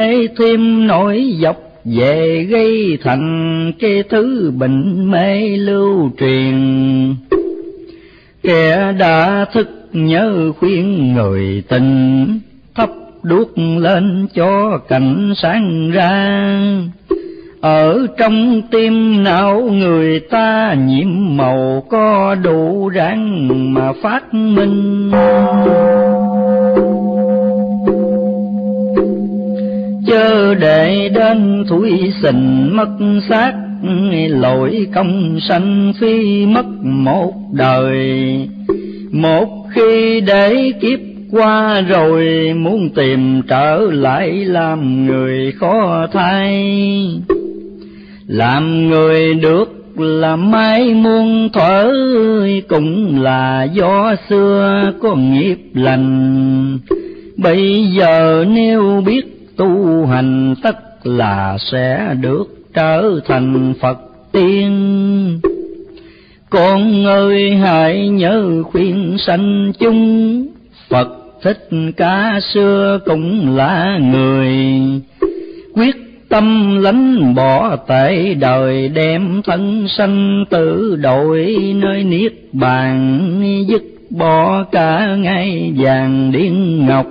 Ê thêm nổi dọc về gây thành cái thứ bệnh mê lưu truyền. Kẻ đã thức nhớ khuyên người tình, thắp đuốc lên cho cảnh sáng ra. Ở trong tim não người ta nhiễm màu có đủ ráng mà phát minh. Chớ để đến thủy sình mất xác, lỗi công sanh phi mất một đời. Một khi để kiếp qua rồi muốn tìm trở lại làm người khó thay làm người được là mai muôn thở cũng là do xưa có nghiệp lành bây giờ nếu biết tu hành tất là sẽ được trở thành phật tiên. Con ơi, hãy nhớ khuyên sanh chung. Phật thích ca xưa cũng là người. Quyết tâm lánh bỏ tệ đời, đem thân sanh tử đổi nơi niết bàn, dứt bỏ cả ngai vàng điên ngọc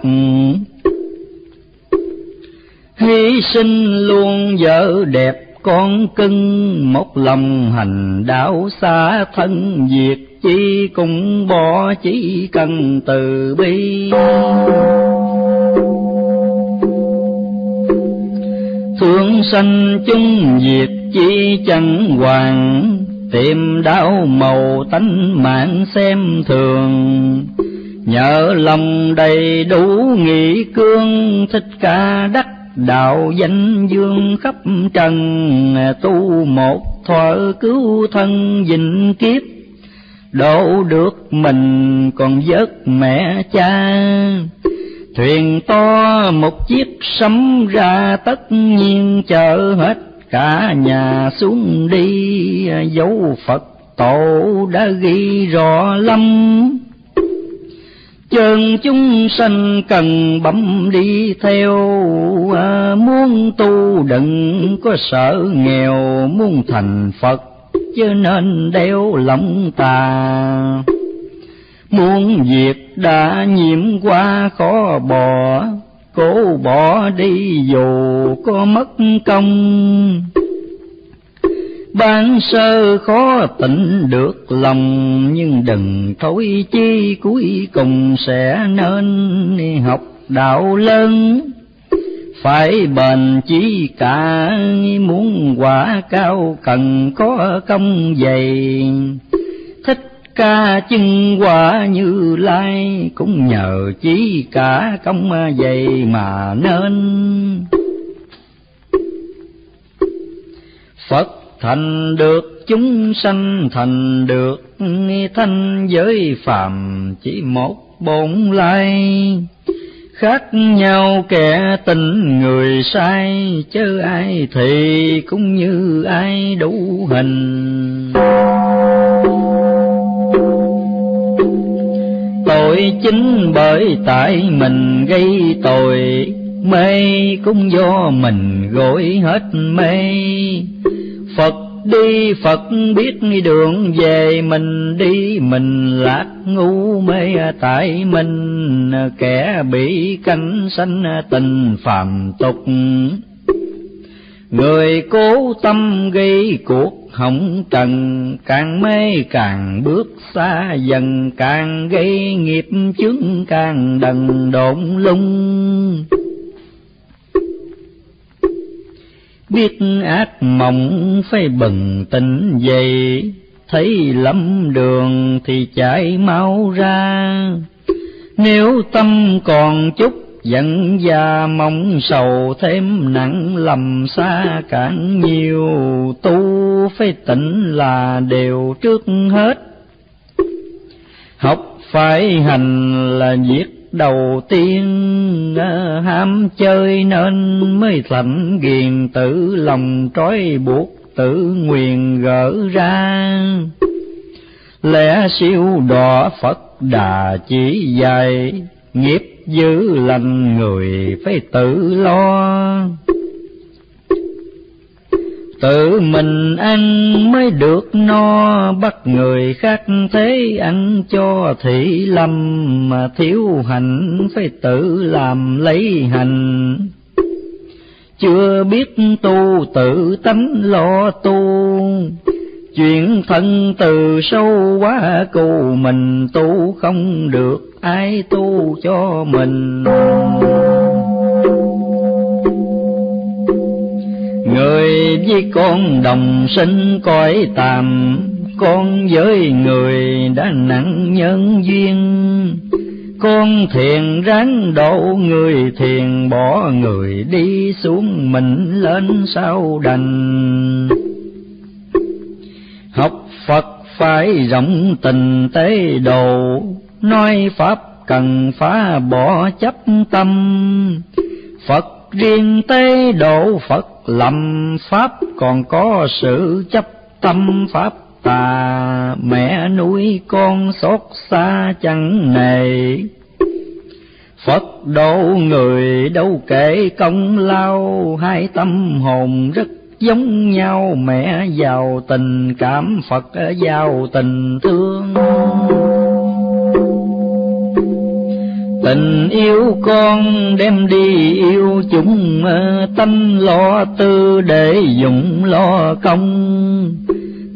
hy sinh luôn vợ đẹp, con cưng, một lòng hành đạo xa thân. Diệt chi cũng bỏ chỉ cần từ bi. Thương sanh chung diệt chi chẳng hoàng tìm đau màu tánh mạng xem thường. Nhờ lòng đầy đủ nghị cương, thích ca đắc đạo danh dương khắp trần, tu một thuở cứu thân dịnh kiếp. Độ được mình còn vớt mẹ cha. Thuyền to một chiếc sấm ra tất nhiên chở hết cả nhà xuống đi. Dấu phật tổ đã ghi rõ lắm chân chúng sanh cần bấm đi theo. À, muốn tu đừng có sợ nghèo muốn thành phật chứ nên đeo lòng tà. Muốn việc đã nhiễm qua khó bỏ cố bỏ đi dù có mất công ban sơ khó tỉnh được lòng, nhưng đừng thối chi, cuối cùng sẽ nên học đạo lớn. Phải bền chí cả, muốn quả cao cần có công dày. Thích ca chân quả như lai, cũng nhờ chí cả công dày mà nên. Phật thành được, chúng sanh thành được, thanh giới phàm chỉ một bổn lai. Khác nhau kẻ tình người sai, chớ ai thì cũng như ai đủ hình. Tội chính bởi tại mình gây tội, mê cũng do mình gội hết mê phật đi, phật biết đường về mình đi, mình lạc ngu mê tại mình, kẻ bị cánh sanh tình phàm tục. Người cố tâm gây cuộc hỏng trần, càng mê càng bước xa dần, càng gây nghiệp chướng càng đần độn lung. Biết ác mộng phải bừng tỉnh dậy, thấy lâm đường thì chạy mau ra. Nếu tâm còn chút giận và mong sầu, thêm nặng lầm xa càng nhiều, tu phải tỉnh là đều trước hết. Học phải hành là việc đầu tiên ờ, ham chơi nên mới thành ghiền tử, lòng trói buộc tự nguyện gỡ ra. Lẽ siêu đỏ phật đà chỉ dạy, nghiệp dữ lành người phải tự lo tự mình ăn mới được no, bắt người khác thế ăn cho thị lâm, mà thiếu hành phải tự làm lấy hành. Chưa biết tu, tự tánh lo tu, chuyện thân từ sâu quá cù mình tu không được ai tu cho mình. Người với con đồng sinh cõi tạm, con với người đã nặng nhân duyên. Con thiền ráng độ người thiền bỏ, người đi xuống mình lên sao đành. Học phật phải rộng tình tế độ, nói pháp cần phá bỏ chấp tâm. Phật riêng tế độ phật lầm pháp còn có sự chấp tâm pháp tà. Mẹ nuôi con xót xa chẳng nề. Phật độ người đâu kể công lao, hai tâm hồn rất giống nhau. Mẹ giàu tình, cảm Phật giàu tình thương tình yêu con đem đi yêu chúng ờ, tâm lo tư để dụng lo công.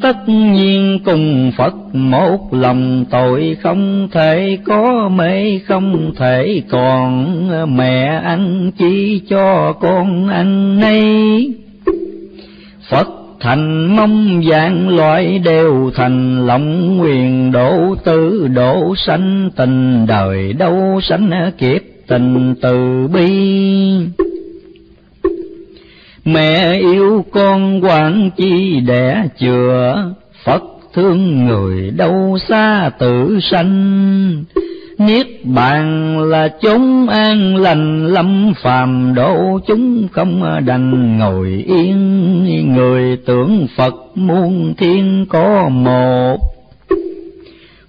Tất nhiên cùng Phật một lòng, tội không thể có, mê không thể còn. Mẹ ăn chỉ cho con ăn nay Phật thành mong dạng loại đều thành lòng nguyện độ tư độ sanh tình. Đời đâu sanh kiếp tình từ bi. Mẹ yêu con quản chi đẻ chừa, phật thương người đâu xa tự sanh niết bàn là chốn an lành, lâm phàm độ chúng không đành. Ngồi yên, người tưởng phật, muôn thiên có một.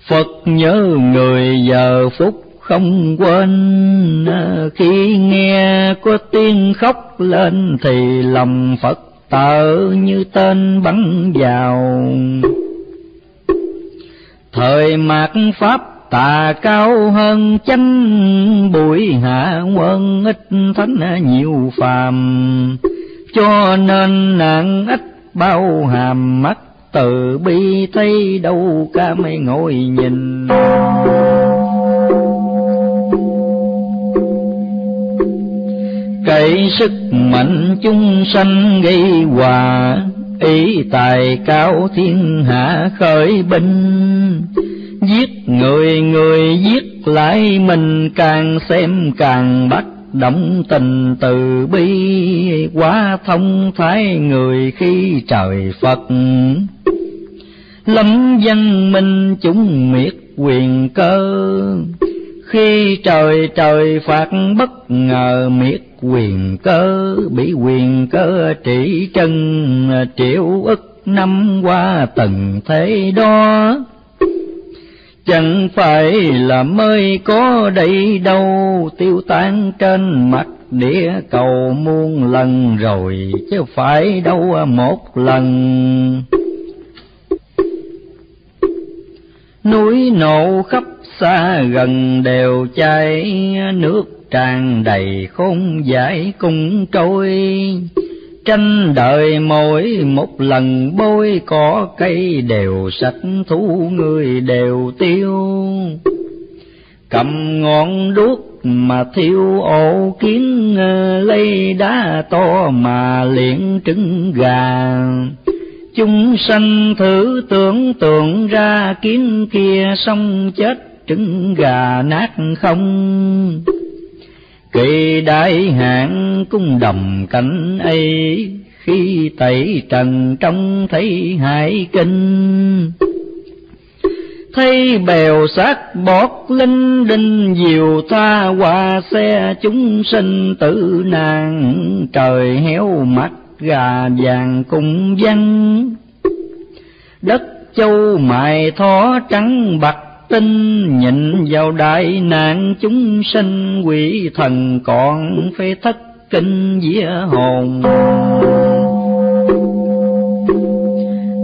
Phật nhớ người giờ phút không quên. Khi nghe có tiếng khóc lên thì lòng phật tợ như tên bắn vào. Thời mạt pháp tà cao hơn chánh, bụi hạ quân ít thánh nhiều phàm. Cho nên nạn ít bao hàm mắt, từ bi thấy đâu ca mây ngồi nhìn. Cậy sức mạnh chung sanh gây hòa, ý tài cao thiên hạ khởi binh giết người người giết lại mình, càng xem càng bắt động tình từ bi. Quá thông thái người khi trời phật. Lâm dân minh chúng miệt quyền cơ. Khi trời trời phạt bất ngờ miệt quyền cơ. Bị quyền cơ trị chân triệu ức năm qua từng thế đó chẳng phải là mới có đây đâu. Tiêu tan trên mặt địa cầu muôn lần rồi, chứ phải đâu một lần. Núi nổ khắp xa gần đều cháy nước tràn đầy khôn giải cùng trôi tranh đời mỗi một lần, bôi cỏ cây đều sạch, thú người đều tiêu. Cầm ngọn đuốc mà thiêu, ổ kiến ờ, lấy đá to mà liễn trứng gà. Chúng sanh thử tưởng tượng ra kiến kia xong chết, trứng gà nát không kỳ đại hạn cung đồng cảnh ấy, khi tẩy trần trong thấy hải kinh. Thấy bèo xác bọt linh đinh, diều tha hoa xe chúng sinh tử nàng. Trời héo mắt gà vàng cùng văn đất châu mài thó trắng bạc tinh nhịn vào đại nạn chúng sinh quỷ thần còn phải thất kinh vía hồn.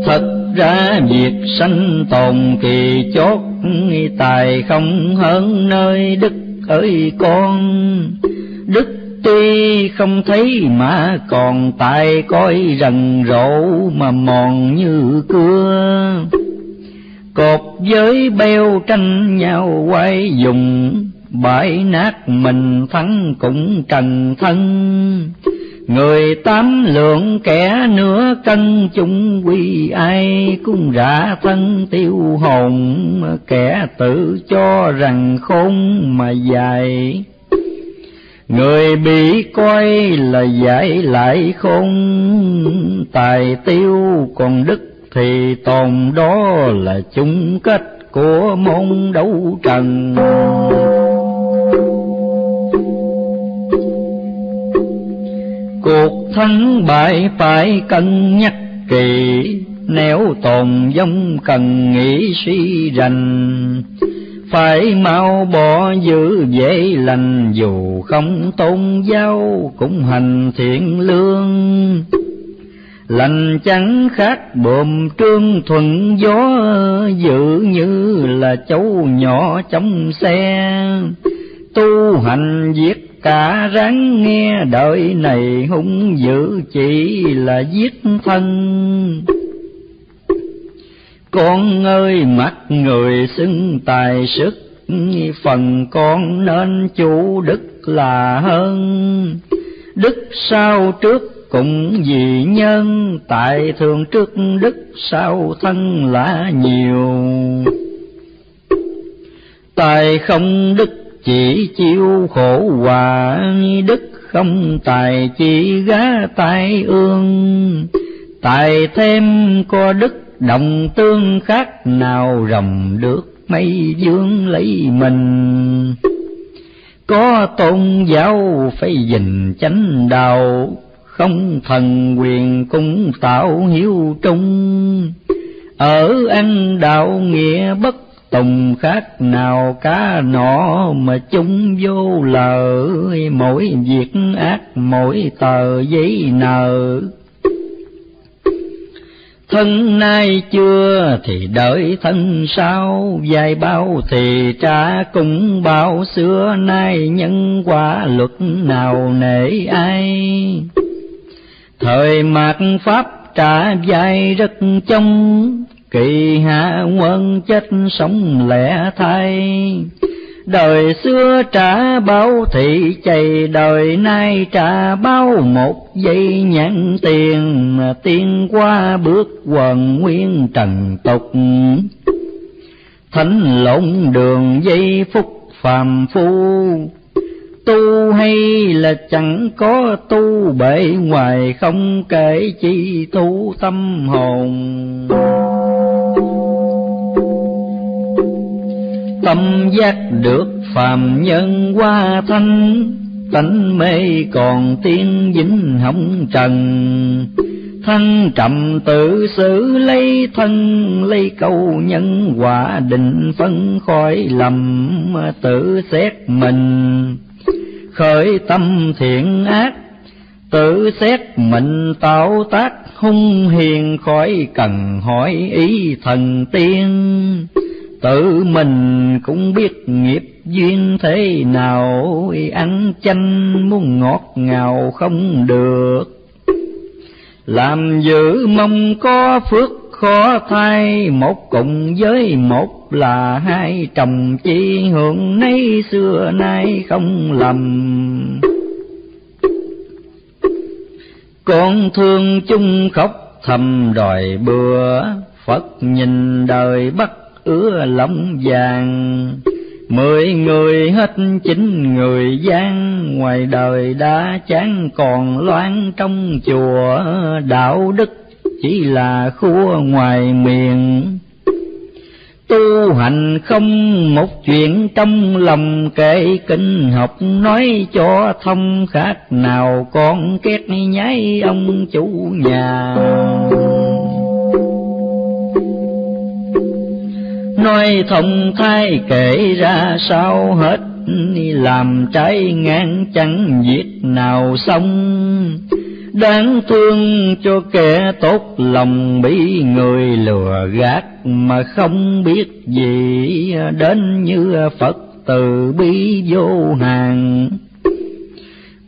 Thật ra việc sanh tồn kỳ chót tài không hơn nơi đức ơi con. Đức tuy không thấy mà còn tại coi rần rộ mà mòn như cưa cột với beo tranh nhau quay dùng. Bãi nát mình thắng cũng trần thân. Người tám lượng kẻ nửa cân chung quy ai cũng rã thân. Tiêu hồn kẻ tự cho rằng khôn mà dài. Người bị coi là giải lại khôn, tài tiêu còn đức thì tồn đó là chung kết của môn đấu trần. Cuộc thắng bại phải cân nhắc kỳ nếu tồn vong cần nghĩ suy rành. Phải mau bỏ giữ dễ lành, dù không tôn giáo cũng hành thiện lương lành chẳng khác bồm trương thuận gió dự như là cháu nhỏ trong xe. Tu hành giết cả ráng nghe, đời này hung dữ chỉ là giết thân. Con ơi, mắt người xưng tài sức, phần con nên chủ đức là hơn. Đức sau trước cũng vì nhân tại thường trước đức sau thân là nhiều. Tài không đức chỉ chịu khổ hòa đức không tài chỉ gá tai ương. Tài thêm có đức đồng tương khác, nào rồng được mây dương lấy mình. Có tôn giáo phải dình chánh đạo không thần quyền cũng tạo hiếu trung. Ở ăn đạo nghĩa bất tùng khác nào cá nọ mà chúng vô lờ mỗi việc ác, mỗi tờ giấy nợ. Thân nay chưa thì đợi thân sau. Dài bao thì trả cũng bao. Xưa nay nhân quả luật nào nể ai? Thời mạt pháp trả dài rất trong kỳ hạ quân chết sống lẻ thay đời xưa trả bao thị chày, đời nay trả bao một giây nhãn tiền. Tiên qua bước quần nguyên trần tục. Thánh lộn đường giây phúc phàm phu tu hay là chẳng có tu, bể ngoài không kể chi tu tâm hồn. Tâm giác được phàm nhân qua thanh tánh mê còn tiên dính hỏng trần. Thân trầm tự xử lấy thân, lấy câu nhân quả định phân khỏi lầm, tự xét mình khởi tâm thiện ác, tự xét mình tạo tác hung hiền khỏi cần hỏi ý thần tiên. Tự mình cũng biết nghiệp duyên thế nào ăn chanh muốn ngọt ngào không được. Làm giữ mong có phước khó thay, một cùng với một là hai chồng chi hưởng nấy xưa nay không lầm. Con thương chung khóc thầm đòi bừa phật nhìn đời bắt ứa lòng vàng. Mười người hết chín người gian, ngoài đời đã chán còn loan trong chùa. Đạo đức chỉ là khua ngoài miệng tu hành không một chuyện trong lòng kể kinh học nói cho thông khác nào con két nháy ông chủ nhà. Nói thông thai kể ra sao hết, làm trái ngang chẳng việc nào xong đáng thương cho kẻ tốt lòng bị người lừa gạt mà không biết gì đến như phật từ bi vô hạn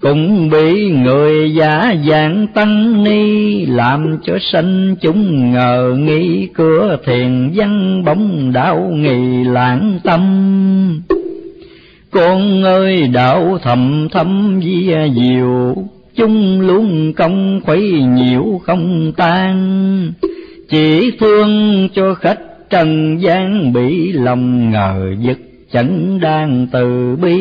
cũng bị người giả dạng tăng ni làm cho sanh chúng ngờ nghi cửa thiền văn bóng đạo nghi lãng tâm. Con ơi, đạo thầm thấm di diệu chung luôn công khuấy nhiễu không tan. Chỉ thương cho khách trần gian bị lòng ngờ giật chẳng đang từ bi.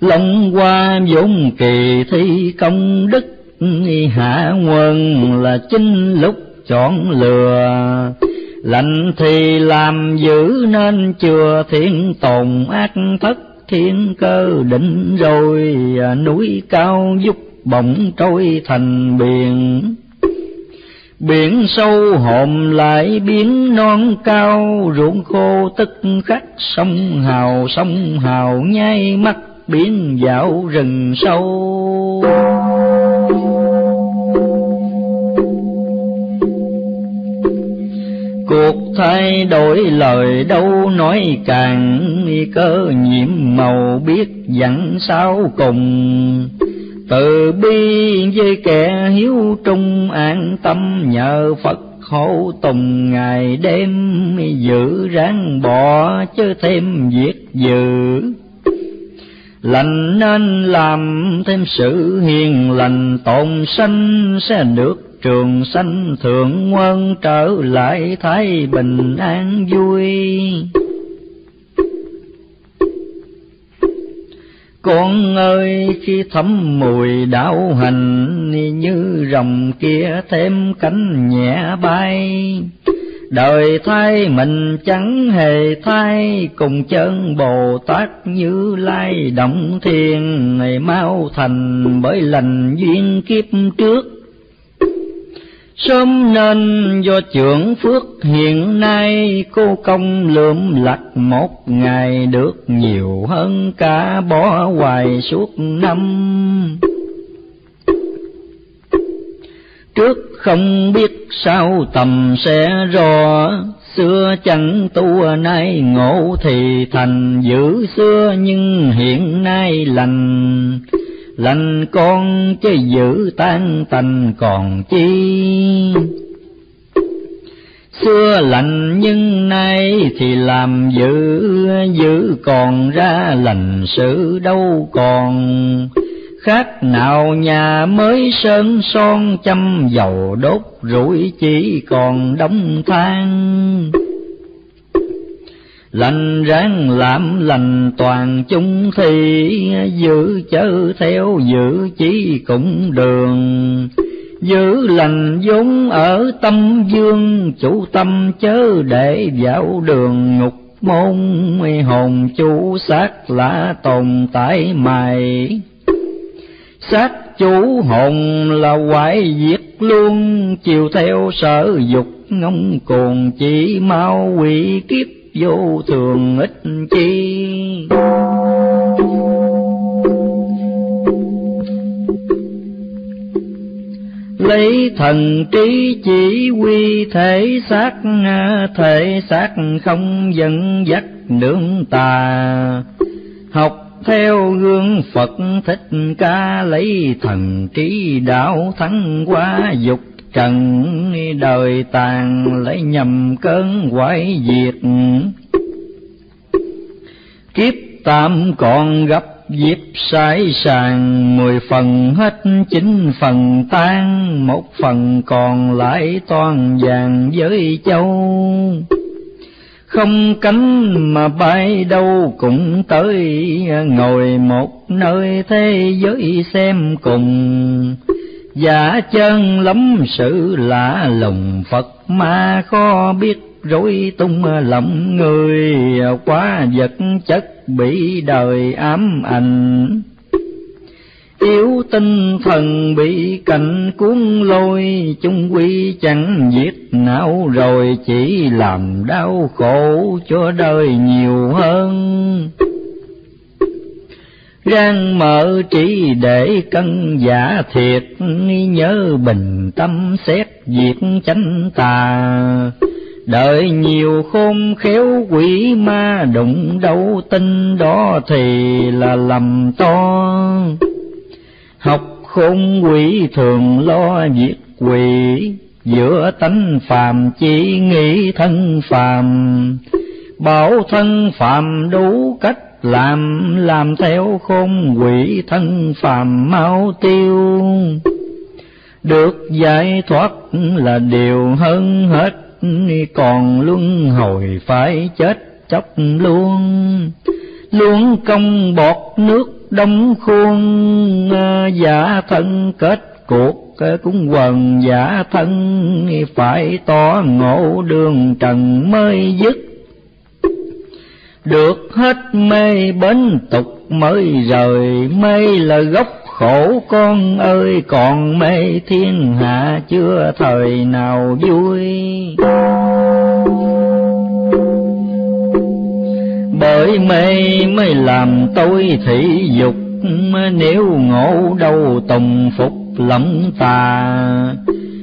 Long qua vốn kỳ thi công đức, hạ quân là chính lúc chọn lừa. Lạnh thì làm giữ nên chừa thiên tồn ác thất thiên cơ định rồi à, núi cao dục bỗng trôi thành biển. Biển sâu hồn lại biến non cao, ruộng khô tức khắc sông hào sông hào nhai mắt biển dạo rừng sâu. Thay đổi lời đâu nói càng cơ nhiễm màu biết dặn sao cùng. Từ bi với kẻ hiếu trung an tâm nhờ Phật hộ tùng ngày đêm giữ ráng bỏ chứ thêm việc dự lành nên làm thêm sự hiền lành, tồn sanh sẽ được trường sanh thượng quân trở lại thái bình an vui. Con ơi, khi thấm mùi đạo hành, như rồng kia thêm cánh nhẹ bay. Đời thay mình chẳng hề thay, cùng chân bồ tát như lai động thiên ngày mau thành bởi lành duyên kiếp trước. Sớm nên do trưởng phước hiện nay cô công lượm lặt một ngày được nhiều hơn cả bỏ hoài suốt năm. Trước không biết sao tầm sẽ rõ, xưa chẳng tu nay ngộ thì thành giữ xưa nhưng hiện nay lành lành con chứ giữ tan tành còn chi? Xưa lành nhưng nay thì làm giữ giữ còn ra lành sự đâu còn. Khác nào nhà mới sơn son châm dầu đốt rủi chỉ còn đóng than lành ráng làm lành toàn chung thì giữ chớ theo, giữ chỉ cũng đường. Giữ lành vốn ở tâm dương, chủ tâm chớ để vào đường ngục môn. Hồn chủ xác là tồn tại mày xác chủ hồn là hoại diệt luôn, chiều theo sở dục ngông cuồng chỉ mau quỷ kiếp vô thường ích chi? Lấy thần trí chỉ quy thể xác thể xác không dẫn dắt nương tà. Học theo gương Phật thích ca lấy thần trí đạo thắng qua dục trần đời tàn lấy nhầm cơn quái diệt. Kiếp tạm còn gặp dịp sai sàng, mười phần hết chín phần tan, một phần còn lại toàn vàng với châu. Không cánh mà bay đâu cũng tới, ngồi một nơi thế giới xem cùng giả chân lắm sự lạ lùng, phật ma khó biết rối tung lòng người quá vật chất bị đời ám ảnh. Yếu tinh thần bị cảnh cuốn lôi, chung quy chẳng giết não rồi chỉ làm đau khổ cho đời nhiều hơn rang mở chỉ để cân giả thiệt, nhớ bình tâm xét diệt chánh tà. Đợi nhiều khôn khéo quỷ ma đụng đâu tin đó thì là lầm to. Học khôn quỷ thường lo việc quỷ, giữa tánh phàm chỉ nghĩ thân phàm. Bảo thân phàm đủ cách làm làm theo khôn quỷ thân phàm mau tiêu. Được giải thoát là điều hơn hết, còn luân hồi phải chết chóc luôn. Luôn công bọt nước đông khuôn à, giả thân kết cuộc à, cũng quần giả thân, phải tỏ ngộ đường trần mới dứt được hết mê bến tục mới rời, mê là gốc khổ. Con ơi, còn mê thiên hạ chưa thời nào vui. Bởi mê mới làm tôi thị dục, nếu ngộ đâu tùng phục lẫm tà.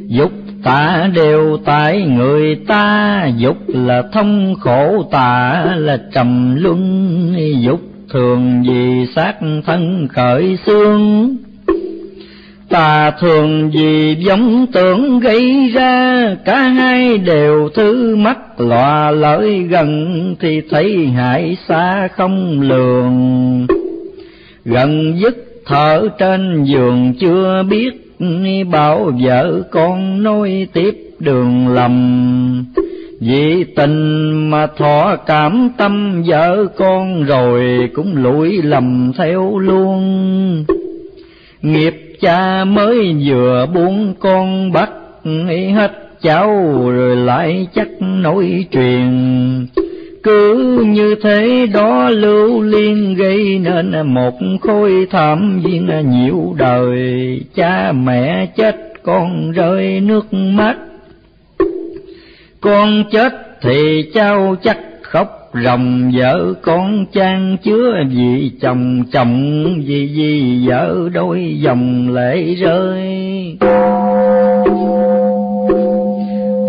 Dục ta đều tại người ta, dục là thông khổ tà là trầm luân, dục thường vì xác thân khởi xương. Ta thường vì giống tưởng gây ra, cả hai đều thứ mắt lọa lợi gần thì thấy hại xa không lường. Gần dứt thở trên giường chưa biết bảo vợ con nối tiếp đường lầm vì tình mà thọ cảm tâm vợ con rồi cũng lụi lầm theo luôn. Nghiệp cha mới vừa buông con bắt hết cháu, rồi lại chắc nối truyền cứ như thế đó lưu liên gây nên một khối thảm viên nhiều đời. Cha mẹ chết, con rơi nước mắt. Con chết thì cháu chắc khóc ròng, vợ con trang chứa vì chồng chồng, vì vì vợ đôi dòng lệ rơi.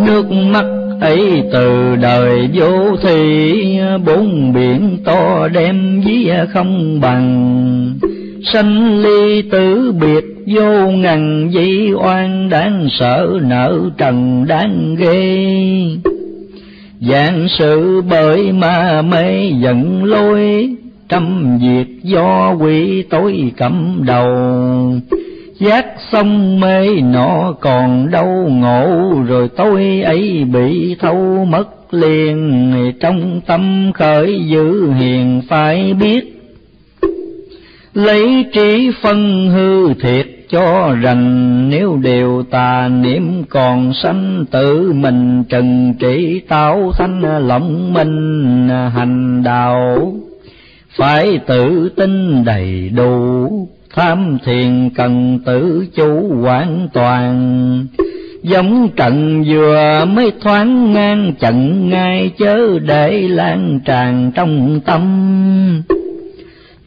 Nước mắt ấy từ đời vô thị bốn biển to đem ví không bằng. Sanh ly tử biệt vô ngàn dĩ oan đáng sợ, nợ trần đáng ghê. Dạng sự bởi ma mê giận lôi, trăm việc do quỷ tối cầm đầu giác xong mê nọ còn đâu ngộ, rồi tôi ấy bị thâu mất liền. Trong tâm khởi giữ hiền, phải biết lấy trí phân hư thiệt cho rằng nếu đều tà niệm còn sanh tự mình, trần trị tạo thanh lộng minh hành đạo. Phải tự tin đầy đủ tham thiền cần tử chủ hoàn toàn. Giống trận vừa mới thoáng ngang, trận ngay chớ để lan tràn trong tâm.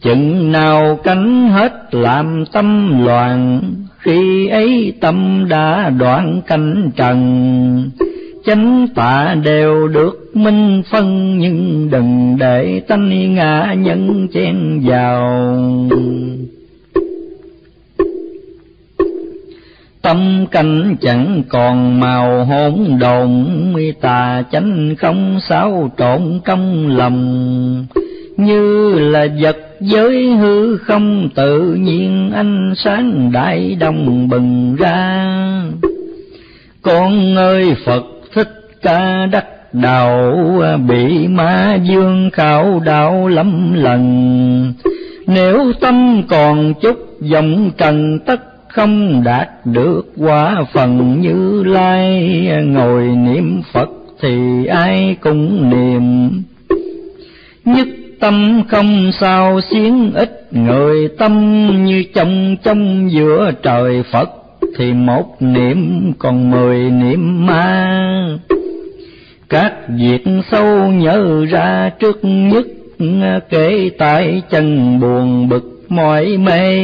Chừng nào cánh hết làm tâm loạn, khi ấy tâm đã đoạn cánh trần. Chánh tạ đều được minh phân, nhưng đừng để tánh ngã nhân chen vào. Tâm cảnh chẳng còn màu hỗn độn, mi tà chánh không xáo trộn trong lòng như là vật giới hư không tự nhiên ánh sáng đại đồng bừng ra. Con ơi phật thích ca đắc đạo, bị ma dương khảo đạo lắm lần. Nếu tâm còn chút dòng trần tất không đạt được quả phần như lai. Ngồi niệm phật thì ai cũng niệm nhất tâm không sao xiến ít, người tâm như trong trong giữa trời Phật, thì một niệm còn mười niệm ma. Các việc sâu nhớ ra trước nhất, kể tại chân buồn bực mỏi mê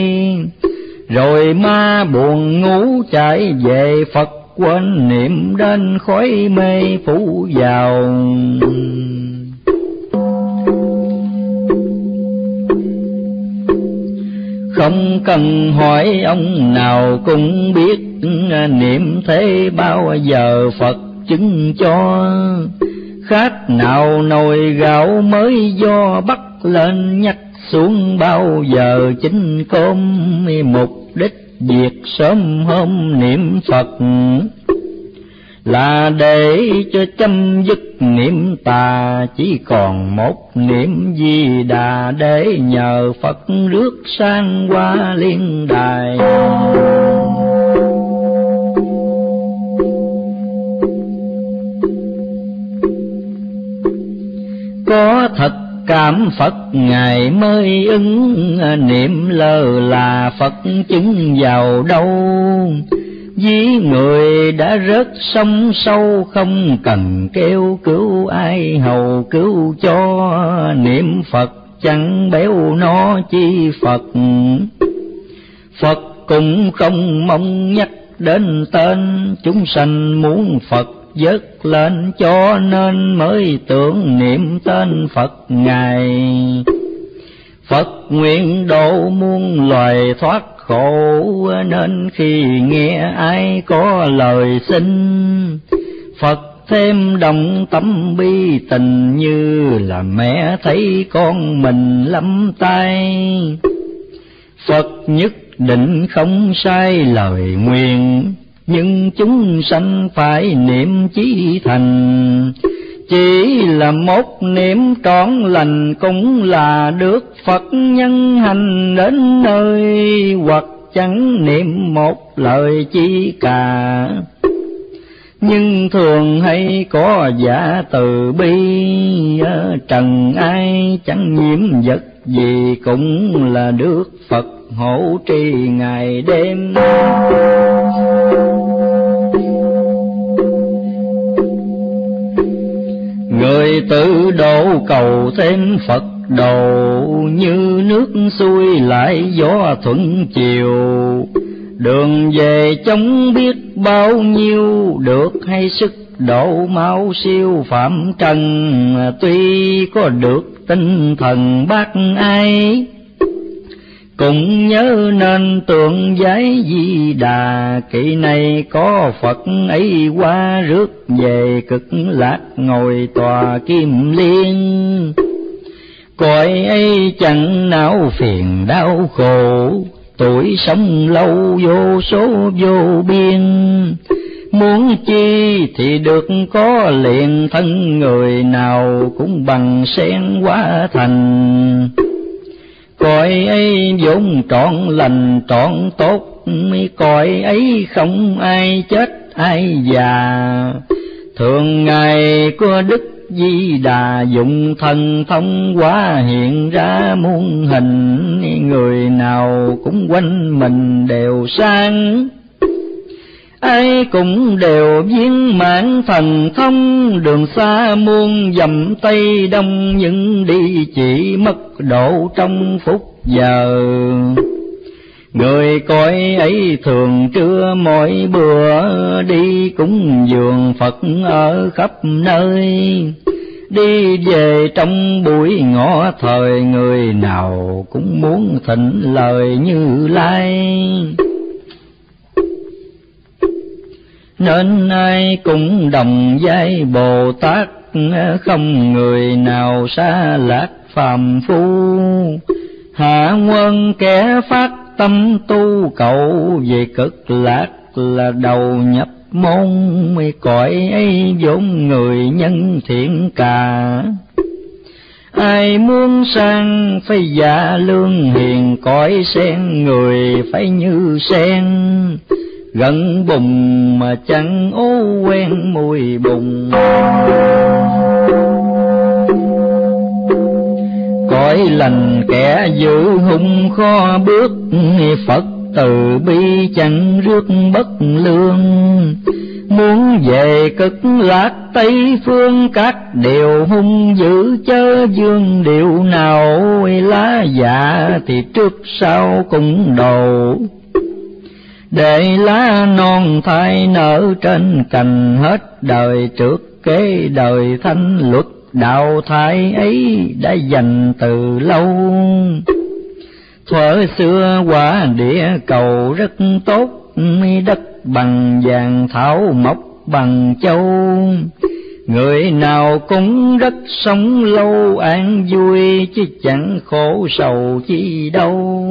rồi ma buồn ngủ chạy về Phật, quên niệm đến khói mê phủ vào. Không cần hỏi ông nào cũng biết niệm thế bao giờ Phật chứng cho. Khác nào nồi gạo mới do bắt lên nhắc xuống bao giờ chính cơm, mục đích việc sớm hôm niệm Phật là để cho chấm dứt niệm tà, chỉ còn một niệm di đà để nhờ Phật rước sang qua liên đài. Có thật cảm Phật, Ngài mới ứng. Niệm lơ là Phật chứng vào đâu? Ví người đã rớt sông sâu, không cần kêu cứu ai hầu cứu cho. Niệm Phật chẳng béo nó chi Phật. Phật cũng không mong nhắc đến tên chúng sanh muốn Phật dứt lên cho nên mới tưởng niệm tên Phật Ngài. Phật nguyện độ muôn loài thoát khổ, nên khi nghe ai có lời xin, Phật thêm đồng tâm bi tình như là mẹ thấy con mình lắm tay Phật nhất định không sai lời nguyện nhưng chúng sanh phải niệm chí thành. Chỉ là một niệm trọn lành cũng là được Phật nhân hành đến nơi, hoặc chẳng niệm một lời chi cả. Nhưng thường hay có giả từ bi trần ai chẳng nhiễm vật gì cũng là được Phật hộ trì ngày đêm. Người tự độ cầu thêm Phật đầu, như nước xuôi lại gió thuận chiều. Đường về chống biết bao nhiêu, được hay sức độ máu siêu phạm trần. Tuy có được tinh thần bác ai cũng nhớ nên tượng giấy di đà kỳ này có phật ấy qua rước về cực lạc ngồi tòa kim liên. Cõi ấy chẳng não phiền đau khổ, tuổi sống lâu vô số vô biên. Muốn chi thì được có liền thân người nào cũng bằng sen quá thành cõi ấy vốn trọn lành, trọn tốt, cõi ấy không ai chết, ai già. Thường ngày của đức di đà dụng thần thông quá hiện ra muôn hình, người nào cũng quanh mình đều sang ai cũng đều viên mãn thần thông đường xa muôn dặm tây đông, những đi chỉ mất độ trong phút giờ. Người coi ấy thường trưa mỗi bữa, đi cúng dường phật ở khắp nơi. Đi về trong buổi ngõ, thời người nào cũng muốn thịnh lời như lai nên ai cũng đồng giai Bồ Tát, không người nào xa lạc phàm phu. Hạ quân kẻ phát tâm tu cầu về cực lạc là đầu nhập môn mây cõi ấy vốn người nhân thiện cả. Ai muốn sang phải dạ lương hiền cõi sen người phải như sen gần bùng mà chẳng ô quen mùi bùng. Cõi lành kẻ dữ hung kho bước, phật từ bi chẳng rước bất lương. Muốn về cực lạc tây phương, các điều hung dữ chớ dương điều nào, lá dạ thì trước sau cũng đầu để lá non thay nở trên cành hết đời trước kế đời thanh luật, đạo thái ấy đã dành từ lâu. Thuở xưa quả địa cầu rất tốt đất bằng vàng thảo mộc bằng châu. Người nào cũng rất sống lâu, an vui, chứ chẳng khổ sầu chi đâu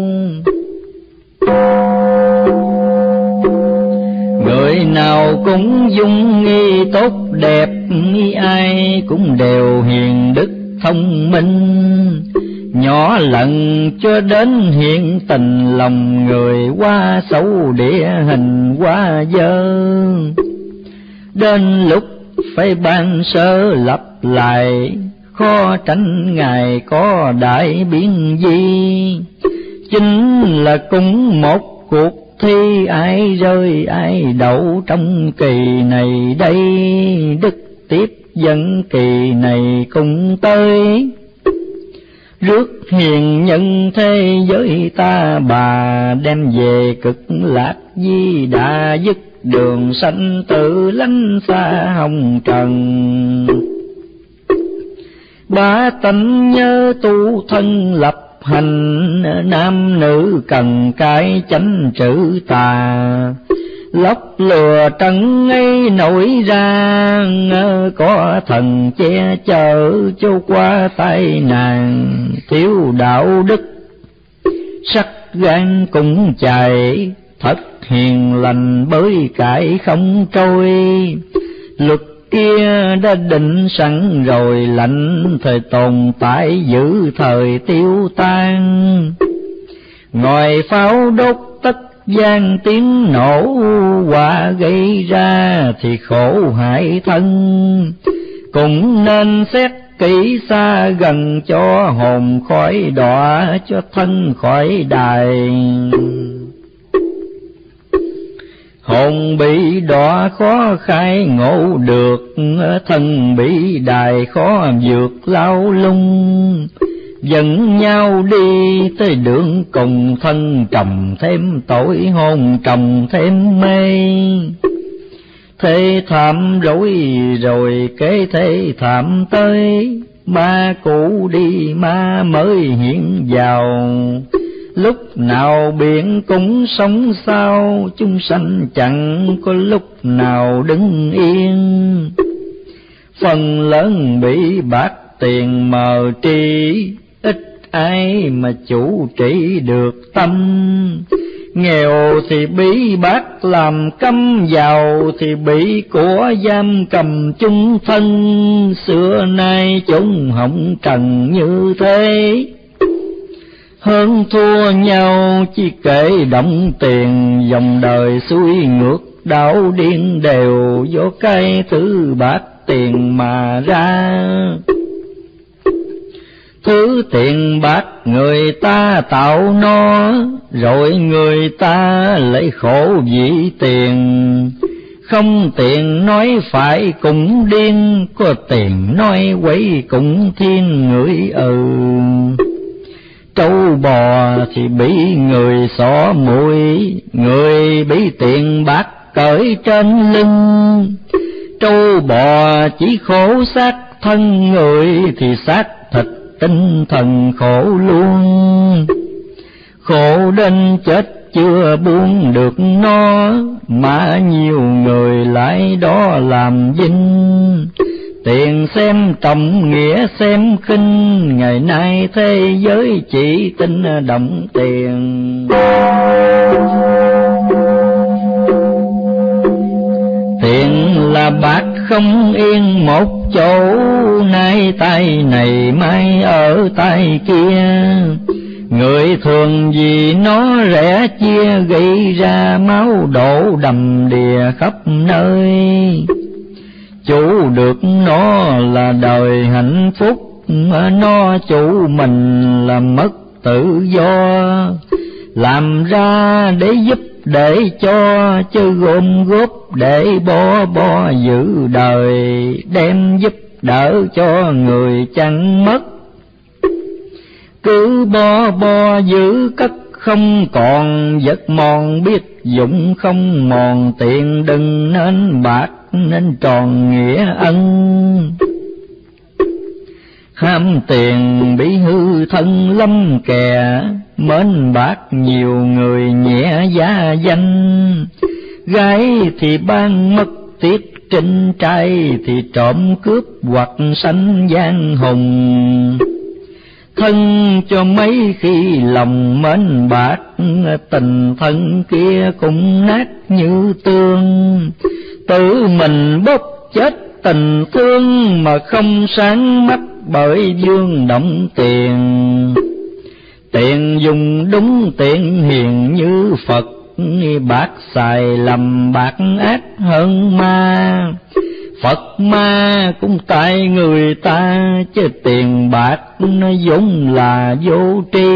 nào cũng dung nghi tốt đẹp, ai cũng đều hiền đức thông minh. Nhỏ lần cho đến hiện tình lòng người qua xấu, địa hình qua dơ. Đến lúc phải ban sơ lập lại, khó tránh ngài có đại biến gì chính là cũng một cuộc thi ai rơi, ai đậu trong kỳ này đây? Đức tiếp dẫn kỳ này cùng tới. Rước hiền nhân thế giới ta, bà đem về cực lạc di đà, dứt đường sanh tự lánh xa hồng trần. Ba tánh nhớ tu thân lập hành, nam nữ cần cái chánh trữ tà. Lóc lừa trần ngay nổi ra có thần che chở cho qua tay nàng. Thiếu đạo đức, sắc gan cũng chạy thật hiền lành bới cải không trôi. Luật kia đã định sẵn rồi lạnh thời tồn tại giữ thời tiêu tan. Ngoài pháo đốt tất gian tiếng nổ quả gây ra thì khổ hại thân. Cũng nên xét kỹ xa gần cho hồn khỏi đọa, cho thân khỏi đài hồn bị đọa khó khai, ngộ được, thân bị đài khó vượt lao lung. Dẫn nhau đi tới đường cùng thân, trầm thêm tội hồn, trầm thêm mê. Thế thảm rối rồi kế thế thảm tới, ma cũ đi ma mới hiện vào lúc nào biển cũng sống sao, chúng sanh chẳng có lúc nào đứng yên. Phần lớn bị bạc tiền mờ tri ít ai mà chủ trị được tâm. Nghèo thì bị bác làm câm, giàu thì bị của giam cầm chung thân. Xưa nay chúng hỏng trần như thế hơn thua nhau, chỉ kể động tiền. Dòng đời xuôi ngược, đảo điên đều. Do cái thứ bạc tiền mà ra. Thứ tiền bạc người ta tạo nó, rồi người ta lấy khổ vì tiền. Không tiền nói phải cũng điên, có tiền nói quấy cũng thiên người ừ trâu bò thì bị người xỏ mũi người bị tiền bạc cởi trên lưng. Trâu bò chỉ khổ xác thân người thì xác thịt tinh thần khổ luôn. Khổ đến chết chưa buông được nó mà nhiều người lại đó làm vinh tiền xem trọng nghĩa, xem kinh ngày nay thế giới chỉ tin động tiền. Tiền là bạc không yên một chỗ. Nay tay này mai ở tay kia. Người thường vì nó rẻ chia, gây ra máu đổ đầm đìa khắp nơi chủ được nó là đời hạnh phúc no chủ mình là mất tự do. Làm ra để giúp, để cho, chứ gom góp để bo bo giữ đời, đem giúp đỡ cho người chẳng mất. Cứ bo bo giữ cất không còn vật mòn biết dụng không mòn, tiền đừng nên bạc nên tròn nghĩa ân. Ham tiền bị hư thân lâm kè, mến bạc nhiều người nhẹ giá danh. Gái thì ban mất tiếp trinh, trai thì trộm cướp hoặc sanh gian hùng. Thân cho mấy khi lòng mến bạc, tình thân kia cũng nát như tương tự mình bốc chết tình thương mà không sáng mắt bởi dương động tiền tiền dùng đúng tiền hiền như phật bạc xài lầm bạc ác hơn ma Phật ma cũng tại người ta, chứ tiền bạc nó vốn là vô tri.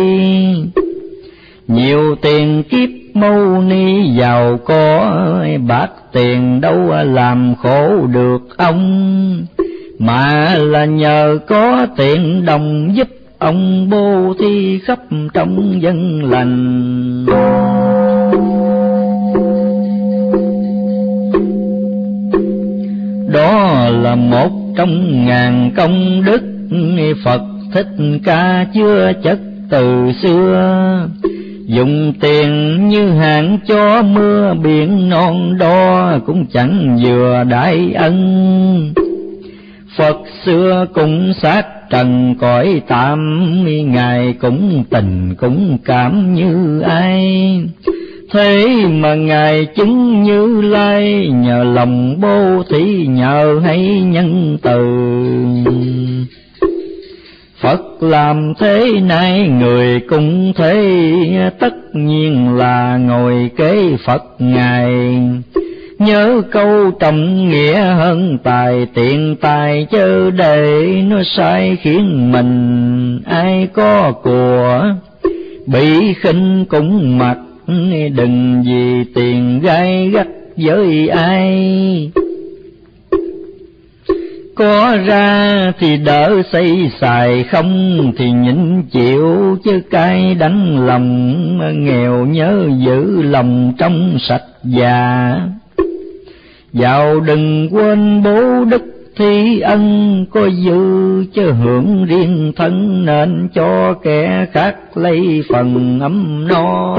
Nhiều tiền kiếp mâu ni giàu có, bạc tiền đâu làm khổ được ông, mà là nhờ có tiền đồng giúp ông bố thi khắp trong dân lành. đó là một trong ngàn công đức Phật thích ca chưa chất từ xưa dùng tiền như hạn cho mưa, biển non đo cũng chẳng vừa đại ân. Phật xưa cũng sát trần cõi tạm, ngài cũng tình cũng cảm như ai. Thế mà ngài chứng như lai, nhờ lòng bố thí nhờ hay nhân từ. Phật làm thế này, người cũng thế. Tất nhiên là ngồi kế Phật ngài. Nhớ câu trọng nghĩa hơn tài, tiện tài chớ để, nó sai khiến mình. Ai có của, bị khinh cũng mặc. Đừng vì tiền gai gắt với ai có ra thì đỡ xây xài, không thì nhịn chịu. Chứ cay đánh lòng nghèo nhớ giữ lòng trong sạch già. Giàu đừng quên bố đức thi ân, có dư chứ hưởng riêng thân, nên cho kẻ khác lấy phần ấm no.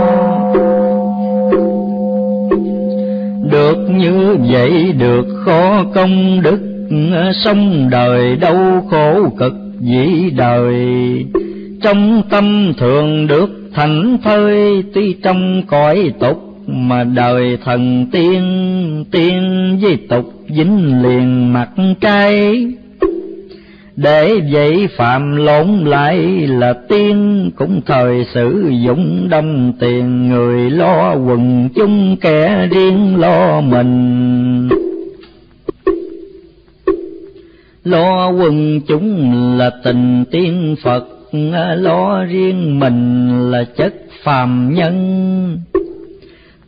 Được như vậy, được khó công đức sống đời đâu khổ cực dĩ đời. Trong tâm thường được thành thơi, tuy trong cõi tục mà đời thần tiên tiên với tục dính liền mặt trai để vậy phạm lộn lại là tiên, cũng thời sử dụng đông tiền người lo quần chung kẻ riêng lo mình lo quần chúng là tình tiên phật, lo riêng mình là chất phàm nhân.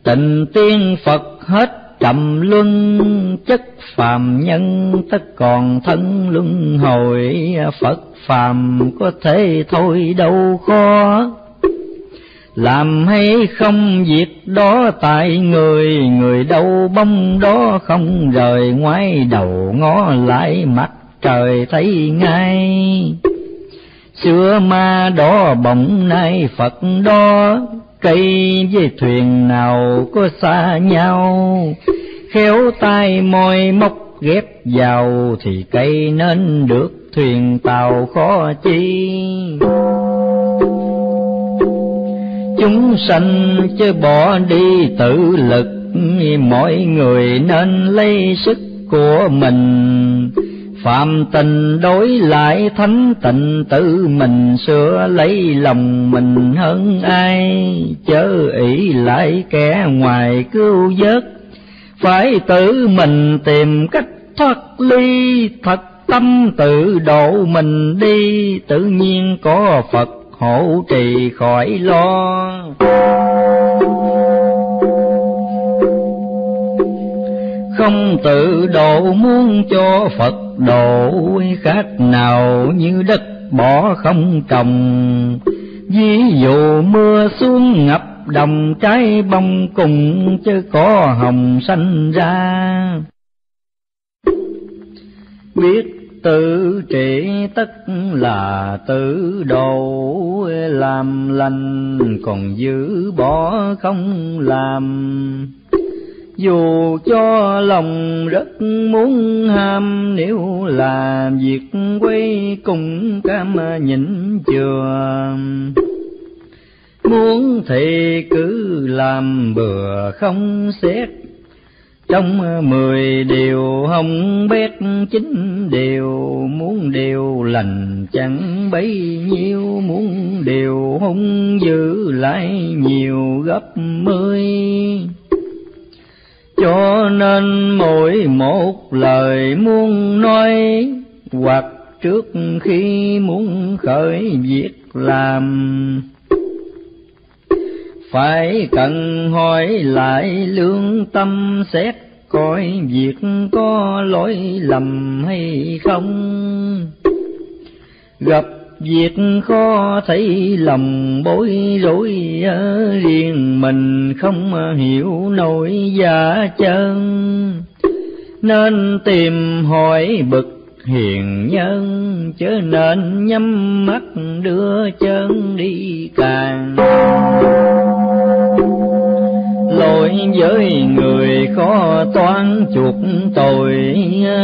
Tình tiên phật hết trầm luân, chất phàm nhân tất còn thân luân. Hồi phật phàm có thể thôi đâu khó. Làm hay không việc đó tại người người đâu bông đó không rời ngoái đầu ngó lại mặt trời thấy ngay. Xưa ma đó bỗng nay phật đó, cây với thuyền nào có xa nhau. Khéo tay môi móc ghép vào thì cây nên được thuyền tàu khó chi. Chúng sanh chứ bỏ đi tự lực mọi người nên lấy sức của mình phạm tình đối lại thánh tịnh tự mình sửa lấy lòng mình hơn ai. Chớ ỷ lại kẻ ngoài cứu vớt. Phải tự mình tìm cách thoát ly. Thật tâm tự độ mình đi, tự nhiên có Phật hộ trì khỏi lo. Không tự độ muốn cho Phật độ khác nào như đất bỏ không trồng. Ví dụ mưa xuống ngập đồng trái bông cùng chứ có hồng xanh ra biết tự trị tất là tự độ, làm lành còn giữ bỏ không làm dù cho lòng rất muốn ham, nếu làm việc quay cùng cam nhịn chừa muốn thì cứ làm bừa không xét. Trong mười điều hồng bét chín điều muốn điều lành, chẳng bấy nhiêu muốn điều hung dữ lại nhiều gấp mươi cho nên mỗi một lời muốn nói, hoặc trước khi muốn khởi việc làm. Phải cần hỏi lại lương tâm xét coi việc có lỗi lầm hay không. Gặp việc khó thấy lòng bối rối riêng mình không hiểu nổi giả chân. Nên tìm hỏi bực hiền nhân, chớ nên nhắm mắt đưa chân đi càng với người khó toán chuộc tội,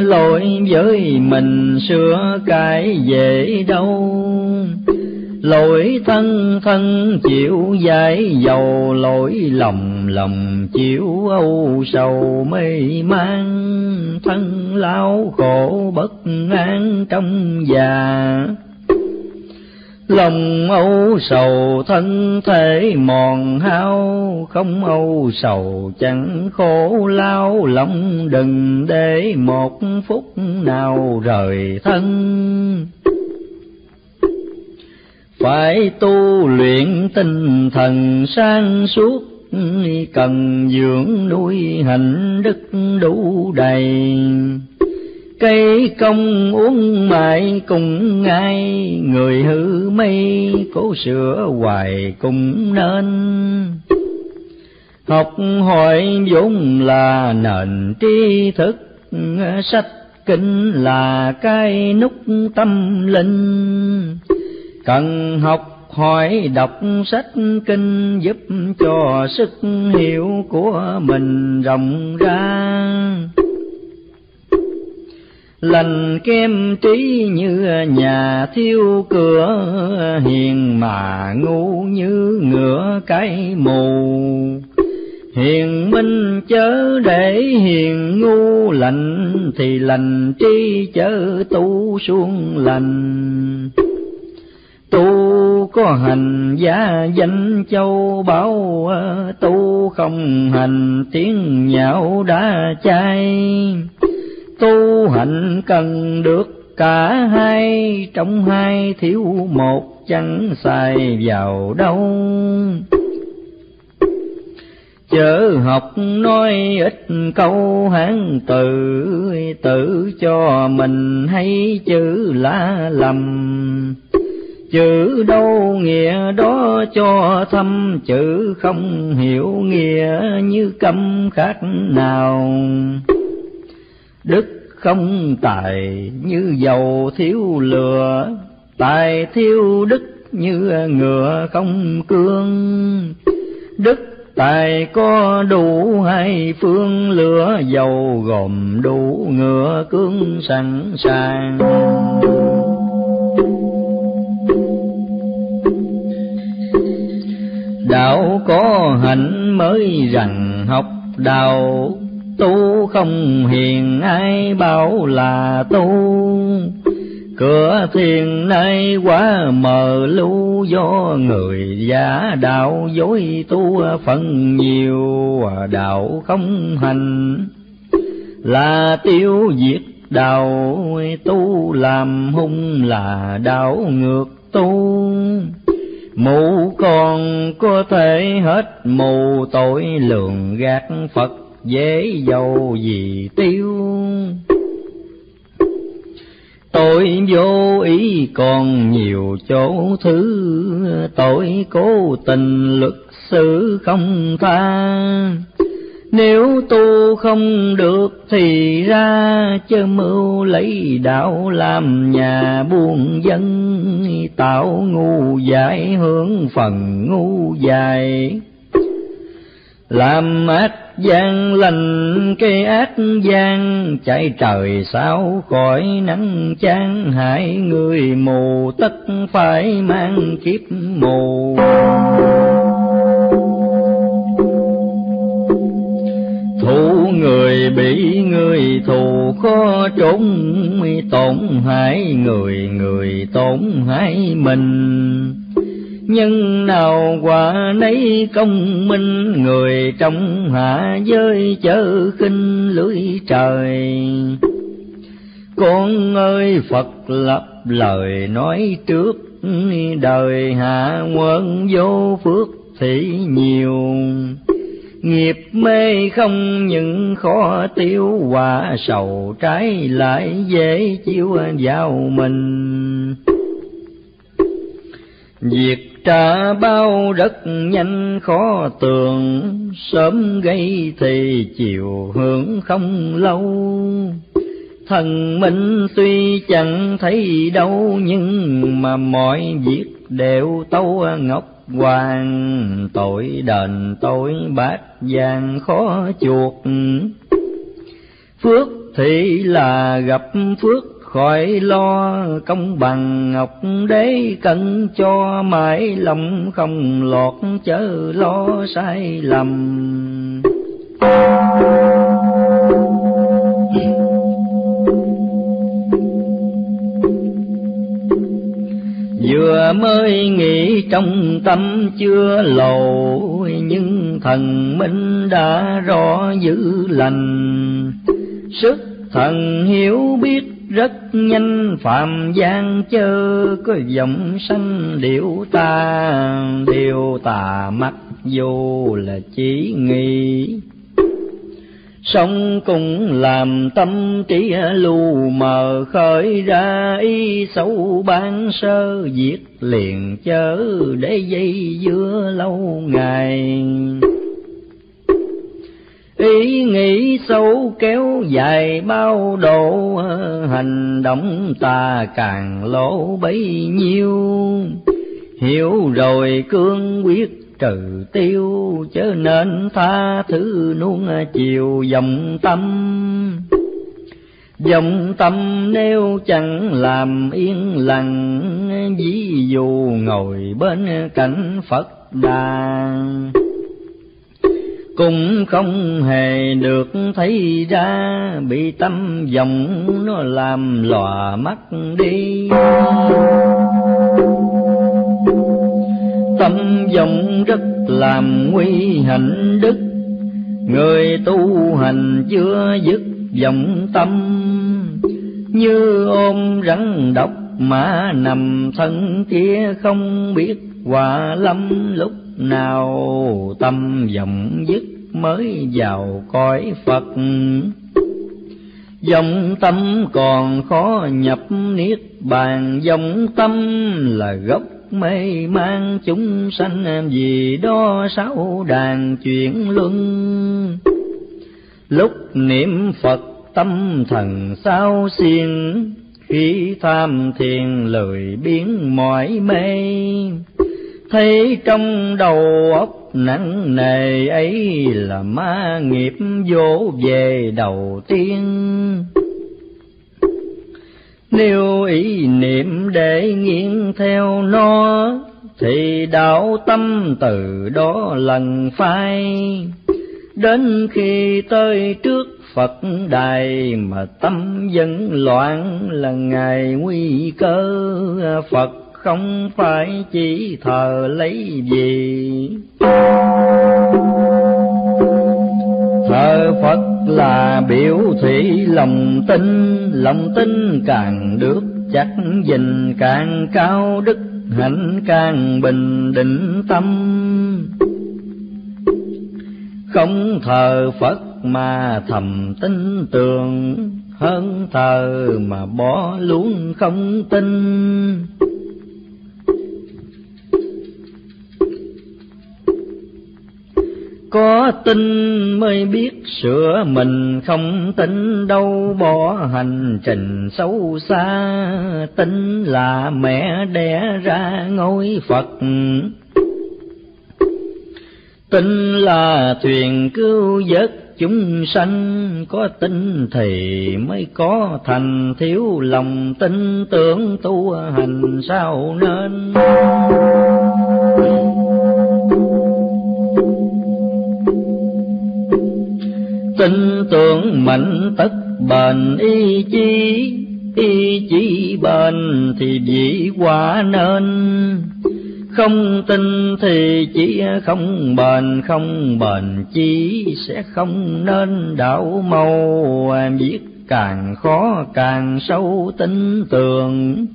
lỗi với mình sửa cái dễ đâu. Lỗi thân thân chịu giải dầu, lỗi lòng lòng chịu âu sầu mê man. Thân lao khổ bất an trong già lòng âu sầu, thân thể mòn hao, không âu sầu, chẳng khổ lao. Lòng đừng để một phút nào rời thân. Phải tu luyện tinh thần sang suốt, cần dưỡng nuôi hạnh đức đủ đầy cây công uống mãi cùng ngay người hư mây cố sửa hoài cũng nên. Học hỏi vốn là nền tri thức, sách kinh là cái nút tâm linh. Cần học hỏi đọc sách kinh giúp cho sức hiểu của mình rộng ra lành kem trí như nhà thiêu cửa, hiền mà ngu như ngựa cái mù. Hiền minh chớ để hiền ngu lành, thì lành tri chớ tu xuống lành. Tu có hành giá danh châu bảo tu không hành tiếng nhạo đã chai tu hành cần được cả hai, trong hai thiếu một chẳng xài vào đâu. Chớ học nói ít câu hán từ, tự cho mình hay chữ lá lầm. Chữ đâu nghĩa đó cho thâm, chữ không hiểu nghĩa như câm khác nào đức không tài như dầu thiếu lửa, tài thiếu đức như ngựa không cương. Đức tài có đủ hai phương, lửa dầu gồm đủ ngựa cương sẵn sàng. Đạo có hạnh mới rằng học đạo tu không hiền, ai bảo là tu. Cửa thiền nay quá mờ, lu do người giả đạo, dối tu phần nhiều đạo không hành. Là tiêu diệt đạo, tu làm hung là đạo ngược tu. Mù còn có thể hết mù tội lường gạt phật dễ dầu gì tiêu. Tội vô ý còn nhiều chỗ thứ, tội cố tình luật sự không tha. Nếu tu không được thì ra chớ mưu lấy đạo làm nhà buôn dân, tạo ngu dại hướng phần ngu dài làm ác gian lành cây ác gian chạy trời sao khỏi nắng chán hại người mù tất phải mang kiếp mù. Thù người bị người, thù khó trốn. Tổn hại người người tổn hại mình nhân nào quả nấy công minh, người trong hạ giới chớ khinh lưỡi trời. Con ơi, phật lập lời nói trước, đời hạ quân vô phước thì nhiều. Nghiệp mê không những khó tiêu, hòa sầu trái lại dễ chiêu vào mình. Việc trả bao rất nhanh, khó tường sớm gây thì chiều hưởng không lâu. Thần minh tuy chẳng thấy đâu, nhưng mà mọi việc đều tâu ngọc hoàng. Tội đền tội bát vàng khó chuộc. Phước thì là gặp phước khỏi lo công bằng ngọc đế cần cho mãi lòng không lọt chớ lo sai lầm. Vừa mới nghĩ trong tâm chưa lầu nhưng thần minh đã rõ dữ lành. Sức thần hiểu biết rất nhanh phạm gian chớ có vọng sanh điệu ta. Điều tà mắt vô là chỉ nghi. Sống cùng làm tâm trí lu mờ, khởi ra ý xấu ban sơ diệt liền chớ để dây dưa lâu ngày ý nghĩ xấu kéo dài bao độ, hành động ta càng lỗ bấy nhiêu. Hiểu rồi cương quyết trừ tiêu, chớ nên tha thứ nuông chiều dòng tâm. Dòng tâm nếu chẳng làm yên lặng, ví dụ ngồi bên cạnh phật đàn cũng không hề được thấy ra, bị tâm vọng nó làm lòa mắt đi. Tâm vọng rất làm nguy hạnh đức, người tu hành chưa dứt vọng tâm. Như ôm rắn độc mà nằm thân kia không biết hòa lâm lúc nào tâm vọng dứt mới vào cõi Phật. Dòng tâm còn khó nhập niết bàn, dòng tâm là gốc mê mang chúng sanh vì đó sáu đàn chuyển luân. Lúc niệm Phật tâm thần sao xiên, khi tham thiền lười biến mỏi mê thấy trong đầu óc nặng nề ấy là ma nghiệp vô về đầu tiên. Nếu ý niệm để nghiêng theo nó, thì đạo tâm từ đó lần phai. Đến khi tới trước Phật đài mà tâm vẫn loạn là ngày nguy cơ Phật không phải chỉ thờ lấy gì. Thờ phật là biểu thị lòng tin lòng tin càng được chắc dình càng cao, đức hạnh càng bình định tâm. Không thờ phật mà thầm tin tưởng hơn thờ mà bỏ luôn không tin. Có tin mới biết sửa mình không tin đâu. Bỏ hành trình xấu xa tin là mẹ đẻ ra ngôi phật. Tin là thuyền cứu vớt chúng sanh, có tin thì mới có thành thiếu lòng tin. Tưởng tu hành sao nên? Tin tưởng mạnh tất bền. Ý chí ý chí bền thì dĩ quả nên. Không tin thì chỉ không bền không bền chí sẽ không nên. Đạo màu viết càng khó càng sâu tin tưởng.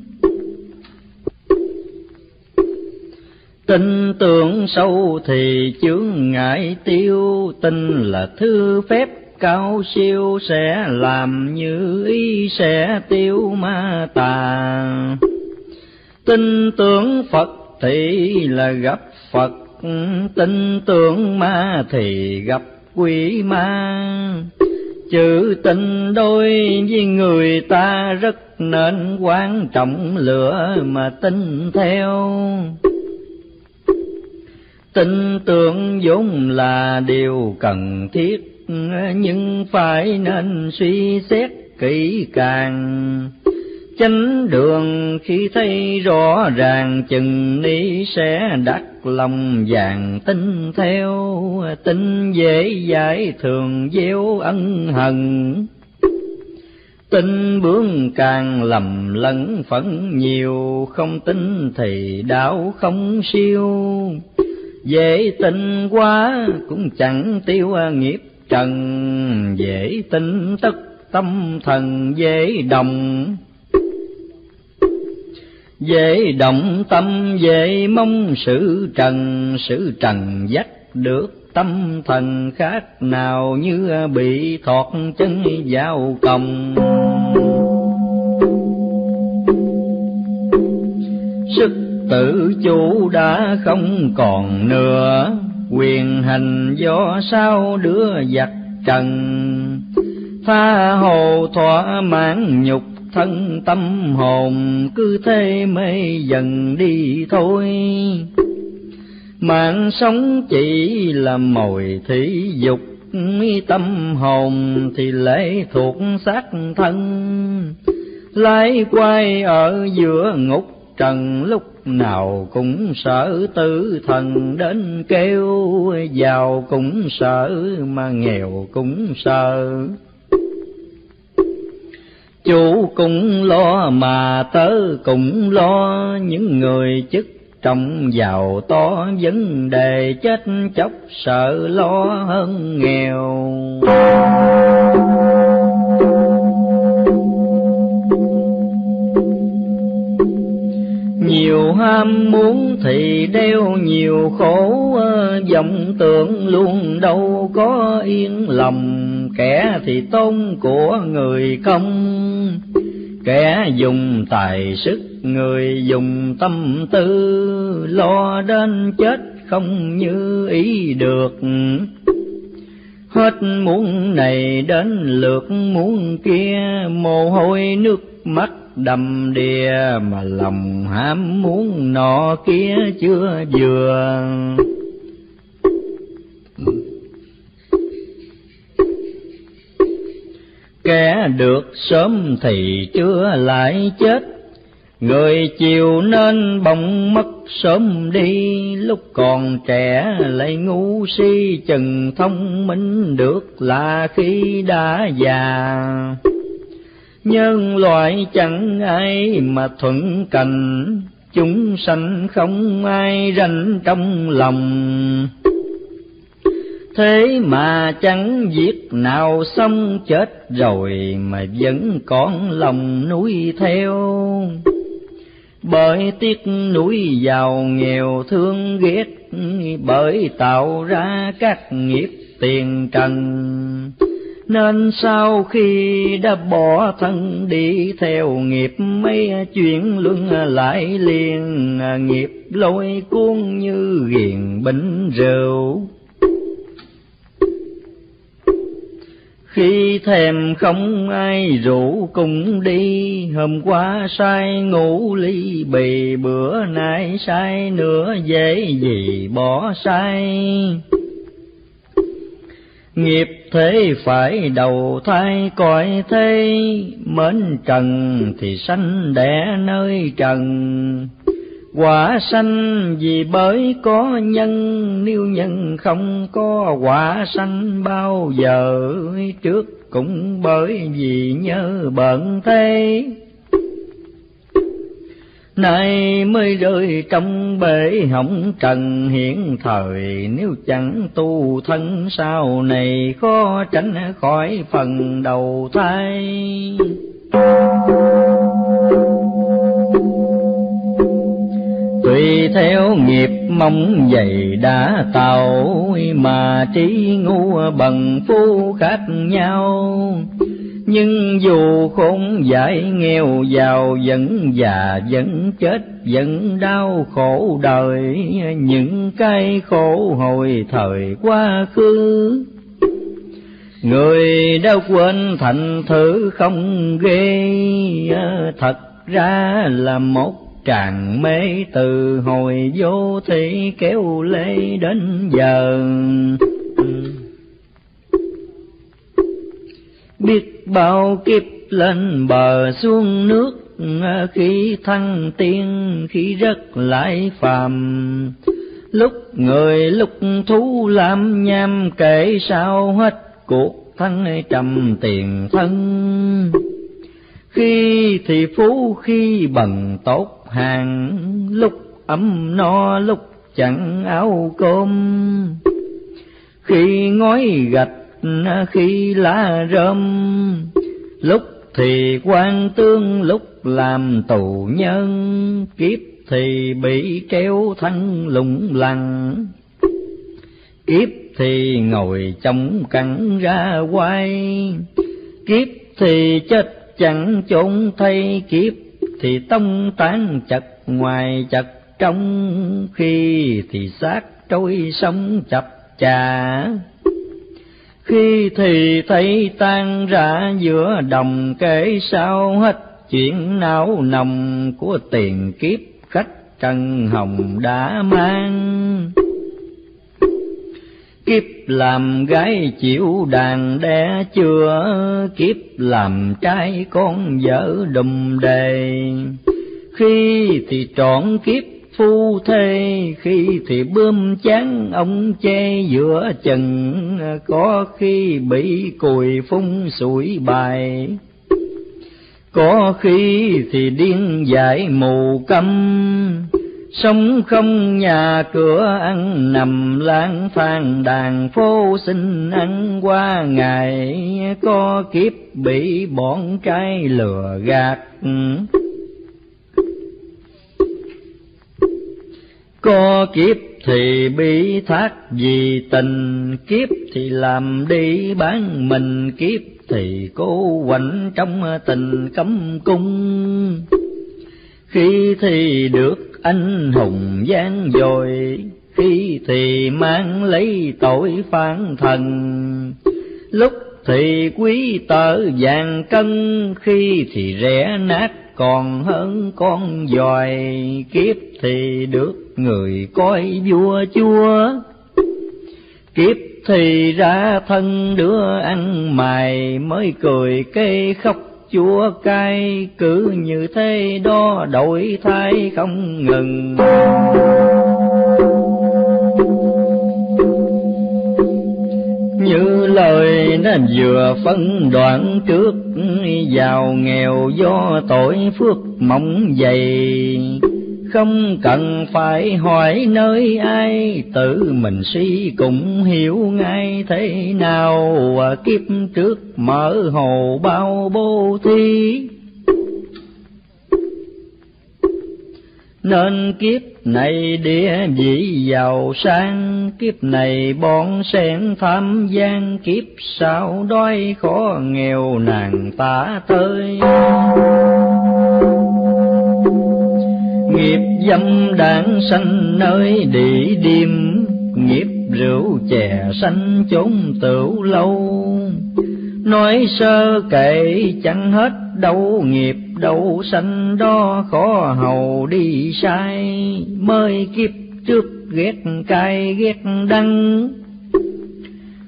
Tin tưởng sâu thì chướng ngại tiêu, tin là thư phép cao siêu sẽ làm như ý sẽ tiêu ma tà. Tin tưởng phật thì là gặp phật, tin tưởng ma thì gặp quỷ ma. Chữ tình đôi với người ta rất nên quan trọng lửa mà tin theo tin tưởng vốn là điều cần thiết, nhưng phải nên suy xét kỹ càng. Chánh đường khi thấy rõ ràng, chừng ni sẽ đắc lòng vàng tin theo. Tin dễ giải thường gieo ân hận. Tin bướng càng lầm lẫn phẫn nhiều, không tin thì đạo không siêu dễ tin quá cũng chẳng tiêu nghiệp trần. Dễ tin tất tâm thần dễ đồng. Dễ động tâm, dễ mong sự trần. Sự trần dắt được tâm thần khác nào như bị thọt chân vào còng. Sức tự chủ đã không còn nữa. Quyền hành do sao đứa giặc trần? Tha hồ thỏa mãn nhục thân tâm hồn, cứ thế mê dần đi thôi. Mạng sống chỉ là mồi thị dục tâm hồn thì lệ thuộc xác thân. Lái quay ở giữa ngục trần lúc nào cũng sợ tử thần đến kêu, giàu cũng sợ mà nghèo cũng sợ. Chủ cũng lo mà tớ cũng lo, những người chức trọng giàu to vấn đề chết chóc sợ lo hơn nghèo. Tâm muốn thì đeo nhiều khổ ờ, vọng tưởng luôn đâu có yên lòng. Kẻ thì tôn của người không, kẻ dùng tài sức người dùng tâm tư. Lo đến chết không như ý được. Hết muốn này đến lượt muốn kia, mồ hôi nước mắt đâm đìa mà lòng ham muốn nọ kia chưa vừa. Kẻ được sớm thì chưa lại chết, người chiều nên bỗng mất sớm đi. Lúc còn trẻ lại ngu si, chừng thông minh được là khi đã già nhân loại chẳng ai mà thuận cành chúng sanh không ai ranh trong lòng Thế mà chẳng việc nào xong chết rồi mà vẫn còn lòng núi theo. Bởi tiếc núi giàu nghèo thương ghét, bởi tạo ra các nghiệp tiền trần. Nên sau khi đã bỏ thân đi theo nghiệp mấy chuyện luân lại liền, nghiệp lôi cuốn như ghiền bánh rượu. Khi thèm không ai rủ cùng đi, Hôm qua say ngủ ly bì, Bữa nay say nữa dễ gì bỏ say. Nghiệp thế phải đầu thai cõi thế, Mến trần thì sanh đẻ nơi trần. Quả sanh vì bởi có nhân, nếu nhân không có quả sanh bao giờ, trước cũng bởi vì nhớ bận thế. Nay mới rơi trong bể hỏng trần hiện thời, Nếu chẳng tu thân sau này khó tránh khỏi phần đầu thai. Tùy theo nghiệp mong dày đã tạo, Mà trí ngu bằng phu khác nhau. Nhưng dù khốn giải nghèo, giàu vẫn già, vẫn chết, vẫn đau khổ đời. Những cái khổ hồi thời quá khứ, người đã quên thành thử không ghê. Thật ra là một tràn mê từ hồi vô thị kéo lê đến giờ. Biết bao kiếp lên bờ xuống nước, khi thăng tiên, khi rất lại phàm. Lúc người, lúc thú làm nham, kể sao hết cuộc thân trầm tiền thân. Khi thì phú, khi bần tốt hàng, lúc ấm no, lúc chẳng áo cơm. Khi ngói gạch khi lá râm, lúc thì quan tương lúc làm tù nhân. Kiếp thì bị kéo thân lủng lằng. Kiếp thì ngồi trong cẳng ra quay. Kiếp thì chết chẳng chôn thay. Kiếp thì tông tán chặt ngoài chặt trong. Khi thì xác trôi sông chập chà khi thì thấy tan rã giữa đồng kể sao hết, chuyện não nồng của tiền kiếp khách trần hồng đã mang. Kiếp làm gái chịu đàn đẻ chưa, kiếp làm trai con vợ đùm đề. Khi thì trọn kiếp phu thê. Khi thì bơm chán, ông che giữa chừng, có khi bị cùi phun sủi bài. Có khi thì điên dại mù câm, sống không nhà cửa ăn, nằm lang thang đàn phố xin ăn. Qua ngày có kiếp bị bọn trai lừa gạt. Có kiếp thì bị thác vì tình, kiếp thì làm đi bán mình, kiếp thì cố quạnh trong tình cấm cung. Khi thì được anh hùng gian dồi, khi thì mang lấy tội phản thần. Lúc thì quý tợ vàng cân, khi thì rẻ nát còn hơn con dòi, kiếp thì được người coi vua chúa. Kiếp thì ra thân đứa ăn mày mới cười cây khóc. Chúa cay cứ như thế đó đổi thay không ngừng. Như lời nó vừa phân đoạn trước, giàu nghèo do tội phước mỏng dày không cần phải hỏi nơi ai, tự mình suy cũng hiểu ngay thế nào. Kiếp trước mở hồ bao bố thí. Nên kiếp này địa vị giàu sang, kiếp này bọn sen tham gian, kiếp sau đói khó nghèo, nàng tả tơi nghiệp dâm đảng sanh nơi địa điềm nghiệp rượu chè sanh chốn tửu lâu. Nói sơ kệ chẳng hết đâu nghiệp, đâu sanh đó khó hầu đi sai. Mới kiếp trước ghét cay ghét đắng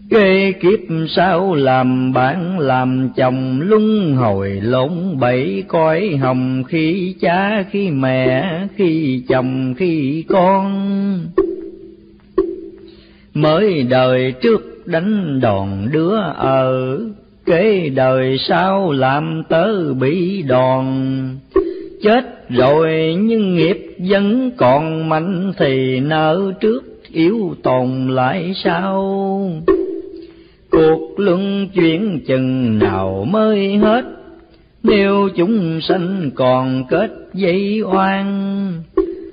Kê kiếp sau làm bạn, làm chồng luân hồi lộn bẫy. Coi hồng khi cha, khi mẹ, khi chồng, khi con. Mới đời trước đánh đòn đứa ở kế đời sau làm tớ bị đòn. Chết rồi nhưng nghiệp vẫn còn mạnh thì nợ trước yếu tồn lại sao cuộc luân chuyển chừng nào mới hết, nếu chúng sanh còn kết dây oan.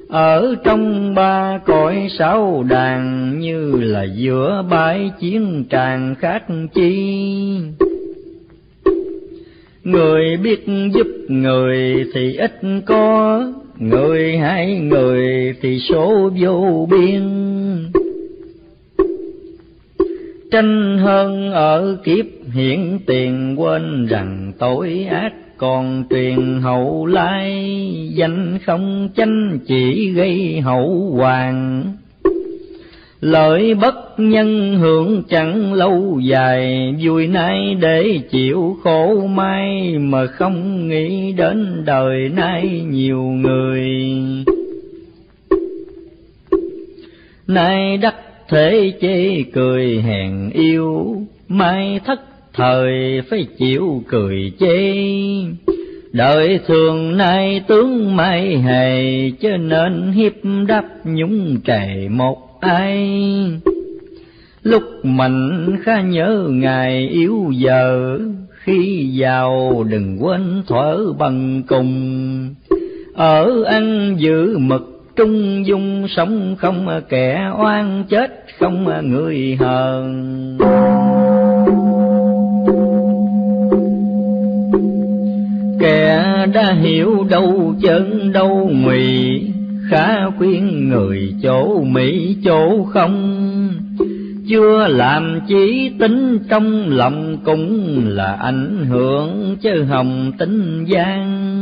Ở trong ba cõi sáu đàn như là giữa bãi chiến tràng khác chi. Người biết giúp người thì ít có, người hai người thì số vô biên tranh hơn ở kiếp hiện tiền, quên rằng tội ác còn truyền hậu lai. Danh không chánh chỉ gây hậu hoàng. Lợi bất nhân hưởng chẳng lâu dài, vui nay để chịu khổ mai mà không nghĩ đến đời nay nhiều người. Nay đắc thế chê cười hèn yêu, mai thất thời phải chịu cười chê. Đời thường nay tướng mai hề cho nên hiếp đắp nhúng trề một ai. Lúc mạnh khá nhớ ngày yếu giờ, khi giàu đừng quên thở bằng cùng. Ở ăn giữ mực trung dung sống không kẻ oan chết không người hờn. Kẻ đã hiểu đâu chân đâu mì, khá khuyên người chỗ mỹ chỗ không. Chưa làm chí tính trong lòng cũng là ảnh hưởng chứ hồng tính gian.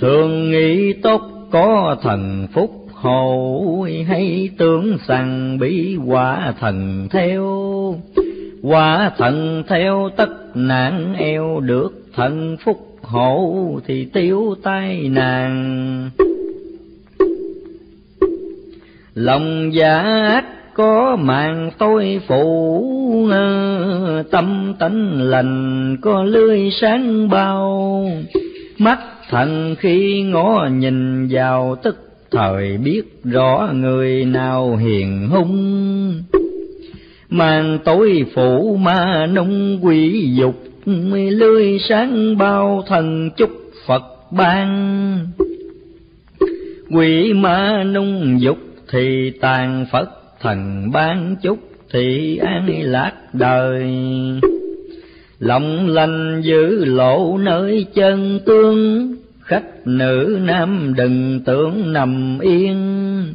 Thường nghĩ tốt có thần phúc hộ hay tưởng rằng bị quả thần theo. Quả thần theo tất nạn eo, được thần phúc hộ thì tiêu tai nàng lòng giả ác có màn tôi phủ tâm tánh lành có lưới sáng bao. Mắt thần khi ngó nhìn vào, tức thời biết rõ người nào hiền hung. Màn tối phủ ma nung quỷ dục lưới sáng bao thần chúc phật ban. Quỷ ma nung dục thì tàn phật thần ban chúc thì an lạc đời. Lòng lành giữ lộ nơi chân tương khách nữ nam đừng tưởng nằm yên.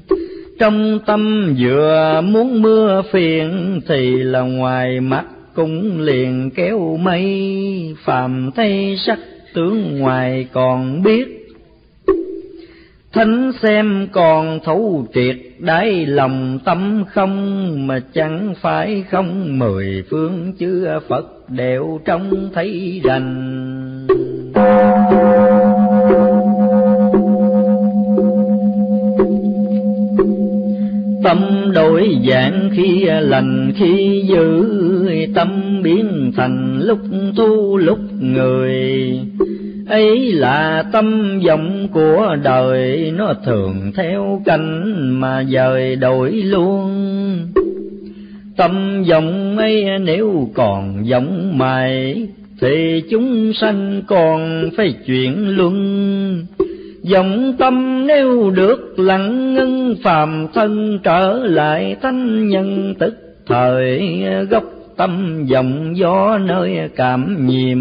Trong tâm vừa muốn mưa phiền thì là ngoài mắt cũng liền kéo mây. Phàm thấy sắc tướng ngoài còn biết. Thánh xem còn thấu triệt đáy lòng tâm không, mà chẳng phải không mười phương chư Phật đều trông thấy rành. Tâm đổi dạng khi lành khi dữ, tâm biến thành lúc tu lúc người. Ấy là tâm vọng của đời nó thường theo cảnh mà dời đổi luôn. Tâm vọng ấy nếu còn vọng mày thì chúng sanh còn phải chuyển luân dòng tâm nếu được lặng ngưng, phàm thân trở lại thanh nhân tức thời. Gốc tâm dòng gió nơi cảm nhiệm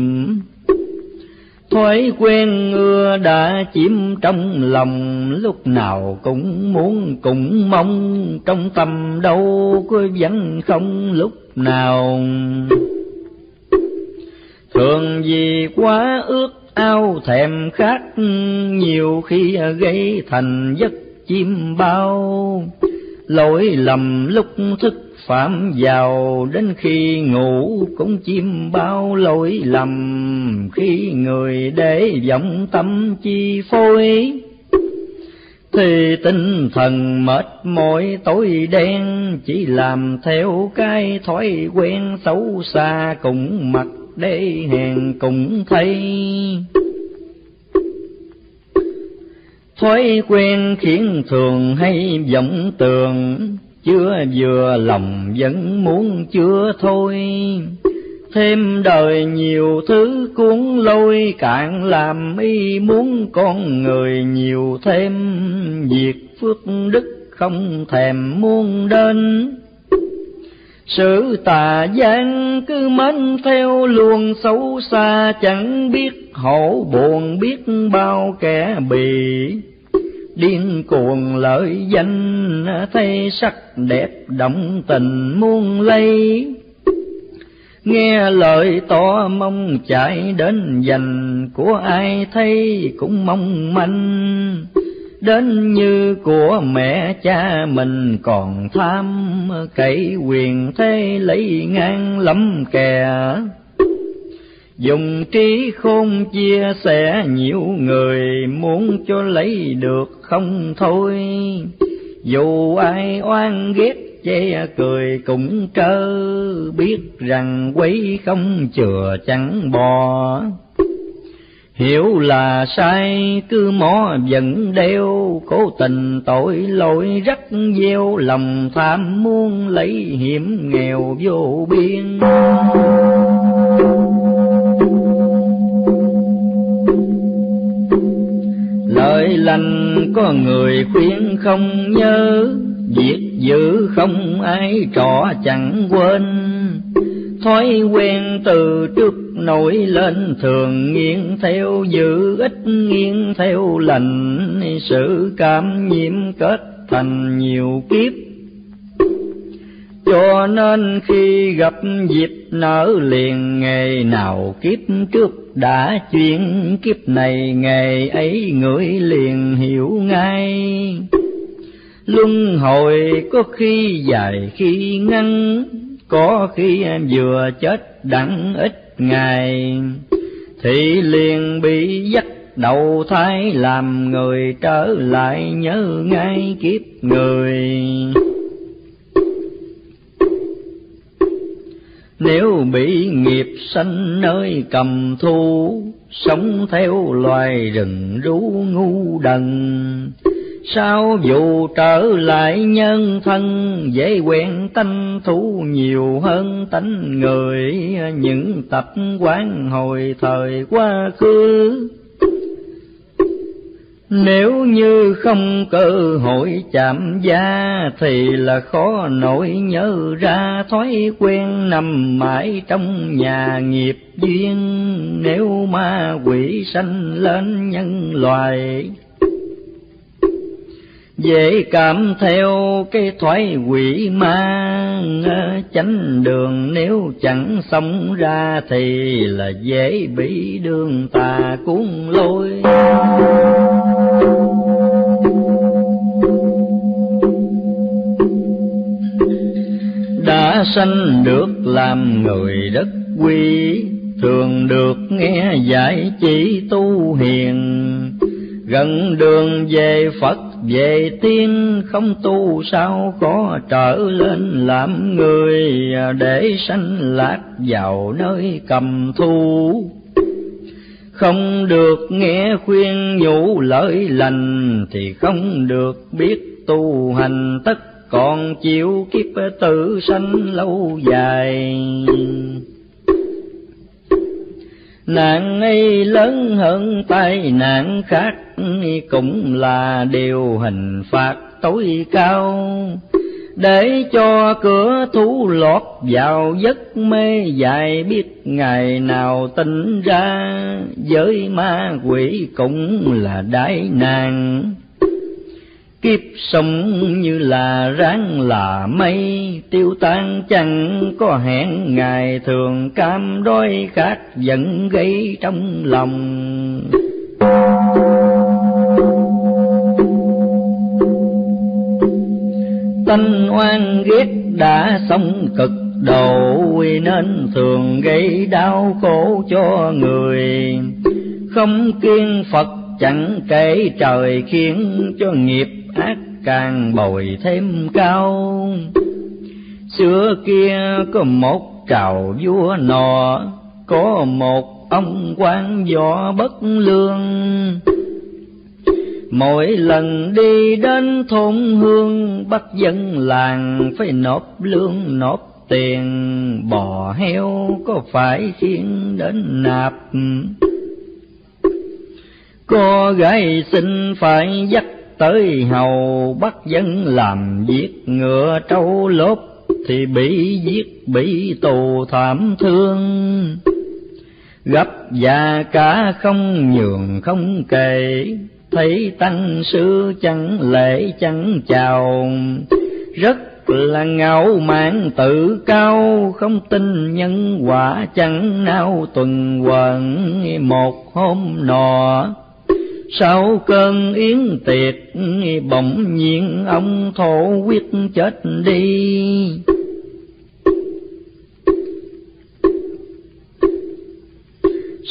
thói quen ưa đã chiếm trong lòng, lúc nào cũng muốn cũng mong. Trong tâm đâu có vẫn không lúc nào. Thường vì quá ước ao thèm khát nhiều khi gây thành giấc chim bao. Lỗi lầm lúc thức phạm vào, đến khi ngủ cũng chim bao. Lỗi lầm khi người để vọng tâm chi phối. Thì tinh thần mệt mỏi tối đen, chỉ làm theo cái thói quen xấu xa cũng mặc để hèn cùng thấy. Thói quen khiến thường hay vọng tường, chưa vừa lòng vẫn muốn chưa thôi. Thêm đời nhiều thứ cuốn lôi cạn làm y muốn con người nhiều thêm. Việc phước đức không thèm muôn đến sự tà gian cứ mến theo luồng xấu xa, chẳng biết hổ buồn biết bao kẻ bị điên cuồng lợi danh, thấy sắc đẹp động tình muôn lây. Nghe lời to mong chạy đến dành, của ai thấy cũng mong manh đến như của mẹ cha mình, còn tham cậy quyền thế lấy ngang lắm kè. Dùng trí khôn chia sẻ nhiều người muốn cho lấy được không thôi. Dù ai oan ghét che cười cũng trơ, biết rằng quấy không chừa chẳng bò hiểu là sai, cứ mó vẫn đeo. Cố tình tội lỗi rất gieo. Lòng tham muốn lấy hiểm nghèo vô biên. Lời lành có người khuyên không nhớ. Việc giữ không ai trọ chẳng quên thói quen từ trước nổi lên thường nghiêng theo dữ ít nghiêng theo lành sự cảm nhiễm kết thành nhiều kiếp. Cho nên khi gặp dịp nở liền, ngày nào kiếp trước đã chuyển, kiếp này ngày ấy người liền hiểu ngay. Luân hồi có khi dài khi ngắn có khi em vừa chết đặng ít ngày, thì liền bị dắt đầu thai làm người trở lại nhớ ngay kiếp người. Nếu bị nghiệp sanh nơi cầm thu, sống theo loài rừng rú ngu đần sao dù trở lại nhân thân, dễ quen tanh thú nhiều hơn tánh người. Những tập quán hồi thời quá khứ, nếu như không cơ hội chạm da thì là khó nổi. Nhớ ra thói quen nằm mãi trong nhà nghiệp duyên, nếu ma quỷ sanh lên nhân loài dễ cảm theo cái thoái quỷ ma chánh đường nếu chẳng sống ra thì là dễ bị đường tà cuốn lôi. Đã sanh được làm người đất quy thường được nghe dạy chỉ tu hiền. Gần đường về phật về tiên không tu sao có trở lên? Làm người để sanh lạc vào nơi cầm thu không được nghe khuyên nhủ lợi lành, thì không được biết tu hành. Tất còn chịu kiếp tự sanh lâu dài nạn ấy lớn hơn tai nạn khác cũng là điều hình phạt tối cao. Để cho cửa thú lọt vào giấc mê dài biết ngày nào tỉnh ra, với ma quỷ cũng là đại nạn kiếp sống như là ráng là mây, tiêu tan chẳng có hẹn ngày thường, cam đôi khát vẫn gây trong lòng. Tanh oan ghét đã sống cực đầu nên thường gây đau khổ cho người. Không kiên phật chẳng kể trời khiến cho nghiệp ác càng bồi thêm cao. Xưa kia có một trào vua nọ, có một ông quan võ bất lương. Mỗi lần đi đến thôn hương, bắt dân làng phải nộp lương, nộp tiền. Bò heo có phải khiến đến nạp? Cô gái xin phải dắt tới hầu, bắt dân làm việc ngựa trâu lốp, thì bị giết, bị tù thảm thương. Gấp già cả không nhường, không kể thấy tăng sư chẳng lễ, chẳng chào. Rất là ngạo mạn tự cao, không tin nhân quả chẳng nao tuần quẩn một hôm nọ sau cơn yến tiệc bỗng nhiên ông thổ quyết chết đi?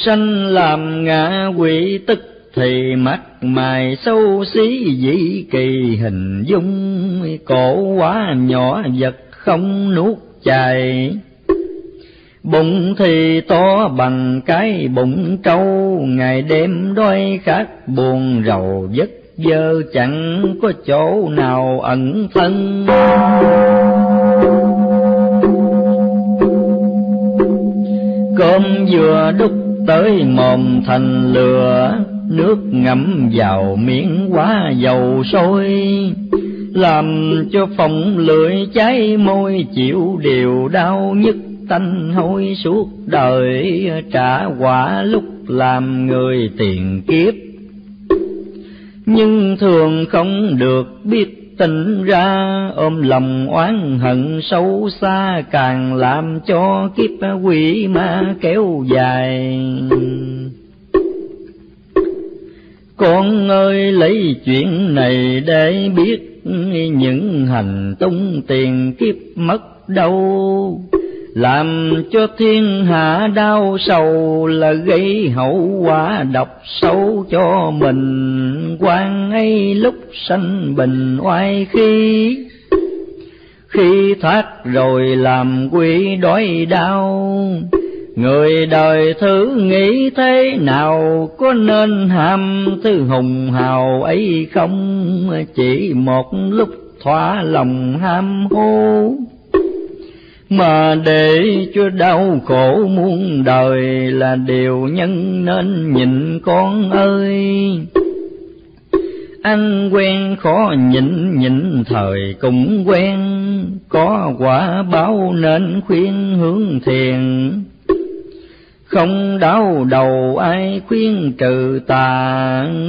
Sanh làm ngạ quỷ tức thì mắt mày xấu xí dĩ kỳ hình dung. Cổ quá nhỏ vật không nuốt chài bụng thì to bằng cái bụng trâu, ngày đêm đói khát, buồn rầu vất vơ chẳng có chỗ nào ẩn thân. Cơm vừa đúc tới mồm thành lửa, nước ngậm vào miệng quá dầu sôi. Làm cho phòng lưỡi cháy môi chịu điều đau nhức tanh hôi suốt đời, trả quả lúc làm người tiền kiếp. Nhưng thường không được biết tỉnh ra, ôm lòng oán hận sâu xa càng làm cho kiếp quỷ ma kéo dài. Con ơi, lấy chuyện này để biết những hành tung tiền kiếp mất đâu làm cho thiên hạ đau sầu là gây hậu quả độc sâu cho mình. Quan ấy lúc sanh bình oai khi khi thoát rồi làm quỷ đói đau. Người đời thử nghĩ thế nào, có nên ham thứ hùng hào ấy không? Chỉ một lúc thỏa lòng ham hô mà để cho đau khổ muôn đời là điều nhân nên nhịn con ơi. Ăn quen khó nhịn nhịn thời cũng quen. Có quả báo nên khuyên hướng thiền không đau đầu ai khuyên trừ tà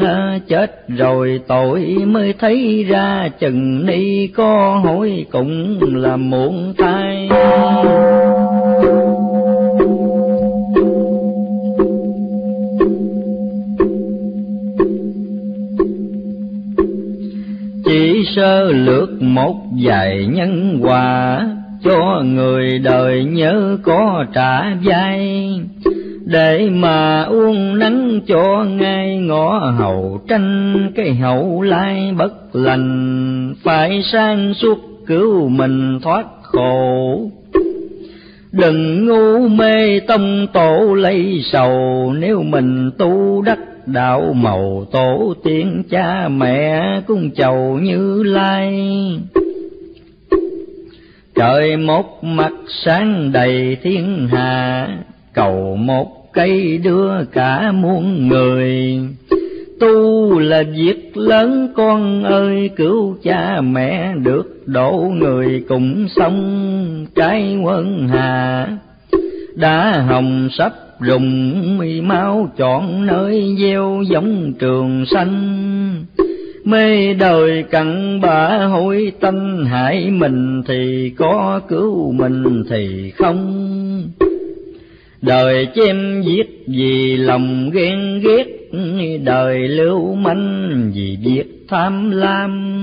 à, chết rồi tội mới thấy ra chừng ni, có hối cũng là muộn thay. Chỉ sơ lược một vài nhân quả cho người đời nhớ có trả vai. Để mà uống nắng cho ngay ngõ hậu tranh cái hậu lai bất lành. Phải sang suốt cứu mình thoát khổ. Đừng ngu mê tông tổ lấy sầu, Nếu mình tu đắc đạo màu tổ tiên cha mẹ cung chầu như lai. Trời một mặt sáng đầy thiên hà, Cầu một cây đưa cả muôn người. Tu là việc lớn con ơi cứu cha mẹ được độ người cùng sống trái quân hà. Đã hồng sắp rụng mi máu chọn nơi gieo giống trường xanh mê đời cặn bã hối tâm hại mình thì có cứu mình thì không. Đời chém giết vì lòng ghen ghét, đời lưu manh vì việc tham lam.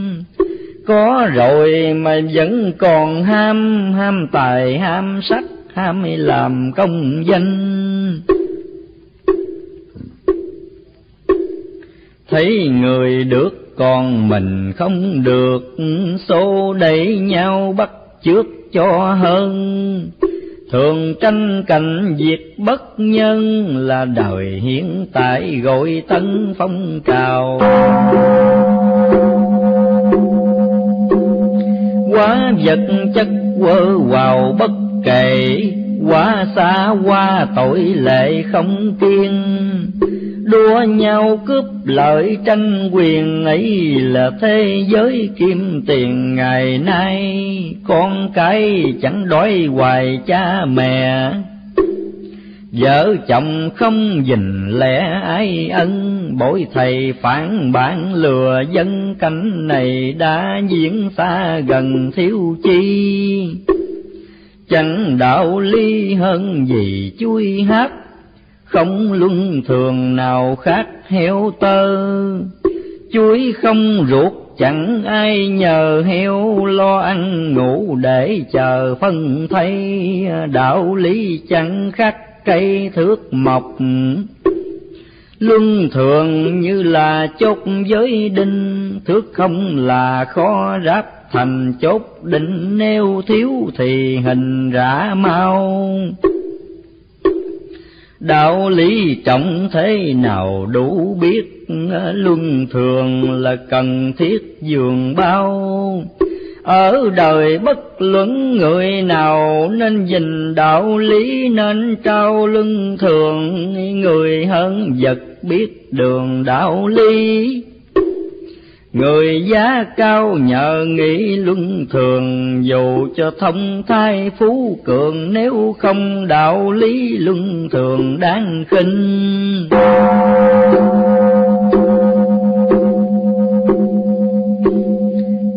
Có rồi mà vẫn còn ham ham tài, ham sắc, ham làm công danh. Thấy người được còn mình không được xô đẩy nhau bắt trước cho hơn. Thường tranh cạnh việc bất nhân là đời hiện tại gọi tân phong trào quá vật chất quơ vào bất kể, quá xa qua tội lệ không kiên đua nhau cướp lợi tranh quyền ấy là thế giới kim tiền ngày nay. Con cái chẳng đói hoài cha mẹ. Vợ chồng không dình lẽ ai ân. Bội thầy phản bản lừa dân cảnh này đã diễn xa gần thiếu chi. Chẳng đạo lý hơn gì chui hát không luân thường nào khác heo tơ. Chuối không ruột chẳng ai nhờ heo lo ăn, ngủ để chờ phân thay đạo lý chẳng khác cây thước mọc luân thường như là chốt giới đinh, thước không là khó ráp thành chốt định nêu thiếu thì hình rã mau đạo lý trọng thế nào đủ biết ờ, luân thường là cần thiết dường bao. Ở đời bất luận người nào nên dình đạo lý nên trao luân thường, người hơn vật biết đường đạo lý. Người giá cao nhờ nghĩ luân thường, Dù cho thông thai phú cường, Nếu không đạo lý luân thường đáng khinh.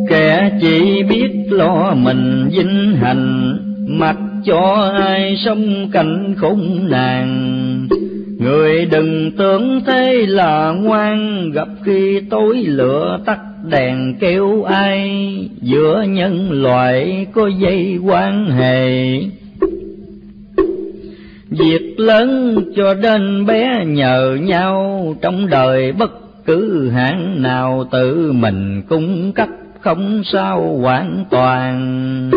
Kẻ chỉ biết lo mình vinh hành, Mặc cho ai sống cảnh khốn nạn, Người đừng tưởng thế là ngoan, gặp khi tối lửa tắt đèn kêu ai, giữa nhân loại có dây quan hệ. Việc lớn cho đến bé nhờ nhau, trong đời bất cứ hạng nào tự mình cung cấp không sao hoàn toàn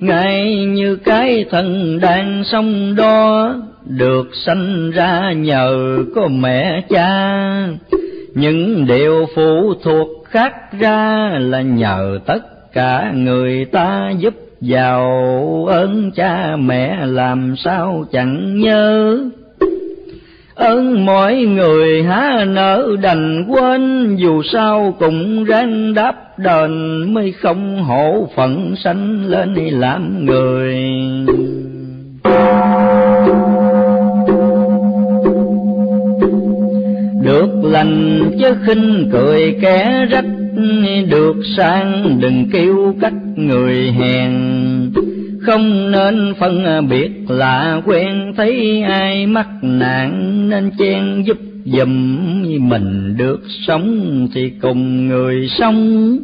ngay như cái thân đang sông đó, được sanh ra nhờ có mẹ cha. Những điều phụ thuộc khác ra là nhờ tất cả người ta giúp giàu ơn cha mẹ làm sao chẳng nhớ ơn mọi người há nỡ đành quên, dù sao cũng ráng đáp đền mới không hổ phận sanh lên làm người. Được lành chứ khinh cười kẻ rách, được sang đừng kêu cách người hèn không nên phân biệt là quen thấy ai mắc nạn, nên chen giúp dùm mình được sống thì cùng người sống.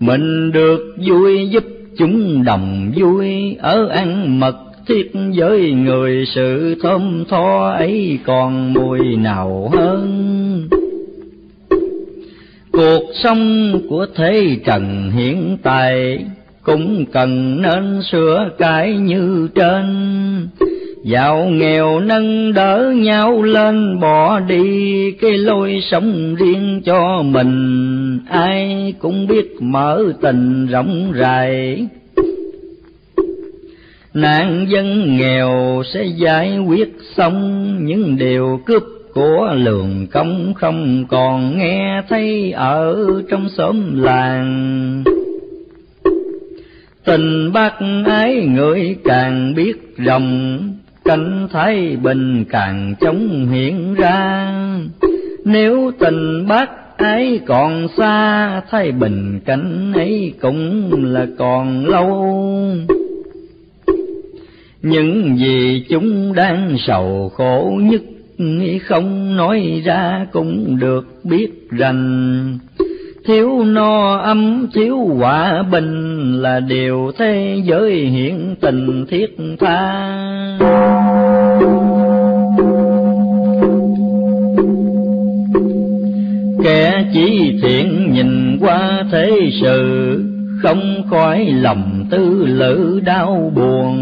Mình được vui giúp chúng đồng vui, ở ăn mật thiết với người sự thơm tho ấy còn mùi nào hơn? Cuộc sống của thế trần hiện tại cũng cần nên sửa cải như trên. Giàu nghèo nâng đỡ nhau lên, bỏ đi cái lối sống riêng cho mình. Ai cũng biết mở tình rộng rãi. Nạn dân nghèo sẽ giải quyết xong những điều cướp của lường công không còn nghe thấy ở trong xóm làng tình bác ái người càng biết rộng, cảnh thái bình càng chống hiện ra. Nếu tình bác ái còn xa, thái bình cảnh ấy cũng là còn lâu. Những gì chúng đang sầu khổ nhất không nói ra cũng được biết rành thiếu no âm, thiếu hòa bình là điều thế giới hiện tình thiết tha. Kẻ chỉ thiện nhìn qua thế sự, không khỏi lòng tư lự đau buồn.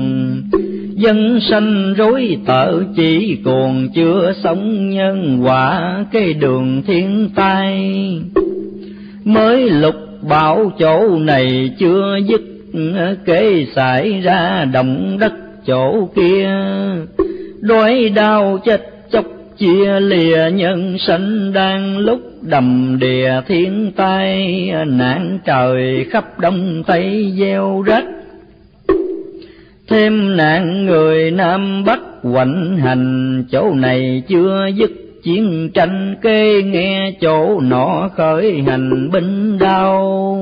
Dân sanh rối tợ chỉ còn chưa sống nhân quả, cái đường thiên tai mới lục bảo chỗ này chưa dứt kế xảy ra động đất chỗ kia. Đói đau chết chóc chia lìa, nhân sanh đang lúc đầm đìa thiên tai. Nạn trời khắp đông tây gieo rách thêm nạn người nam bắc hoành hành, chỗ này chưa dứt chiến tranh kê nghe chỗ nọ khởi hành binh đau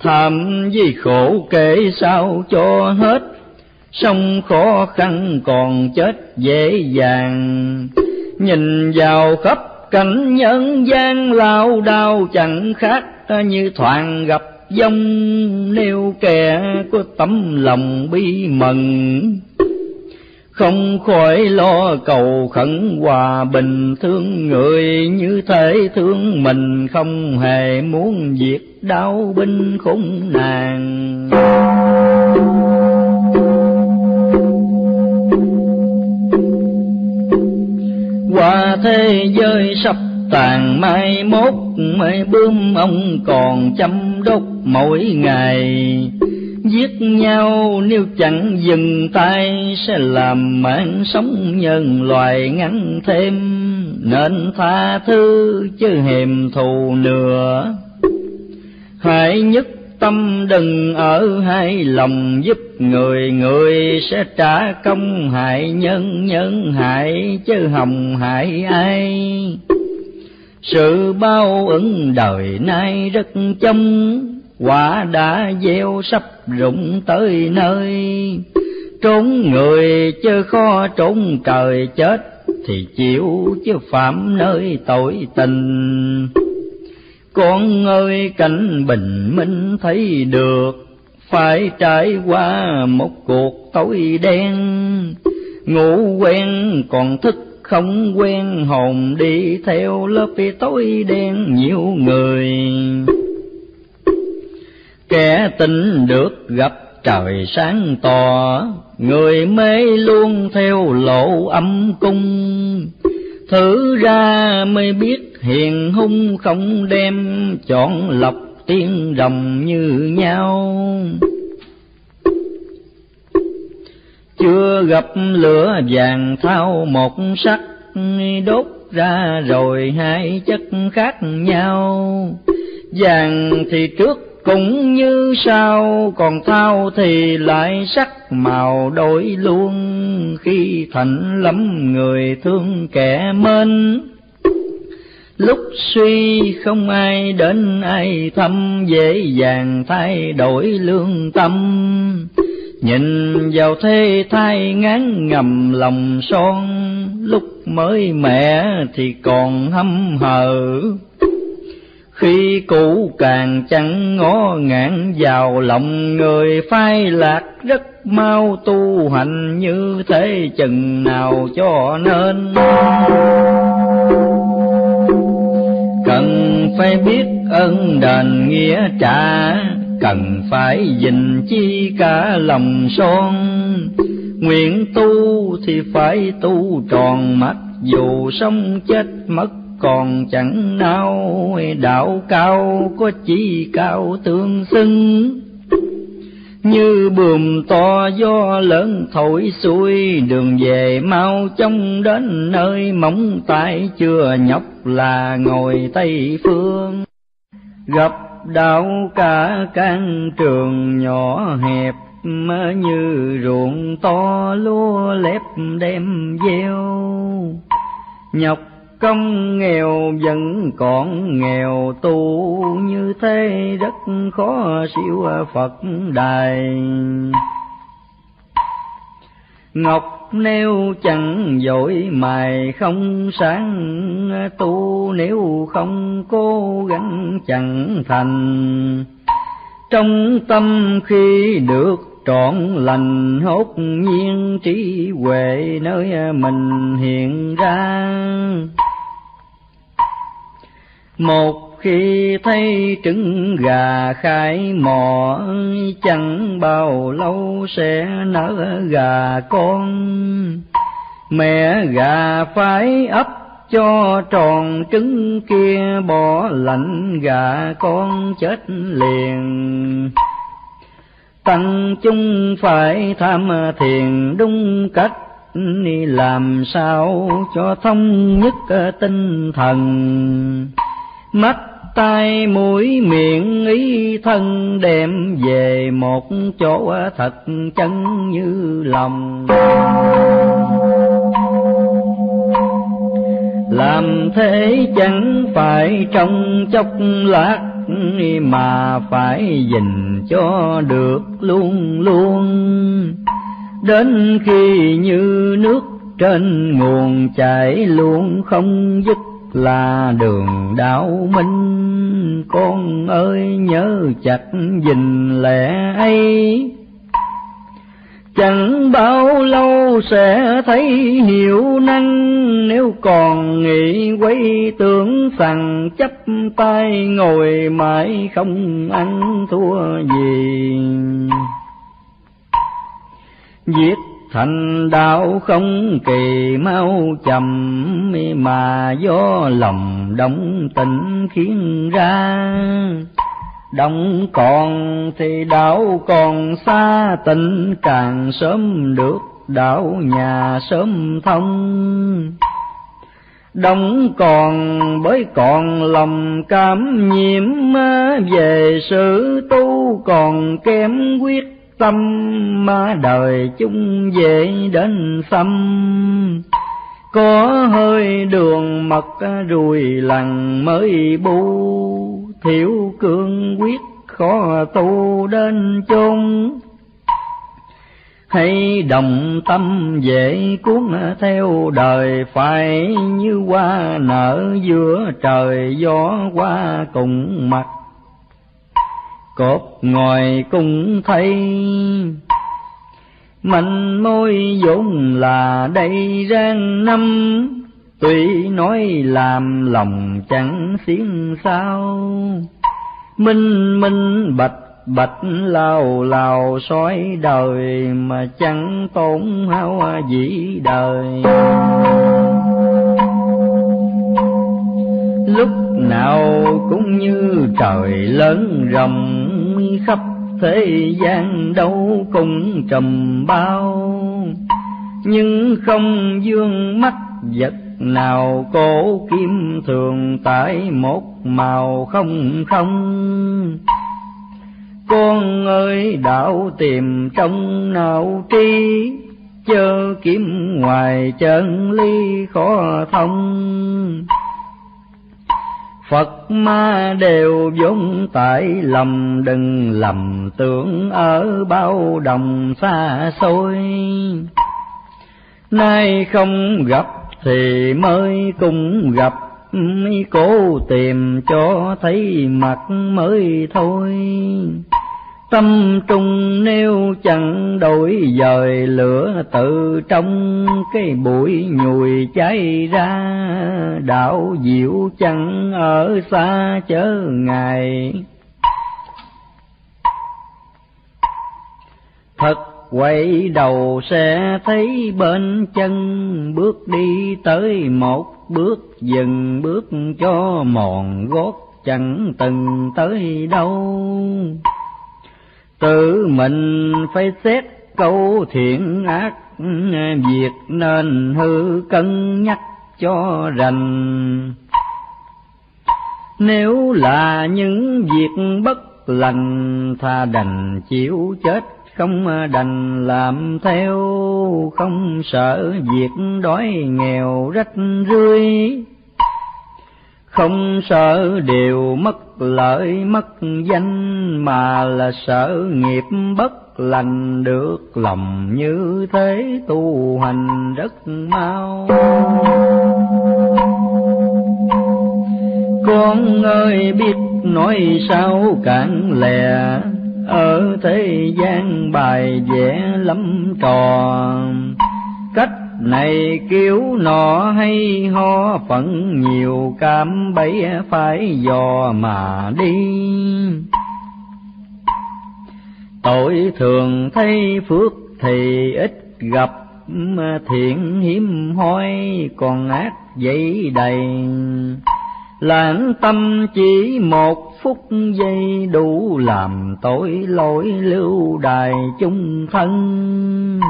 thảm vì khổ kể sao cho hết, sông khó khăn còn chết dễ dàng. Nhìn vào khắp cảnh nhân gian lao đao chẳng khác như thoảng gặp dông. Nêu kẻ có tấm lòng bi mừng không khỏi lo cầu khẩn hòa bình. Thương người như thể thương mình, không hề muốn diệt đau binh khủng nàng. Qua thế giới sắp tàn, mai mốt mây bướm ông còn chăm đốt mỗi ngày giết nhau, nếu chẳng dừng tay sẽ làm mạng sống nhân loài ngắn thêm. Nên tha thứ chứ hèm thù nữa hãy nhất tâm đừng ở hai lòng giúp người người sẽ trả công hại nhân nhân hại chứ hồng hại ai. Sự bao ứng đời nay rất chông quả đã gieo sắp rụng tới nơi. Trốn người chớ khó trốn trời chết, thì chịu chứ phạm nơi tội tình. Con ơi, cảnh bình minh thấy được, phải trải qua một cuộc tối đen. Ngủ quen còn thức không quen, hồn đi theo lớp tối đen nhiều người kẻ tình được gặp trời sáng tỏ, người mê luôn theo lộ âm cung. Thử ra mới biết hiền hung không đem chọn lọc tiên đồng như nhau. Chưa gặp lửa vàng thao một sắc, đốt ra rồi hai chất khác nhau. Vàng thì trước cũng như sao, còn thao thì lại sắc màu đổi luôn. Khi thành lắm người thương kẻ mến. Lúc suy không ai đến, ai thăm, dễ dàng thay đổi lương tâm. Nhìn vào thế thai ngán ngầm lòng son, lúc mới mẹ thì còn hâm hờ khi cũ càng chẳng ngó ngạn vào lòng người, phai lạc rất mau tu hành như thế chừng nào cho nên. Cần phải biết ân đền nghĩa trả, cần phải dình chi cả lòng son. Nguyện tu thì phải tu tròn mắt, dù sống chết mất còn chẳng nao đạo cao có chỉ cao tương xưng như buồm to gió lớn thổi xuôi, đường về mau trông đến nơi móng tay chưa nhọc là ngồi tây phương. Gặp đạo cả căn trường nhỏ hẹp, mơ như ruộng to lúa lép đem gieo. Nhọc công nghèo vẫn còn nghèo, tu như thế rất khó siêu Phật đài. Ngọc nếu chẳng dội mài không sáng, tu nếu không cố gắng chẳng thành. Trong tâm khi được trọn lành, hốt nhiên trí huệ nơi mình hiện ra một khi thấy trứng gà khai mò, chẳng bao lâu sẽ nở gà con. Mẹ gà phải ấp cho tròn trứng kia, bỏ lạnh gà con chết liền. Tăng chung phải tham thiền, đúng cách làm sao cho thông nhất tinh thần mắt, tai, mũi, miệng, ý, thân đem về một chỗ thật chân như lòng. Làm thế chẳng phải trong chốc lát mà phải dình cho được luôn luôn. Đến khi như nước trên nguồn chảy luôn không dứt là đường đạo minh, con ơi nhớ chặt gìn lẽ ấy. Chẳng bao lâu sẽ thấy hiểu năng, nếu còn nghĩ quay tưởng rằng chấp tay ngồi mãi không ăn thua gì. Giết thành đạo không kỳ mau chậm, mà do lòng đóng tình khiến ra. Động còn thì đạo còn xa tình càng sớm được đạo nhà sớm thông. Đông còn bởi còn lòng cảm nhiễm về sự tu còn kém quyết tâm mà đời chung về đến xâm có hơi đường mật rùi lằn mới bu thiểu cương quyết khó tu đến chung, hay đồng tâm dễ cuốn theo đời phải như hoa nở giữa trời gió qua cùng mặt cột ngồi cùng thấy. Mạnh môi vốn là đầy rang năm, tuy nói làm lòng chẳng xiên sao. Minh minh bạch bạch lao lao soi đời mà chẳng tốn hao dĩ đời. Lúc nào cũng như trời lớn rồng khắp thế gian đâu cùng trầm bao. Nhưng không dương mắt vật nào cổ kim thường tại một màu không không. Con ơi đạo tìm trong nào tri chớ kiếm ngoài chân ly khó thông. Phật ma đều vốn tại lầm đừng lầm tưởng ở bao đồng xa xôi. Nay không gặp thì mới cùng gặp, cố tìm cho thấy mặt mới thôi tâm trung nêu chẳng đổi dời lửa tự trong cái bụi nhùi cháy ra, đạo diệu chẳng ở xa chớ ngài Thật quay đầu sẽ thấy bên chân, bước đi tới một bước dừng bước cho mòn gót chẳng từng tới đâu tự mình phải xét câu thiện ác, việc nên hư cân nhắc cho rành. Nếu là những việc bất lành tha đành chịu chết không đành làm theo, không sợ việc đói nghèo rách rưới không sợ điều mất lợi mất danh, mà là sợ nghiệp bất lành được lòng như thế tu hành rất mau. Con ơi, biết nói sao cạn lè, ở thế gian bài vẽ lắm trò. Cách này kiểu nọ hay ho, phận nhiều cam bấy phải dò mà đi. Tội thường thấy phước thì ít gặp, thiện hiếm hoi còn ác dậy đầy. Lãng tâm chỉ một phút giây đủ làm tội lỗi lưu đài chung thân.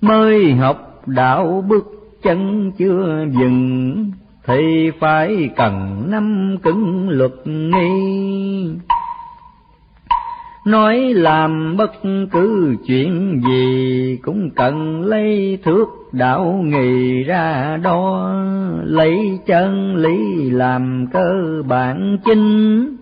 Mới học đạo bước chân chưa dừng, thì phải cần năm cứng luật nghi. Nói làm bất cứ chuyện gì cũng cần lấy thước đạo nghề ra đo, lấy chân lý làm cơ bản chính.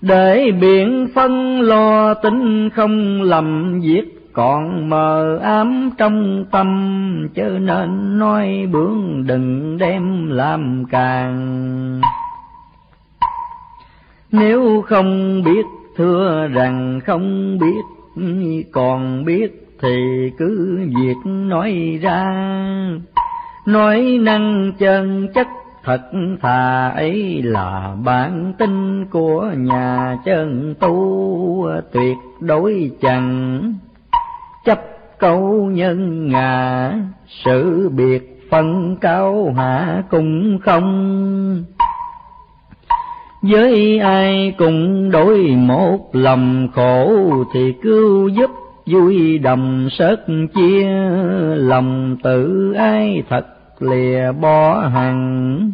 Để biện phân lo tính không lầm việc còn mờ ám trong tâm, chớ nên nói bướng, đừng đem làm càng. Nếu không biết thưa rằng không biết, còn biết thì cứ việc nói ra. Nói năng chân chất thật thà ấy là bản tính của nhà chân tu, tuyệt đối chẳng chấp câu nhân ngã, sự biệt phân cao hạ cũng không. Với ai cùng đối một lòng khổ thì cứu giúp vui đồng sớt chia. Lòng tự ai thật lìa bỏ hằng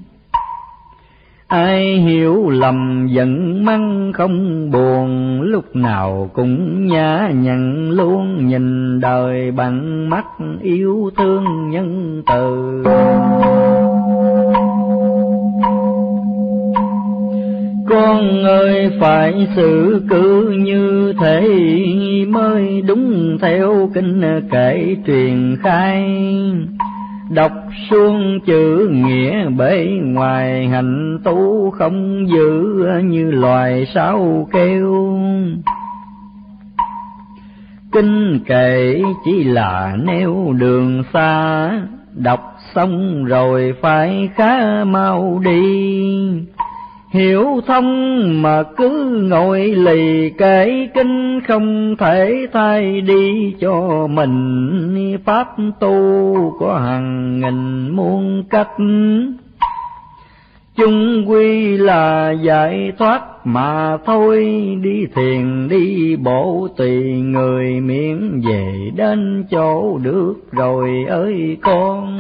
ai hiểu lầm giận mắng không buồn, lúc nào cũng nhã nhặn luôn nhìn đời bằng mắt yêu thương nhân từ. Con ơi, phải xử cứ như thế mới đúng theo kinh kể truyền khai đọc xuông chữ nghĩa bể ngoài hành tu không giữ như loài sao kêu. Kinh kệ chỉ là nêu đường xa, đọc xong rồi phải khá mau đi hiểu thông mà cứ ngồi lì kể kinh, không thể thay đi cho mình. Pháp tu có hàng nghìn muôn cách. Chung quy là giải thoát mà thôi. Đi thiền, đi bộ tùy người miễn về đến chỗ được rồi ơi con.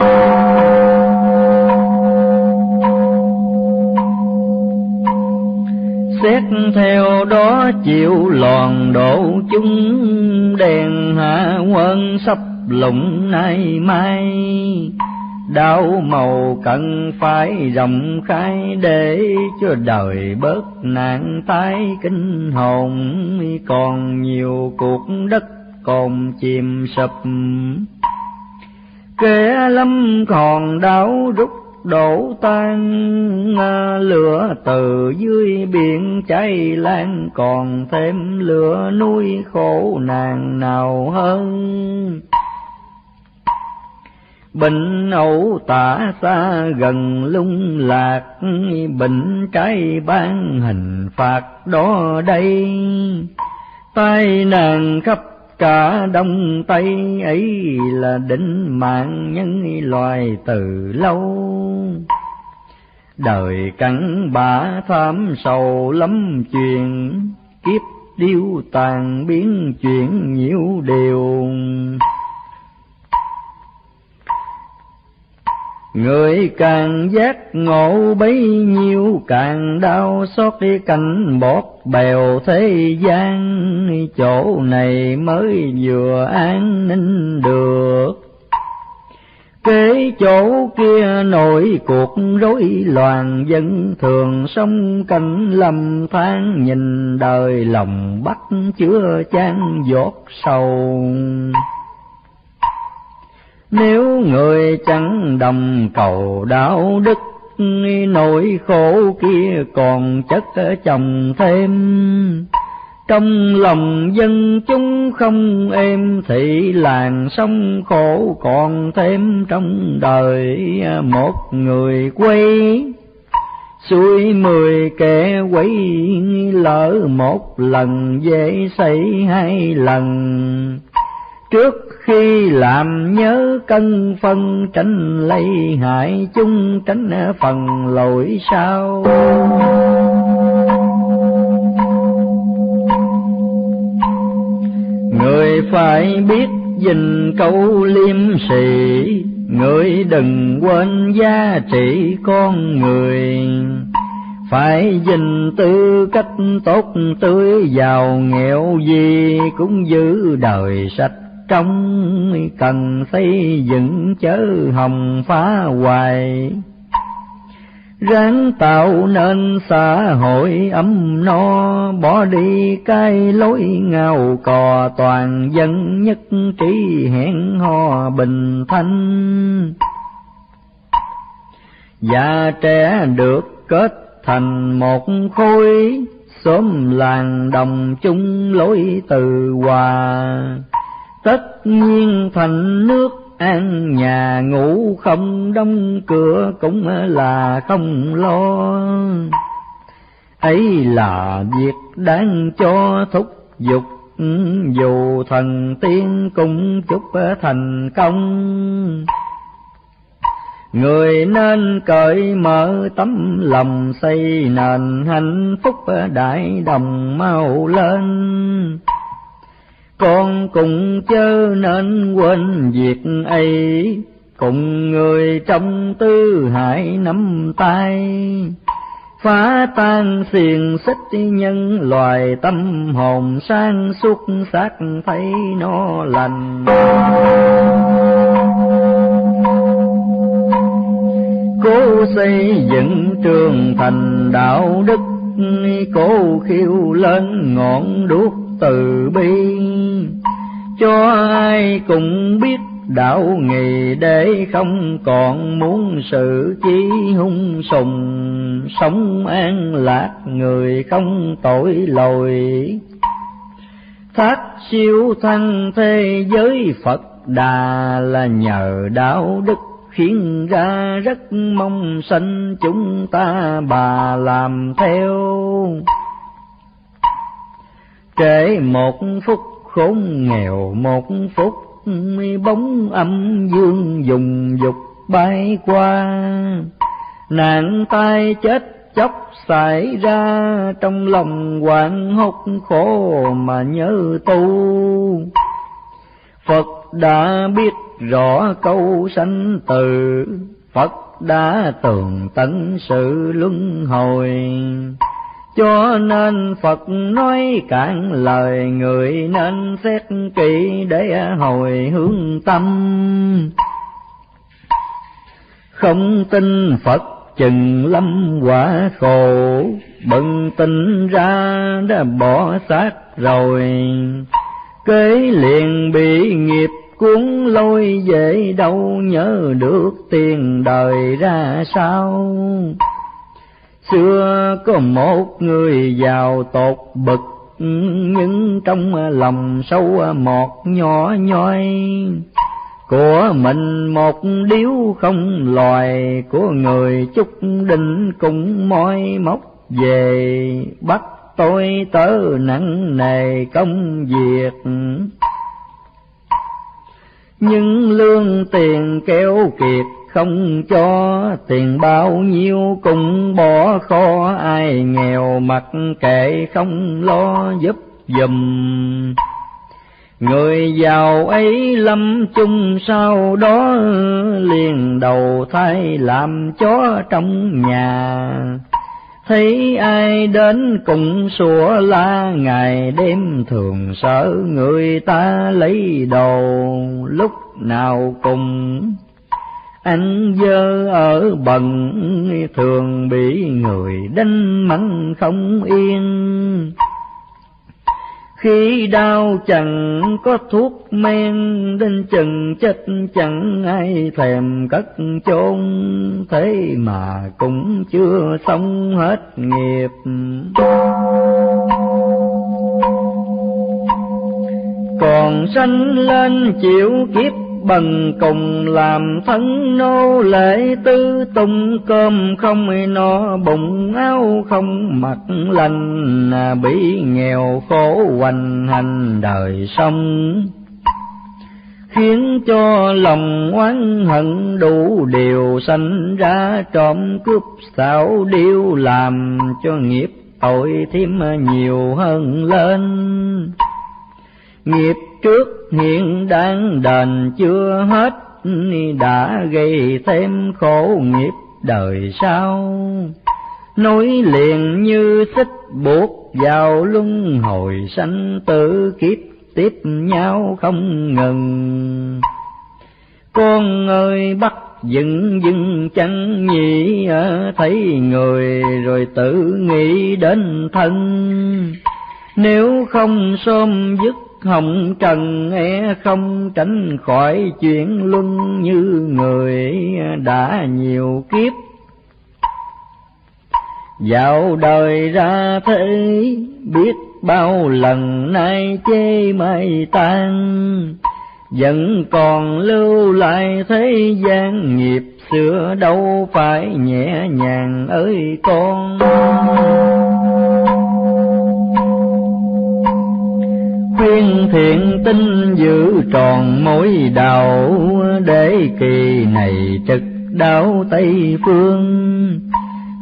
Xét theo đó chịu lòn độ chúng đèn hạ quân sắp lụng nay mai. Đau màu cần phải rộng khai để cho đời bớt nạn tái kinh hồn. Còn nhiều cuộc đất còn chìm sập. Kẻ lâm còn đau rút đổ tan à, lửa từ dưới biển cháy lan, còn thêm lửa nuôi khổ nạn nào hơn. Bệnh ẩu tả xa gần lung lạc, bệnh trái ban hình phạt đó đây. Tai nạn khắp cả đông tây ấy là định mạng nhân loài từ lâu. Đời cắn bả tham sầu lắm chuyện, kiếp điêu tàn biến chuyển nhiều điều. Người càng giác ngộ bấy nhiêu càng đau xót đi cảnh bót bèo thế gian, chỗ này mới vừa an ninh được. Kế chỗ kia nổi cuộc rối loạn dân thường sống cảnh lầm than nhìn đời lòng bắt chứa chan giọt sầu. Nếu người chẳng đồng cầu đạo đức, nỗi khổ kia còn chất chồng thêm. Trong lòng dân chúng không êm thị làng sông khổ còn thêm trong đời một người quay xuôi mười kẻ quấy lỡ một lần dễ xảy hai lần trước khi làm nhớ cân phân, tránh lây hại chung, tránh phần lỗi sao? Người phải biết dình câu liêm sĩ người đừng quên giá trị con người. Phải dình tư cách tốt tươi giàu nghèo gì cũng giữ đời sạch trong cần xây dựng chớ hồng phá hoài. Ráng tạo nên xã hội ấm no, bỏ đi cái lối ngao cò toàn dân nhất trí hẹn hò bình thanh. Già trẻ được kết thành một khối, xóm làng đồng chung lối từ hòa tất nhiên thành nước ăn nhà, ngủ không đóng cửa cũng là không lo. Ấy là việc đáng cho thúc giục dù thần tiên cũng chúc thành công. Người nên cởi mở tấm lòng, xây nền hạnh phúc đại đồng mau lên con cùng chớ nên quên việc ấy. Cùng người trong tư hải nắm tay. Phá tan xiềng xích nhân loài tâm hồn sang suốt xác thấy nó lành. Cố xây dựng trường thành đạo đức, cố khiêu lên ngọn đuốc từ bi. Cho ai cũng biết đạo nghề để không còn muốn sự chi hung sùng. Sống an lạc người không tội lỗi. Thác siêu thăng thế giới phật đà là nhờ đạo đức khiến ra rất mong sanh chúng ta bà làm theo trễ một phút khốn nghèo, một phút bóng âm dương dùng dục bay qua. Nạn tai chết chóc xảy ra trong lòng hoảng hốt khổ mà nhớ tu. Phật đã biết rõ câu sanh từ, phật đã tường tận sự luân hồi cho nên Phật nói cạn lời người nên xét kỹ để hồi hướng tâm. Không tin Phật chừng lâm quả khổ, bận tin ra đã bỏ xác rồi. Kế liền bị nghiệp cuốn lôi về đâu nhớ được tiền đời ra sao Xưa có một người giàu tột bực, nhưng trong lòng sâu mọt nhỏ nhoi. Của mình một điếu không loài, của người chúc định cũng moi móc về bắt tôi tớ nặng nề công việc nhưng lương tiền kéo kiệt không cho tiền bao nhiêu cũng bỏ kho, ai nghèo mặc kệ không lo giúp giùm. Người giàu ấy lâm chung sau đó, liền đầu thai làm chó trong nhà. Thấy ai đến cùng sủa la, ngày đêm thường sợ người ta lấy đồ lúc nào cùng ăn dơ ở bần thường bị người đánh mắng không yên. Khi đau chẳng có thuốc men, đến chừng chết chẳng ai thèm cất chôn. Thế mà cũng chưa xong hết nghiệp. Còn sanh lên chịu kiếp bần cùng làm thân nô lệ tư tung cơm không no, bụng áo không mặc lành à, bị nghèo khổ hoành hành đời sống. Khiến cho lòng oán hận đủ điều sanh ra, trộm cướp xảo điêu làm cho nghiệp tội thêm nhiều hơn lên. Nghiệp trước hiện đang đền chưa hết, đã gây thêm khổ nghiệp đời sau. Nối liền như xích buộc vào luân hồi sanh tử, kiếp tiếp nhau không ngừng. Con ơi, bắt dừng dừng chẳng nhỉ ờ, thấy người rồi tự nghĩ đến thân. Nếu không xôm dứt hồng trần e không tránh khỏi chuyện luân như người đã nhiều kiếp. Dạo đời ra thế, biết bao lần nay chê mây tan, vẫn còn lưu lại thế gian nghiệp xưa đâu phải nhẹ nhàng ơi con. Khuyên thiện tinh giữ tròn mối đạo để kỳ này trực đáo tây phương.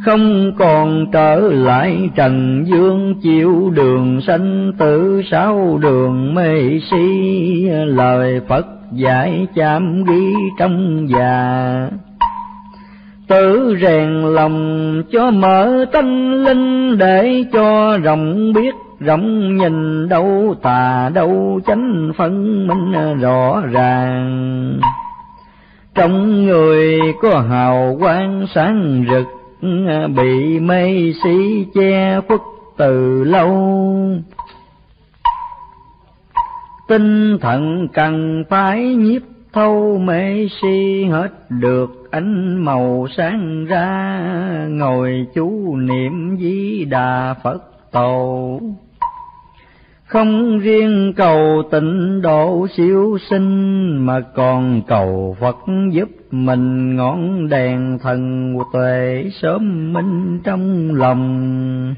Không còn trở lại trần dương chịu đường sanh tử sáu đường mê si. Lời phật giải chạm ghi trong già. Tự rèn lòng cho mở tâm linh để cho rộng biết rộng nhìn đâu, tà đâu, chánh phân minh rõ ràng. Trong người có hào quang sáng rực, bị mây si che khuất từ lâu. Tinh thần cần phải nhiếp thâu mê si hết được ánh màu sáng ra, ngồi chú niệm di đà phật tổ không riêng cầu tịnh độ siêu sinh mà còn cầu Phật giúp mình ngọn đèn thần tuệ sớm minh trong lòng.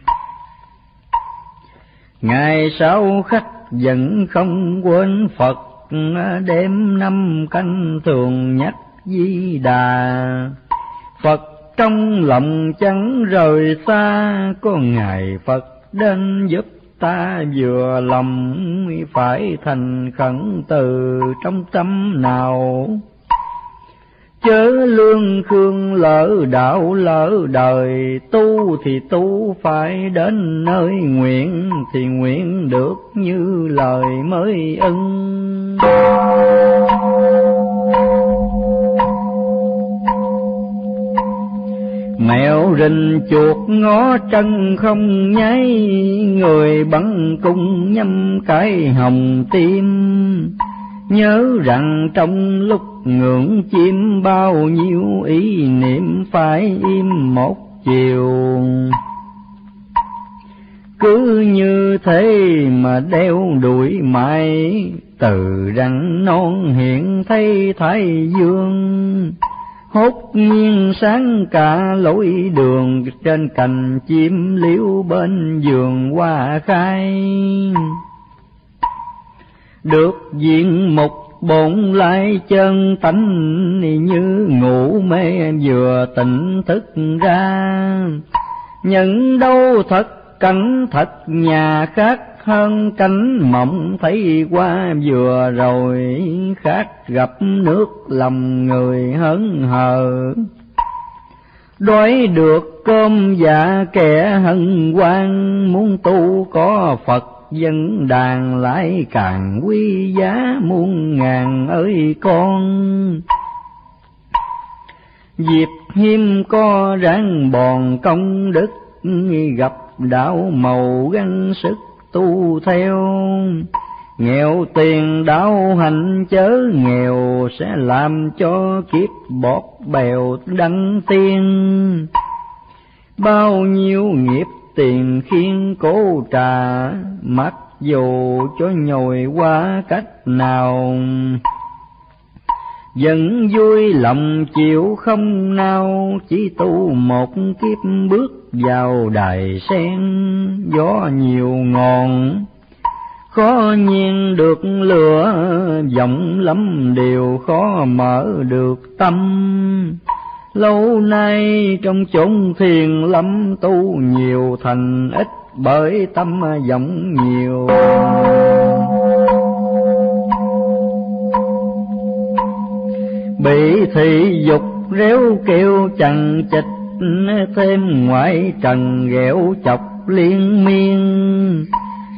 Ngày sau khách vẫn không quên Phật, đêm năm canh thường nhắc di đà. Phật trong lòng chẳng rời xa, có ngày Phật đến giúp ta vừa lòng phải thành khẩn từ trong tâm nào. Chớ lương khương lỡ đạo lỡ đời, tu thì tu phải đến nơi nguyện thì nguyện được như lời mới ưng. Mèo rình chuột ngó chân không nháy, người bắn cung nhâm cái hồng tim. Nhớ rằng trong lúc ngưỡng chim bao nhiêu ý niệm phải im một chiều. Cứ như thế mà đeo đuổi mãi, từ răng non hiện thấy thái dương hốt nhiên sáng cả lối đường, trên cành chim liễu bên giường hoa khai. Được diện mục bổn lai chân tánh, như ngủ mê vừa tỉnh thức ra. Nhận đâu thật cảnh thật, nhà khác hơn cánh mộng thấy qua, vừa rồi khác gặp nước lòng người hớn hờ đói được cơm dạ kẻ hân hoan, muốn tu có phật dân đàn lại càng quý giá, muôn ngàn ơi con. Dịp hiếm có ráng bòn công đức, gặp đạo màu gắng sức tu theo. Nghèo tiền đau hành chớ nghèo sẽ làm cho kiếp bọt bèo đăng tiên. Bao nhiêu nghiệp tiền khiên cố trà mặc dù cho nhồi qua cách nào? Vẫn vui lòng chịu không nao, chỉ tu một kiếp bước vào đài sen, gió nhiều ngọn. Khó nhiên được lửa vọng lắm điều khó mở được tâm. Lâu nay trong chốn thiền lâm tu nhiều thành ít bởi tâm vọng nhiều. Bị thị dục réo kêu chằng chịch, thêm ngoại trần ghẹo chọc liên miên.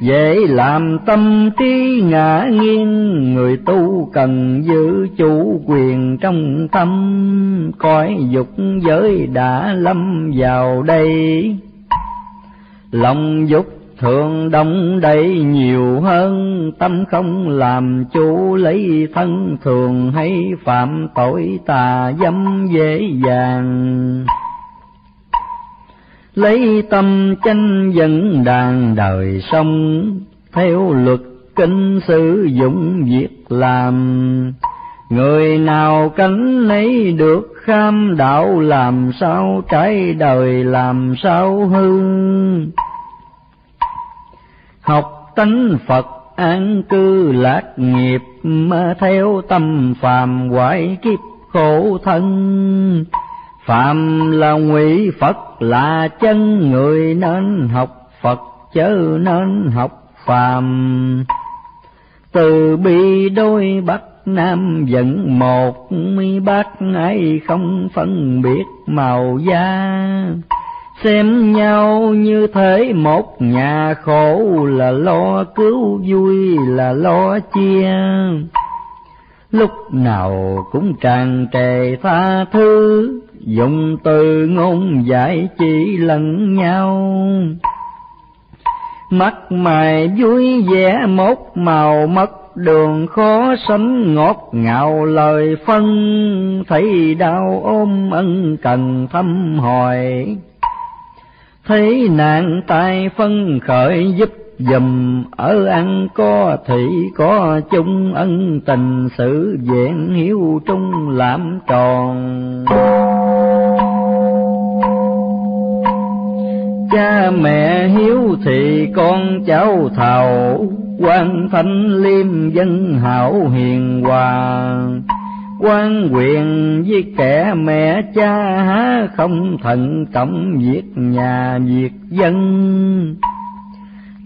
Dễ làm tâm trí ngã nghiêng, người tu cần giữ chủ quyền trong tâm. Coi dục giới đã lâm vào đây. Lòng dục thường đông đầy nhiều hơn, tâm không làm chủ lấy thân, thường hay phạm tội tà dâm dễ dàng. Lấy tâm tranh dẫn đàn đời sống, theo luật kinh sử dụng việc làm. Người nào cánh lấy được kham đạo làm sao, trái đời làm sao hư? Học tánh Phật an cư lạc nghiệp, mà theo tâm phàm hoại kiếp khổ thân. Phạm là ngụy Phật, là chân người nên học Phật, chớ nên học phàm. Từ bi đôi bắc nam dẫn một, mi bác ai không phân biệt màu da xem nhau như thế, một nhà khổ là lo cứu vui, là lo chia. Lúc nào cũng tràn trề tha thứ, dùng từ ngôn giải chỉ lẫn nhau. Mắt mày vui vẻ, một màu mất đường khó sánh, ngọt ngào lời phân. Thấy đau ôm ân cần thăm hỏi thấy nạn tai phân khởi giúp dùm, ở ăn có thị có chung ân tình, sự vẹn hiếu trung làm tròn. Cha mẹ hiếu thì con cháu thầu quan thanh liêm dân hảo hiền hòa quan quyền với kẻ mẹ cha há không thận trọng việc nhà việc dân.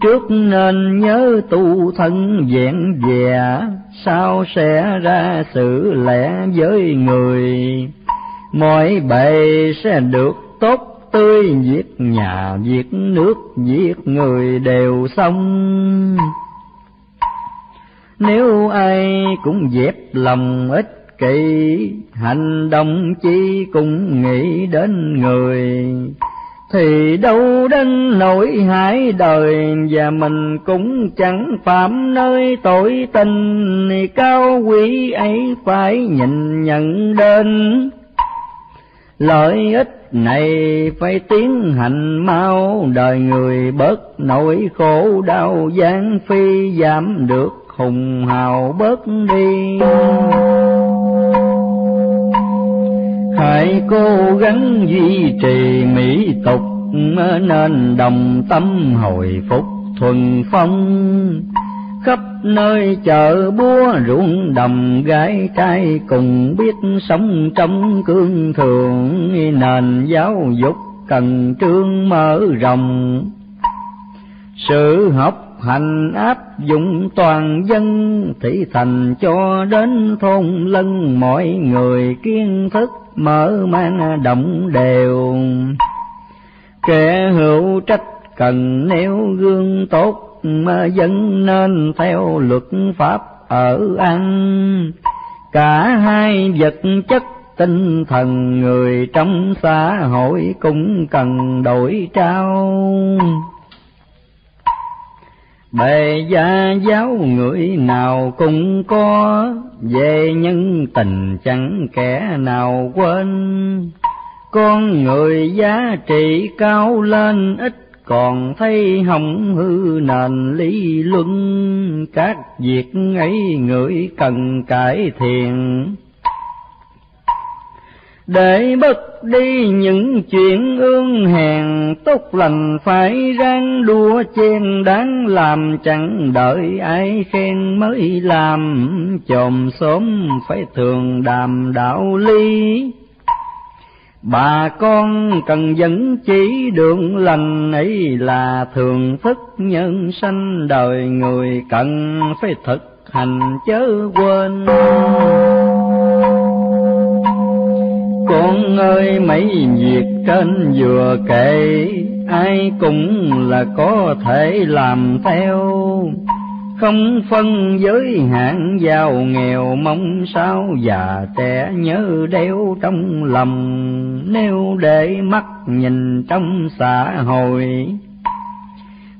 Trước nên nhớ tu thân vẹn dè sao sẽ ra sự lẽ với người? Mọi bề sẽ được tốt tươi, việc nhà việc nước việc người đều xong. Nếu ai cũng dẹp lòng ích kỵ hành động chi cũng nghĩ đến người. Thì đâu đến nỗi hại đời và mình cũng chẳng phạm nơi tội tình, cao quý ấy phải nhìn nhận đến. Lợi ích này phải tiến hành mau, đời người bớt nỗi khổ đau, gian phi giảm được hùng hào bớt đi hãy cố gắng duy trì mỹ tục nên đồng tâm hồi phục thuần phong. Khắp nơi chợ búa ruộng đồng gái trai cùng biết sống trong cương thường, nền giáo dục cần trương mở rộng. Sự học hành áp dụng toàn dân thị thành cho đến thôn lân mọi người kiến thức mở mang động đều. Kẻ hữu trách cần nêu gương tốt mà dân nên theo luật pháp ở ăn. Cả hai vật chất tinh thần người trong xã hội cũng cần đổi trao bề gia giáo người nào cũng có, về nhân tình chẳng kẻ nào quên. Con người giá trị cao lên, ít còn thấy hỏng hư nền lý luân. Các việc ấy người cần cải thiện để bất đi những chuyện ương hèn, tốt lành phải ráng đua chen, đáng làm chẳng đợi ai khen mới làm. Chòm xóm phải thường đàm đạo lý. Bà con cần dẫn chỉ đường lành, ấy là thường thức nhân sanh đời người cần phải thực hành chớ quên con ơi, mấy việc trên vừa kể, ai cũng là có thể làm theo. Không phân giới hạn giàu nghèo, mong sao già trẻ nhớ đeo trong lòng. Nếu để mắt nhìn trong xã hội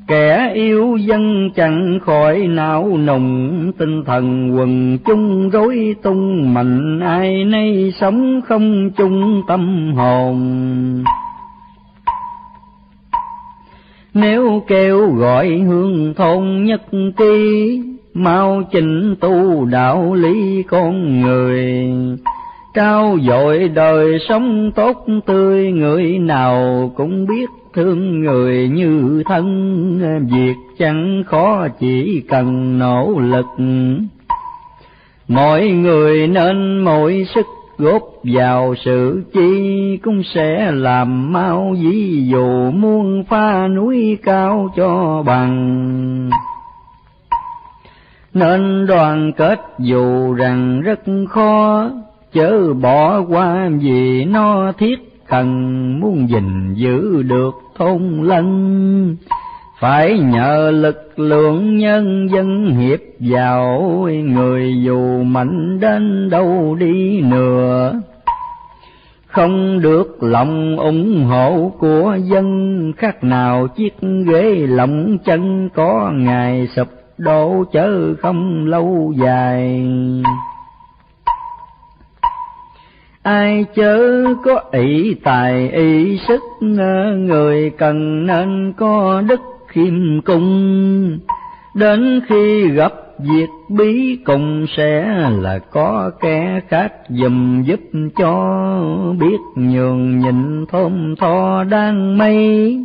kẻ yêu dân chẳng khỏi não nồng, tinh thần quần chung rối tung mạnh, ai nay sống không chung tâm hồn. Nếu kêu gọi hương thôn nhất trí mau chỉnh tu đạo lý con người trao dội đời sống tốt tươi, người nào cũng biết thương người như thân. Việc chẳng khó, chỉ cần nỗ lực. Mọi người nên mỗi sức góp vào sự chi, cũng sẽ làm mau. Ví dụ muôn pha núi cao cho bằng. Nên đoàn kết dù rằng rất khó chớ bỏ qua vì nó thiết cần muốn gìn giữ được thôn lân. Phải nhờ lực lượng nhân dân hiệp vào, người dù mạnh đến đâu đi nữa. Không được lòng ủng hộ của dân, khác nào chiếc ghế lộng chân có ngày sụp đổ chớ không lâu dài ai chớ có ý tài ý sức, người cần nên có đức khiêm cung. Đến khi gặp việc bí cùng sẽ là có kẻ khác dùm giúp cho. Biết nhường nhịn thơm tho đang mây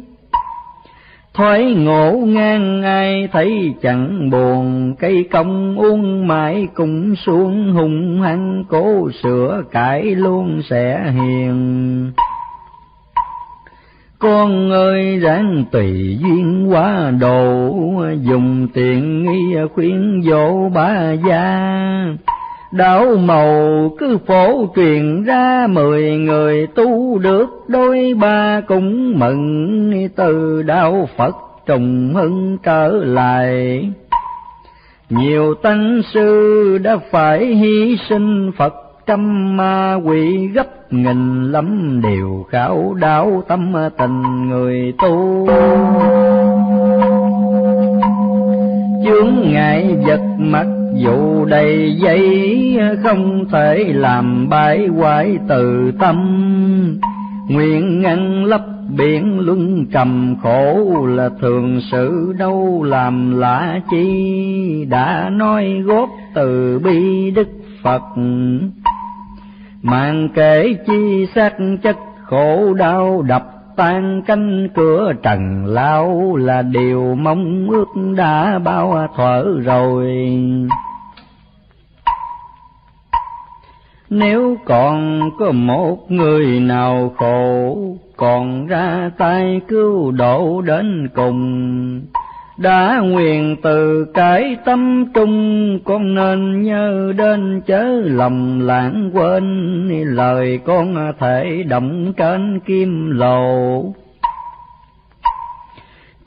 thoái ngộ ngang ai, thấy chẳng buồn. Cây công uống mãi cũng xuống, hung hăng cố sửa cải luôn sẽ hiền. Con ơi, ráng tùy duyên quá độ, dùng tiền nghi khuyên dỗ ba gia đạo màu cứ phổ truyền ra mười người tu được, đôi ba cũng mừng từ đạo Phật trùng hưng trở lại. Nhiều tăng sư đã phải hy sinh Phật trăm ma quỷ gấp nghìn lắm điều khảo đạo tâm tình người tu chướng ngại vật mặt dù đầy giấy không thể làm bãi hoại từ tâm, nguyện ngăn lấp biển luân trầm khổ là thường sự đâu làm lạ chi. Đã nói góp từ bi đức phật Màn kể chi xác chất khổ đau đập tan cánh cửa trần lao là điều mong ước đã bao thuở rồi. Nếu còn có một người nào khổ, còn ra tay cứu độ đến cùng đã nguyện từ cái tâm trung, con nên nhớ đến chớ lầm lãng quên lời con thể động trên kim lầu.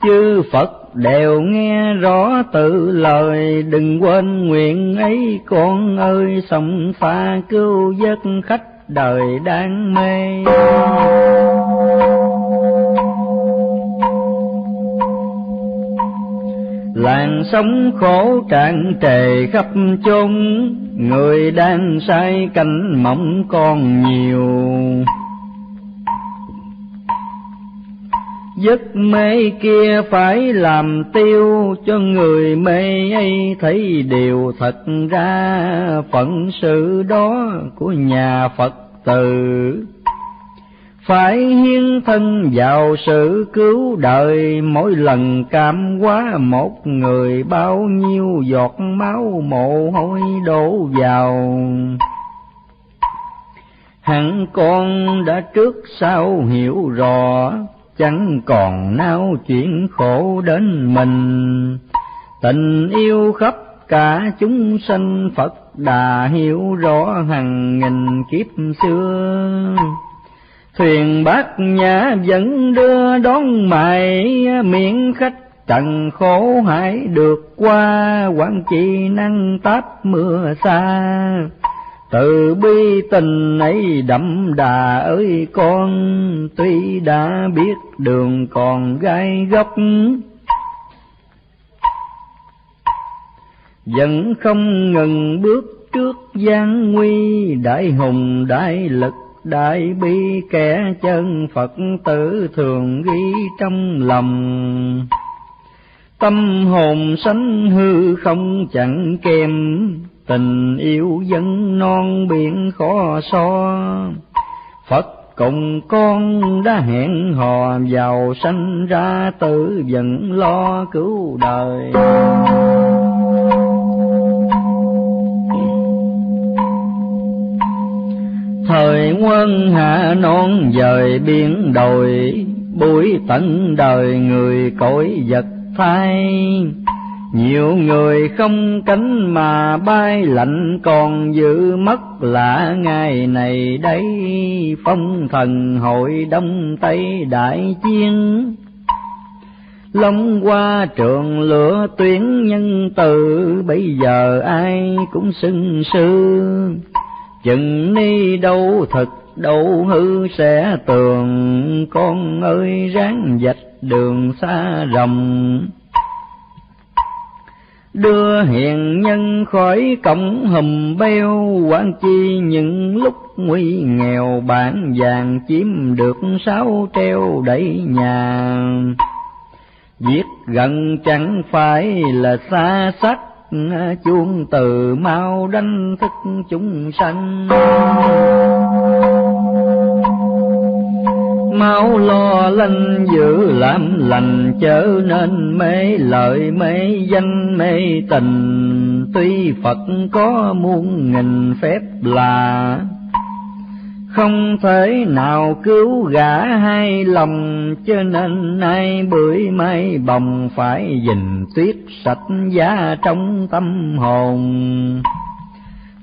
Chư Phật đều nghe rõ tự lời, đừng quên nguyện ấy, con ơi sống pha cứu giấc khách đời đang mê. Làng sống khổ tràn trề khắp chốn, người đang say cảnh mộng còn nhiều. Giấc mê kia phải làm tiêu cho người mê ấy, thấy điều thật ra phận sự đó của nhà phật tử phải hiến thân vào sự cứu đời, mỗi lần cảm hóa một người, bao nhiêu giọt máu mồ hôi đổ vào. Hẳn con đã trước sau hiểu rõ, chẳng còn nao chuyện khổ đến mình. Tình yêu khắp cả chúng sanh phật đà hiểu rõ hàng nghìn kiếp xưa thuyền bát nhã vẫn đưa đón mày miệng khách trần khổ hải được qua, quán chi năng táp mưa xa. Từ bi tình ấy đậm đà ơi con, tuy đã biết đường còn gai góc. Vẫn không ngừng bước trước gian nguy, đại hùng đại lực đại bi kẻ chân phật tử thường ghi trong lòng. Tâm hồn sánh hư không chẳng kèm, tình yêu dân non biển khó so. Phật cùng con đã hẹn hò vào sanh ra tử vẫn lo cứu đời. Thời quân hạ non dời biển đồi, buổi tận đời người cõi vật thay. Nhiều người không cánh mà bay lạnh, còn giữ mất lạ ngày này đây. Phong thần hội đông tây đại chiến Long qua trường lửa tuyến nhân từ, bây giờ ai cũng xưng sư chừng ni đâu thật, đâu hư sẽ tường. Con ơi, ráng dạch đường xa rồng đưa hiền nhân khỏi cổng hùm beo, quan chi những lúc nguy nghèo bản vàng chiếm được sáu treo đẩy nhà. Viết gần chẳng phải là xa sắc chuông từ mau đánh thức chúng sanh. Mau lo lanh giữ làm lành chớ nên mê lợi, mê danh, mê tình. Tuy phật có muôn nghìn phép là không thể nào cứu gã hai lòng, cho nên nay bưởi mai bồng phải dình tuyết sạch giá trong tâm hồn.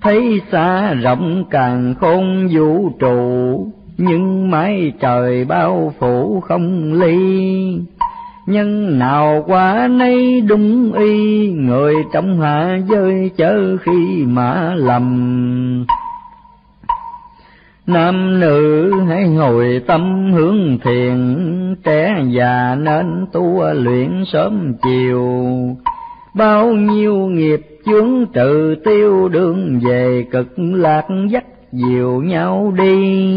Thấy xa rộng càng khôn vũ trụ, nhưng mái trời bao phủ không ly. Nhân nào quá nay đúng y, người trong hạ giới chớ khi mà lầm nam nữ hãy ngồi tâm hướng thiền trẻ già nên tu luyện sớm chiều. Bao nhiêu nghiệp chướng trừ tiêu đường về cực lạc dắt dìu nhau đi.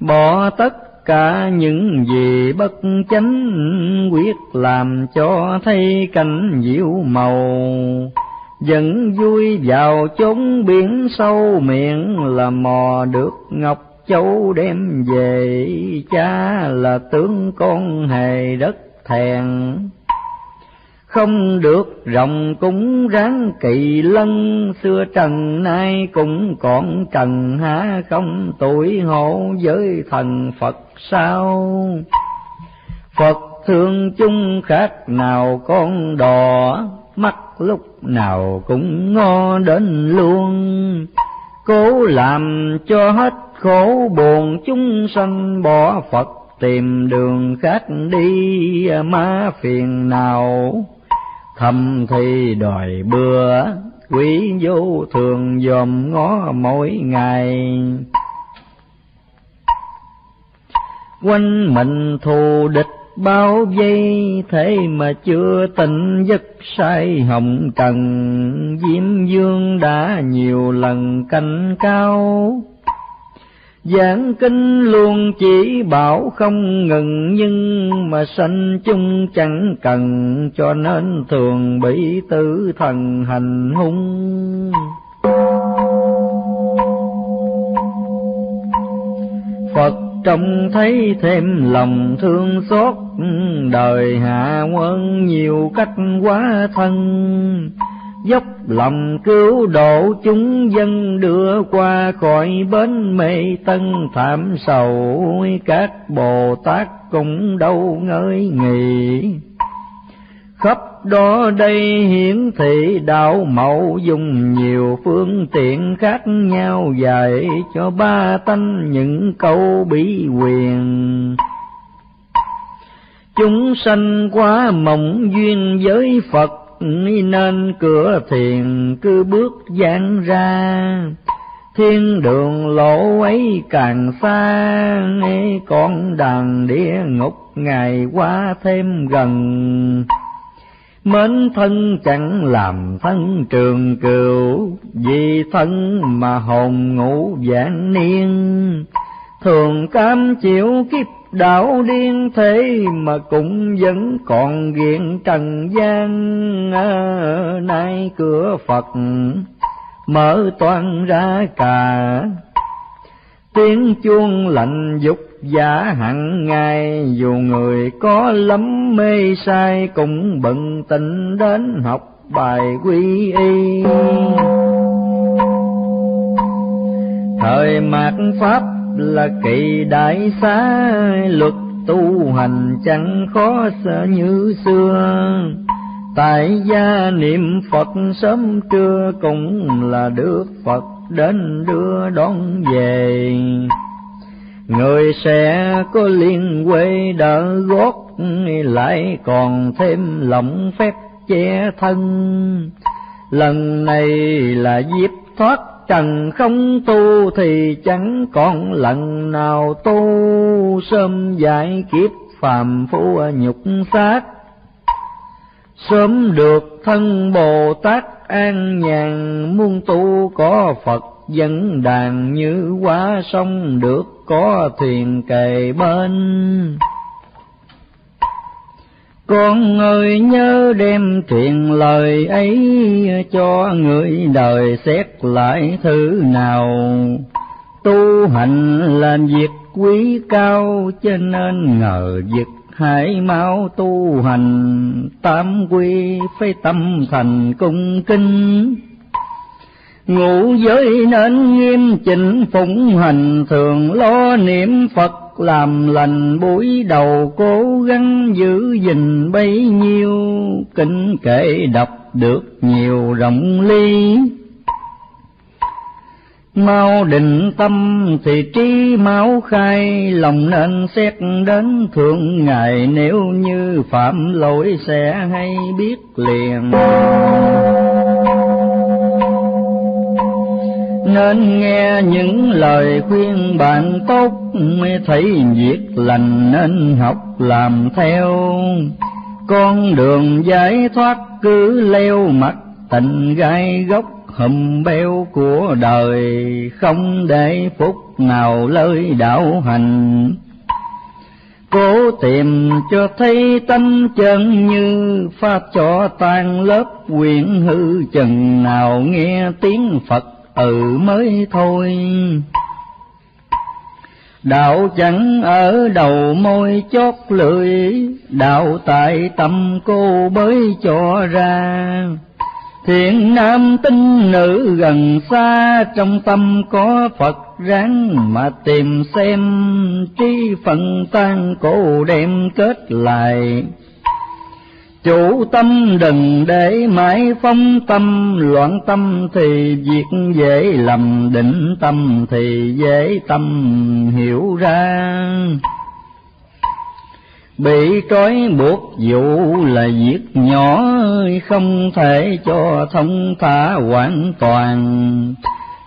Bỏ tất cả những gì bất chánh, quyết làm cho thấy cảnh diệu màu. Dẫn vui vào chốn biển sâu miệng là mò được ngọc châu đem về, cha là tướng con hề đất thèn. Không được rồng cúng ráng kỳ lân, xưa trần nay cũng còn trần há không tuổi hộ với thần Phật sao? Phật thương chung khác nào con đò, mắt lúc nào cũng ngó đến luôn. Cố làm cho hết khổ buồn, chúng sanh bỏ Phật tìm đường khác đi, má phiền nào thầm thì đòi bừa quý vô thường dòm ngó mỗi ngày quanh mình thù địch bao giây thế mà chưa tỉnh giấc say hồng trần diêm dương đã nhiều lần canh cao Giảng kinh luôn chỉ bảo không ngừng, nhưng mà sanh chung chẳng cần cho nên thường bị tử thần hành hung. Phật trông thấy thêm lòng thương xót, đời hạ quân nhiều cách quá thân. Dốc lòng cứu độ chúng dân đưa qua khỏi bến mê tân, thảm sầu các bồ tát cũng đâu ngơi nghỉ khắp đó đây hiển thị đạo mẫu dùng nhiều phương tiện khác nhau dạy cho ba tánh những câu bí quyền. Chúng sanh quá mộng duyên với phật, nên cửa thiền cứ bước giang ra. Thiên đường lộ ấy càng xa con đàn địa ngục ngày qua thêm gần mến thân chẳng làm thân trường cửu vì thân mà hồn ngủ vạn niên. Thường cam chịu kiếp đạo điên thế mà cũng vẫn còn ghiện trần gian. À, nay cửa Phật mở toan ra cả tiếng chuông lạnh dục giả hẳn ngày dù người có lắm mê sai, cũng bận tình đến học bài quy y. Thời mạt pháp là kỳ đại xá, luật tu hành chẳng khó sợ như xưa. Tại gia niệm phật sớm trưa cũng là được phật đến đưa đón về người sẽ có liên quê đỡ gót, lại còn thêm lòng phép che thân. Lần này là dịp thoát trần không tu, thì chẳng còn lần nào tu. Sớm giải kiếp phàm phu nhục xác. Sớm được thân bồ tát an nhàn, muôn tu có phật dẫn đàn như quá sông được có thuyền kề bên. Con ơi, nhớ đem truyền lời ấy cho người đời xét lại thứ nào. Tu hành là việc quý cao, cho nên ngờ việc hãy mau tu hành. Tam quy phải tâm thành cung kinh ngũ giới nên nghiêm chỉnh phụng hành thường lo niệm phật làm lành buổi đầu cố gắng giữ gìn bấy nhiêu kinh kệ đọc được nhiều rộng ly. Mau định tâm thì trí máu khai, lòng nên xét đến thượng ngài nếu như phạm lỗi sẽ hay biết liền nên nghe những lời khuyên bạn tốt thấy việc lành nên học làm theo. Con đường giải thoát cứ leo mặt tình gai gốc hùm beo của đời, không để phút nào lơi đạo hành. Cố tìm cho thấy tâm chân như pha cho tan lớp quyển hư chừng nào nghe tiếng phật ừ mới thôi. Đạo chẳng ở đầu môi chót lưỡi, đạo tại tâm cô bới cho ra. Thiện nam tinh nữ gần xa, trong tâm có phật ráng mà tìm xem. Trí phận tan cổ đem kết lại chủ tâm đừng để mãi phong tâm, loạn tâm thì việc dễ lầm, định tâm thì dễ tâm hiểu ra. Bị trói buộc vụ là việc nhỏ, không thể cho thông thả hoàn toàn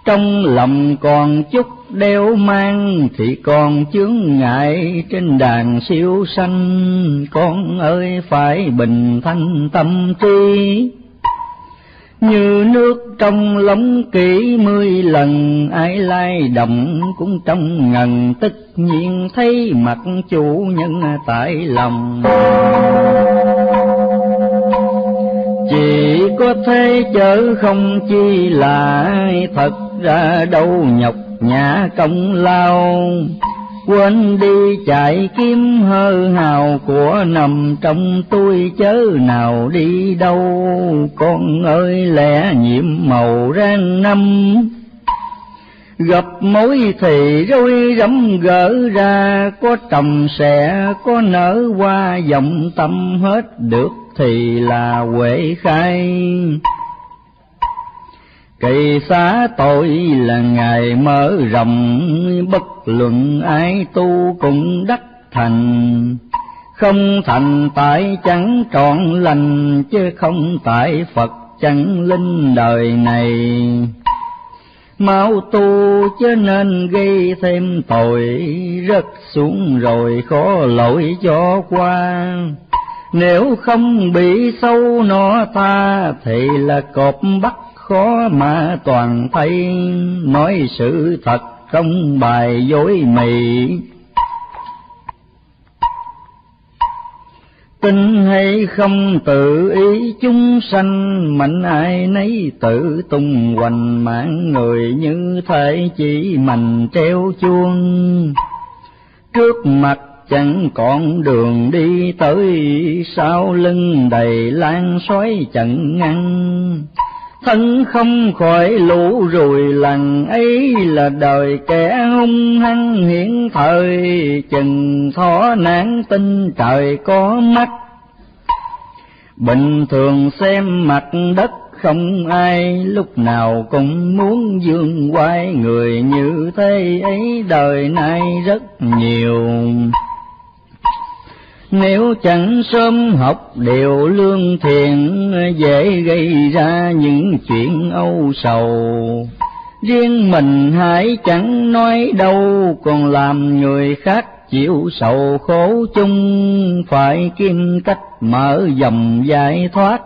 trong lòng còn chút đeo mang, thì còn chướng ngại trên đàn siêu sanh. Con ơi, phải bình thanh tâm trí. Như nước trong lóng kỹ mươi lần, ai lai động cũng trong ngần tất nhiên thấy mặt chủ nhân tại lòng. Chỉ có thế chớ không chi là thật ra đâu nhọc nhã công lao. Quên đi chạy kiếm hơ hào của nằm trong tôi, chớ nào đi đâu. Con ơi lẽ nhiệm màu rang năm. Gặp mối thì rối rắm gỡ ra, có trầm sẽ, có nở qua, dòng tâm hết được thì là huệ khai. Kỳ xá tội là ngày mở rộng, bất luận ai tu cũng đắc thành. Không thành tại chẳng trọn lành, chứ không tại Phật chẳng linh đời này. Mau tu chứ nên gây thêm tội, rớt xuống rồi khó lỗi cho qua. Nếu không bị sâu nó tha, thì là cọp bắt khó mà toàn thấy. Nói sự thật không bài dối mị. Tin hay không tự ý chúng sanh, mạnh ai nấy tự tung hoành mạng người như thể chỉ mình treo chuông. Trước mặt chẳng còn đường đi tới, sau lưng đầy lan xoáy chẳng ngăn thân không khỏi lũ rùi lần ấy là đời kẻ hung hăng hiện thời, chừng thó nản tin trời có mắt. Bình thường xem mặt đất không ai, lúc nào cũng muốn dương quay người như thế ấy, đời nay rất nhiều nếu chẳng sớm học điều lương thiện, dễ gây ra những chuyện âu sầu. Riêng mình hãy chẳng nói đâu, còn làm người khác chịu sầu khổ chung. Phải kiếm cách mở dòng giải thoát.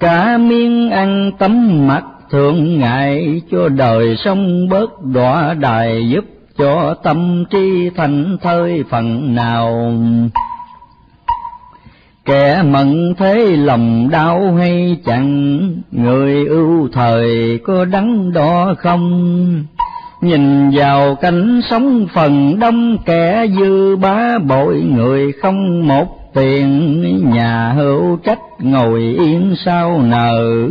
Cả miếng ăn tấm mặt thượng ngại, cho đời sống bớt đọa đài giúp cho tâm trí thành thơi phần nào. Kẻ mận thế lòng đau hay chẳng, người ưu thời có đắng đo không? Nhìn vào cảnh sống phần đông, kẻ dư bá bội người không một tiền, nhà hữu trách ngồi yên sao nợ?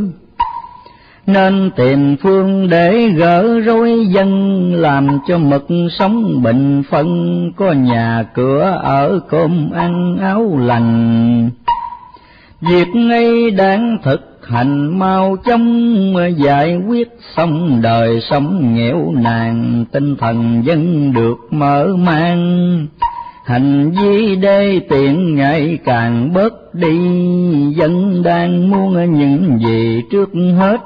Nên tìm phương để gỡ rối dân, làm cho mực sống bình phân, có nhà cửa ở cơm ăn áo lành. Việc ấy đáng thực hành mau chóng, giải quyết xong đời sống nghèo nàn, tinh thần dân được mở mang. Hành vi đê tiện ngày càng bớt đi, dân đang muốn những gì trước hết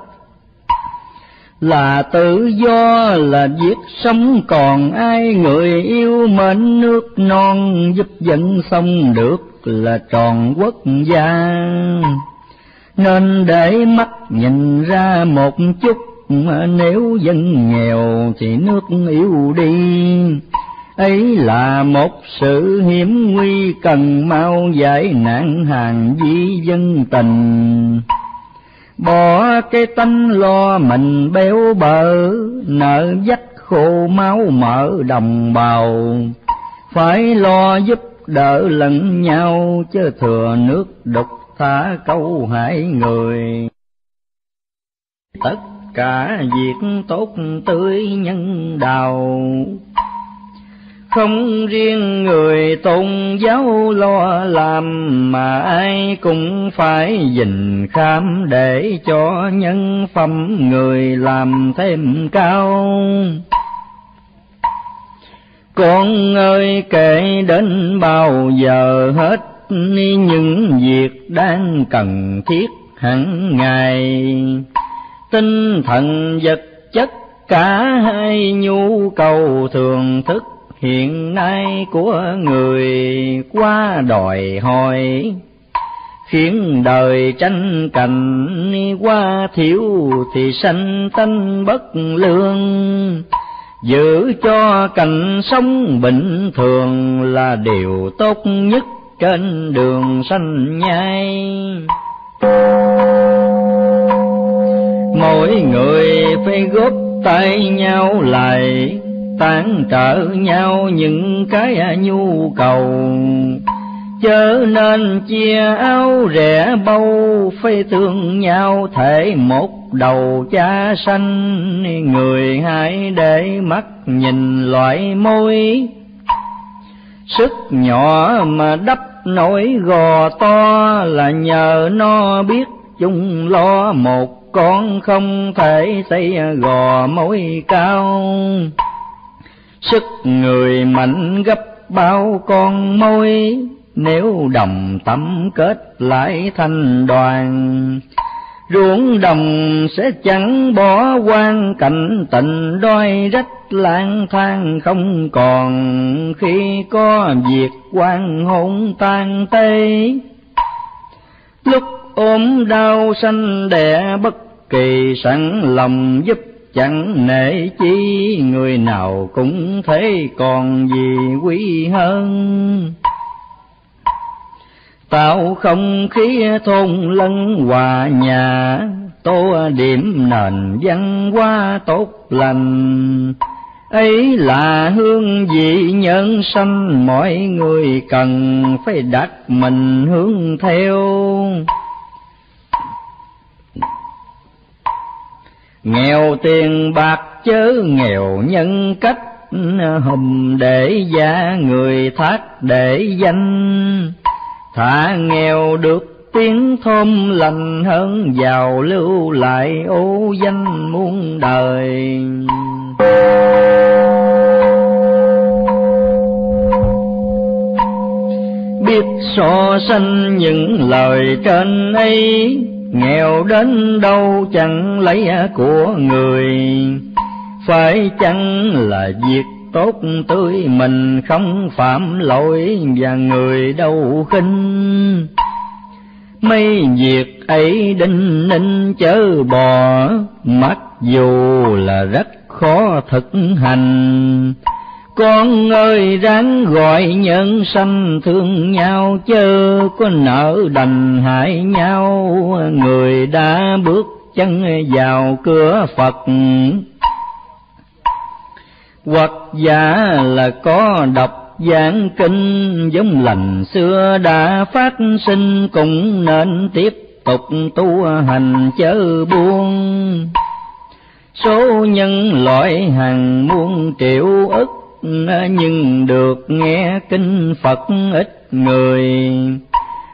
là tự do, là việc sống. Còn ai người yêu mến nước non, giúp dân sống được là tròn quốc gia. Nên để mắt nhìn ra một chút, mà nếu dân nghèo thì nước yếu đi. Ấy là một sự hiểm nguy cần mau giải nạn hàng di dân tình bỏ cái tánh lo mình béo bở, nợ dắt khô máu mỡ đồng bào. Phải lo giúp đỡ lẫn nhau, chớ thừa nước đục thả câu hại người. Tất cả việc tốt tươi nhân đạo không riêng người tôn giáo lo làm mà ai cũng phải dình khám để cho nhân phẩm người làm thêm cao. Con ơi, kể đến bao giờ hết những việc đang cần thiết hằng ngày. Tinh thần vật chất cả hai nhu cầu thường thức hiện nay của người qua đòi hỏi, khiến đời tranh cạnh qua thiếu thì sanh tanh bất lương. Giữ cho cảnh sống bình thường là điều tốt nhất trên đường sanh nhai. Mỗi người phải góp tay nhau lại tán trợ nhau những cái nhu cầu. Chớ nên chia áo rẻ bâu phê thương nhau thể một đầu cha sanh. Người hãy để mắt nhìn loại môi. Sức nhỏ mà đắp nổi gò to là nhờ nó biết chung lo một con không thể xây gò mối cao sức người mạnh gấp bao con môi, nếu đồng tâm kết lại thành đoàn. Ruộng đồng sẽ chẳng bỏ quan, cảnh tình đôi rách lang thang không còn. Khi có việc quan hôn tan tê, lúc ốm đau sanh đẻ bất kỳ sẵn lòng giúp chẳng nể chi người nào cũng thế, còn gì quý hơn. Tạo không khí thôn lân hòa nhà, tô điểm nền văn hóa tốt lành. Ấy là hương vị nhân sanh mọi người cần phải đặt mình hướng theo. Nghèo tiền bạc chớ nghèo nhân cách, hùm để gia người thác để danh. Thả nghèo được tiếng thơm lành hơn giàu lưu lại ô danh muôn đời. Biết so sánh những lời trên ấy nghèo đến đâu chẳng lấy của người. Phải chăng là việc tốt tươi mình không phạm lỗi và người đâu khinh? Mấy việc ấy đinh ninh chớ bò, mặc dù là rất khó thực hành con ơi, ráng gọi nhân sanh thương nhau, chớ có nợ đành hại nhau. Người đã bước chân vào cửa phật. Hoặc giả là có đọc giảng kinh, giống lành xưa đã phát sinh, cũng nên tiếp tục tu hành chớ buông. Số nhân loại hàng muôn triệu ức nhưng được nghe kinh Phật ít người.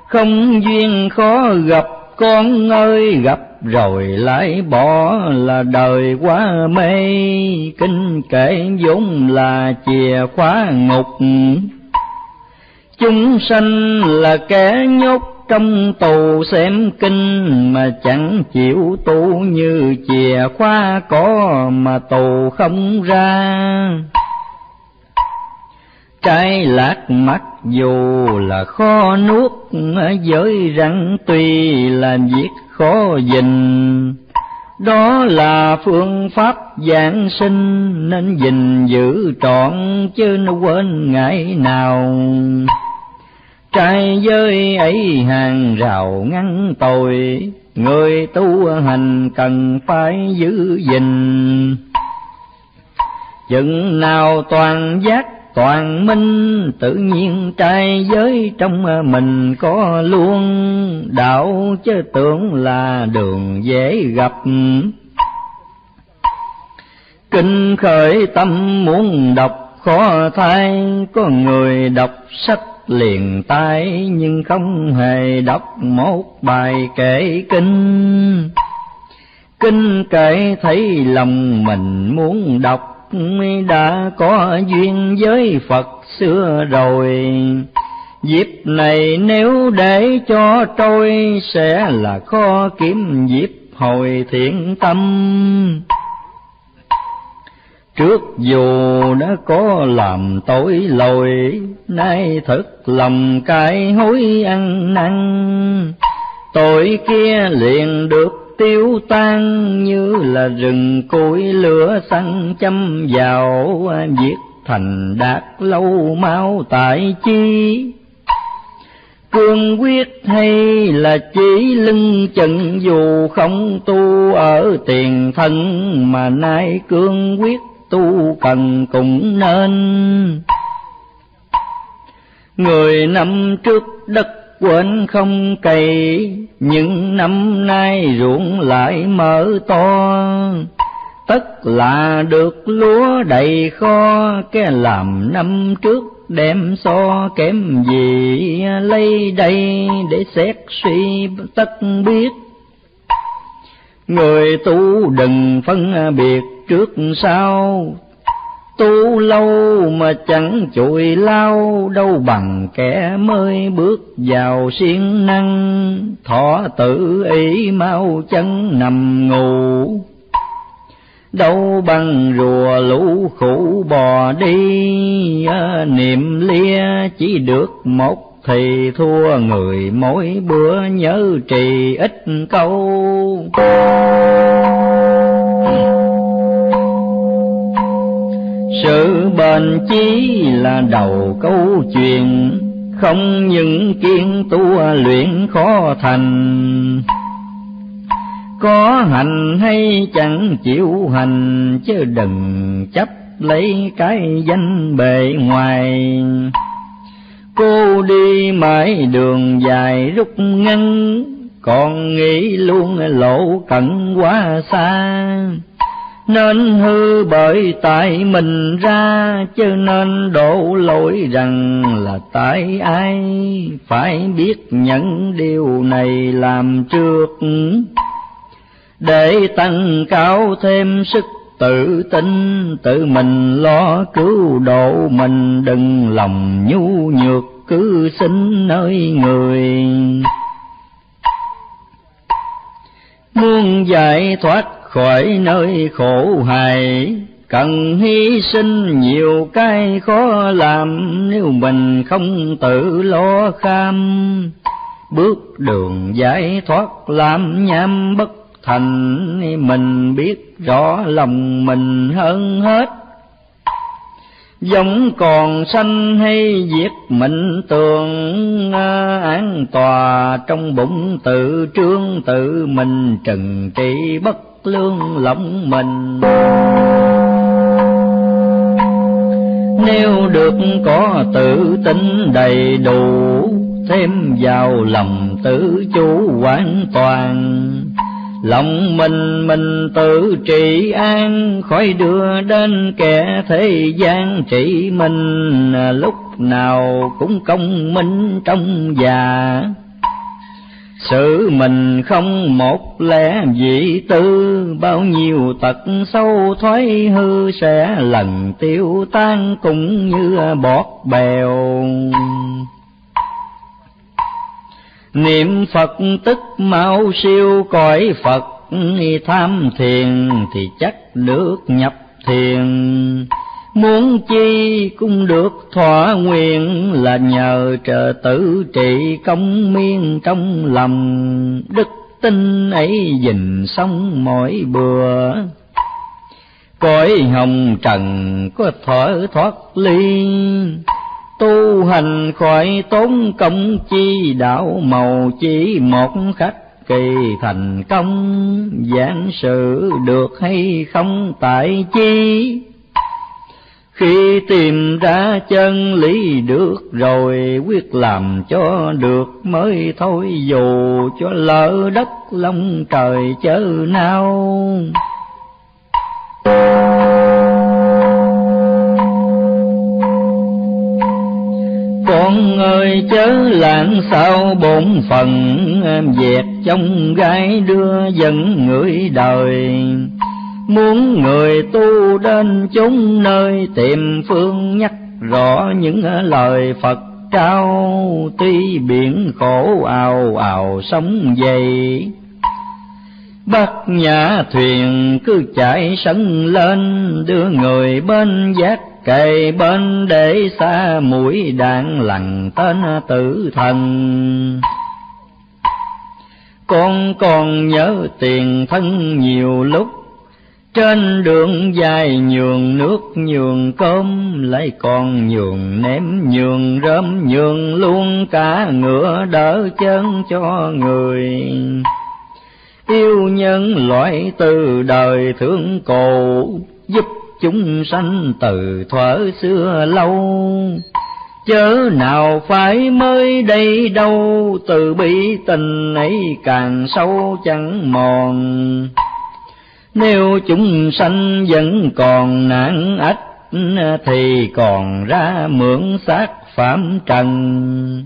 Không duyên khó gặp, con ơi, gặp rồi lại bỏ là đời quá mê. Kinh kể vốn là chìa khóa ngục. Chúng sanh là kẻ nhốt trong tù xem kinh mà chẳng chịu tu như chìa khóa có mà tù không ra trái lạc mắt, dù là khó nuốt với răng tuy làm việc khó dình. Đó là phương pháp giảng sinh, nên gìn giữ trọn, chứ nó quên ngày nào. Trai giới ấy hàng rào ngăn tội, người tu hành cần phải giữ gìn. Chừng nào toàn giác toàn minh tự nhiên trai giới trong mình có luôn. Đạo chứ tưởng là đường dễ gặp. Kinh khởi tâm muốn đọc khó thay có người đọc sách liền tay nhưng không hề đọc một bài kể kinh. Kinh kể thấy lòng mình muốn đọc đã có duyên với Phật xưa rồi. Dịp này nếu để cho trôi sẽ là khó kiếm dịp hồi thiện tâm. Trước dù đã có làm tội lỗi, nay thật lòng cải hối ăn năn. Tội kia liền được tiêu tan như là rừng cối lửa xăng châm vào, viết thành đạt lâu mau tại chi. Cương quyết hay là chỉ lưng chừng dù không tu ở tiền thân, mà nay cương quyết tu cần cũng nên. Người năm trước đất quên không cày những năm nay ruộng lại mở to. Tất là được lúa đầy kho cái làm năm trước đem so kém gì lấy đây để xét suy tất biết. Người tu đừng phân biệt trước sau tu lâu mà chẳng chùi lao, đâu bằng kẻ mới bước vào siêng năng. Thọ tự ý mau chân nằm ngủ. Đâu bằng rùa lũ khủ bò đi niệm lia chỉ được một thì thua người mỗi bữa nhớ trì ít câu. Sự bền chí là đầu câu chuyện, không những kiên tu luyện khó thành. Có hành hay chẳng chịu hành, chứ đừng chấp lấy cái danh bề ngoài. Cô đi mãi đường dài rút ngắn, còn nghĩ luôn lộ cận quá xa nên hư bởi tại mình ra, chứ nên đổ lỗi rằng là tại ai. Phải biết nhận điều này làm trước, để tăng cao thêm sức tự tin, tự mình lo cứu độ mình, đừng lòng nhu nhược cứ xin nơi người. Muốn giải thoát khỏi nơi khổ hài cần hy sinh nhiều cái khó làm, nếu mình không tự lo kham. Bước đường giải thoát làm nham bất thành, mình biết rõ lòng mình hơn hết. Giống còn sanh hay diệt mệnh tường an tòa trong bụng tự trương tự mình trần trị bất lương lòng mình. Nếu được có tự tin đầy đủ, thêm vào lòng tự chủ hoàn toàn. Lòng mình mình tự trị an, khỏi đưa đến kẻ thế gian trị mình. Lúc nào cũng công minh trong già sự mình không một lẽ dị tư, bao nhiêu tật sâu thoái hư sẽ lần tiêu tan cũng như bọt bèo. Niệm phật tức mau siêu cõi phật, tham thiền thì chắc được nhập thiền muốn chi cũng được thỏa nguyện là nhờ trợ tử trị công miên trong lòng. Đức tin ấy dình xong mỗi bữa. Cõi hồng trần có thở thoát ly. Tu hành khỏi tốn công chi đạo màu chỉ một khách kỳ thành công. Giảng sự được hay không tại chi? Khi tìm ra chân lý được rồi, quyết làm cho được mới thôi. Dù cho lỡ đất long trời chớ nào con ơi, chớ làm sao bổn phận dẹp trong gái đưa dẫn người đời muốn người tu đến chúng nơi tìm phương nhắc rõ những lời Phật trao, tuy biển khổ ào ào sóng dày bắt nhà thuyền cứ chạy sân lên, đưa người bên giác kề bên để xa mũi đạn lằn tên tử thần. Con còn nhớ tiền thân nhiều lúc trên đường dài nhường nước nhường cơm, lại còn nhường ném nhường rơm nhường, luôn cả ngựa đỡ chân cho người. Yêu nhân loại từ đời thương cổ giúp chúng sanh từ thuở xưa lâu. Chớ nào phải mới đây đâu, từ bi tình ấy càng sâu chẳng mòn nếu chúng sanh vẫn còn nạn ách, thì còn ra mượn xác phạm trần.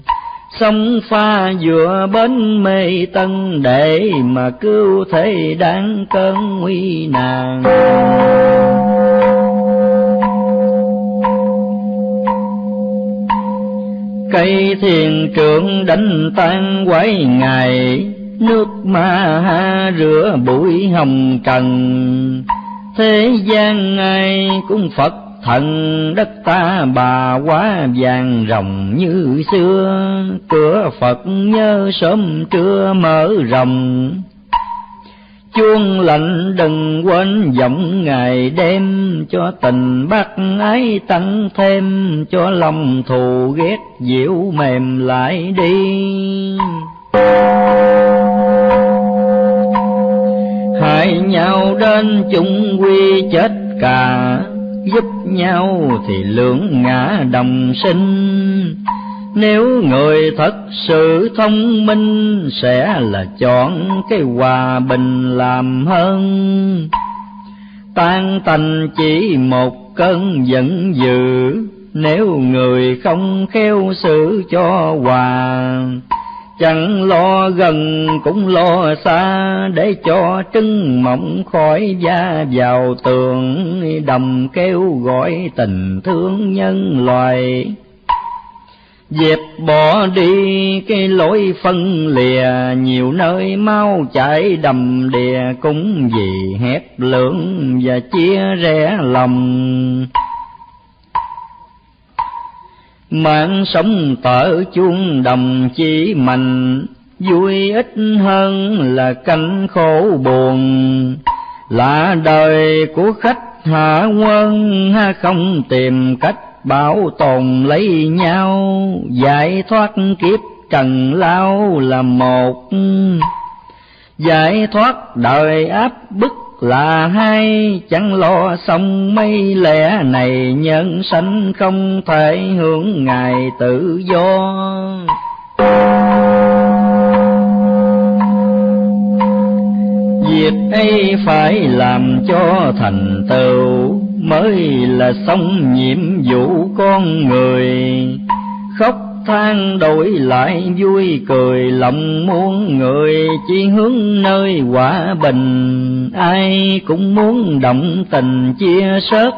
Sông pha giữa bến mê tân để mà cứu thế đáng cơn nguy nạn. Cây thiền trưởng đánh tan quái ngày nước ma ha rửa bụi hồng trần. Thế gian ai cũng phật thần, đất ta bà quá vàng rồng như xưa. Cửa phật nhớ sớm trưa mở rồng. Chuông lạnh đừng quên giọng ngày đêm, cho tình bác ái tăng thêm, cho lòng thù ghét dịu mềm lại đi hại nhau đến chung quy chết cả, giúp nhau thì lưỡng ngã đồng sinh. Nếu người thật sự thông minh, sẽ là chọn cái hòa bình làm hơn. Tan tành chỉ một cơn giận dữ, nếu người không khéo xử cho hòa chẳng lo gần cũng lo xa, để cho trứng mộng khỏi da. Vào tường đầm kêu gọi tình thương nhân loài dẹp bỏ đi cái lối phân lìa, nhiều nơi mau chạy đầm đìa, cũng vì hẹp lượng và chia rẽ lòng mạng sống tở chuông đồng chỉ mạnh, vui ít hơn là canh khổ buồn. Là đời của khách hạ quân, ha không tìm cách bảo tồn lấy nhau. Giải thoát kiếp trần lao là một, giải thoát đời áp bức là hai chẳng lo xong mây lẻ này, nhân sanh không thể hưởng ngài tự do. Việc ấy phải làm cho thành tựu, mới là xong nhiệm vụ con người. Khóc than đổi lại vui cười, lòng muôn người chỉ hướng nơi quả bình. Ai cũng muốn động tình chia sớt.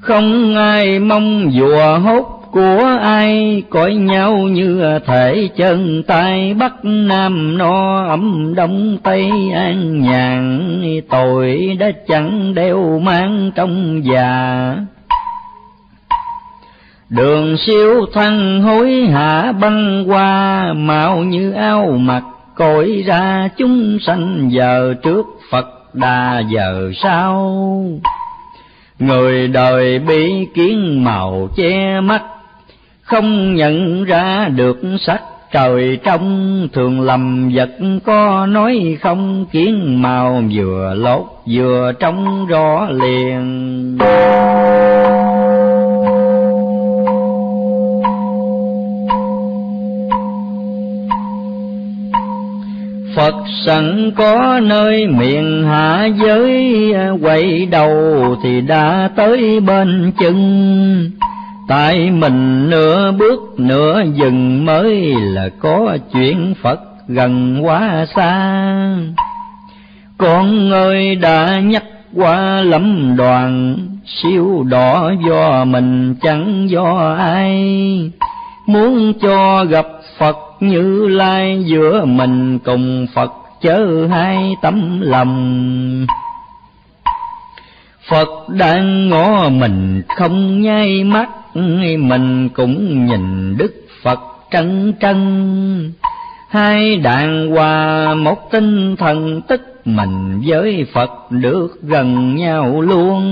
Không ai mong dùa hốt của ai coi nhau như thể chân tay bắc nam no ấm đông tây an nhàn. Tội đã chẳng đeo mang trong già đường siêu thân hối hạ băng qua mạo như ao mặt cõi ra chúng sanh giờ trước Phật đà giờ sau. Người đời bị kiến màu che mắt, không nhận ra được sắc trời trong thường lầm vật có nói không kiến màu vừa lốt vừa trong rõ liền Phật sẵn có nơi miền hạ giới à, quay đầu thì đã tới bên chân tại mình nửa bước nửa dừng mới là có chuyện Phật gần quá xa. Con ơi đã nhắc qua lắm đoàn, siêu đỏ do mình chẳng do ai. Muốn cho gặp Phật như lai giữa mình cùng Phật chớ hai tấm lòng. Phật đang ngó mình không nhai mắt, mình cũng nhìn Đức Phật trân trân. Hai đàn hòa một tinh thần tức mình với Phật được gần nhau luôn,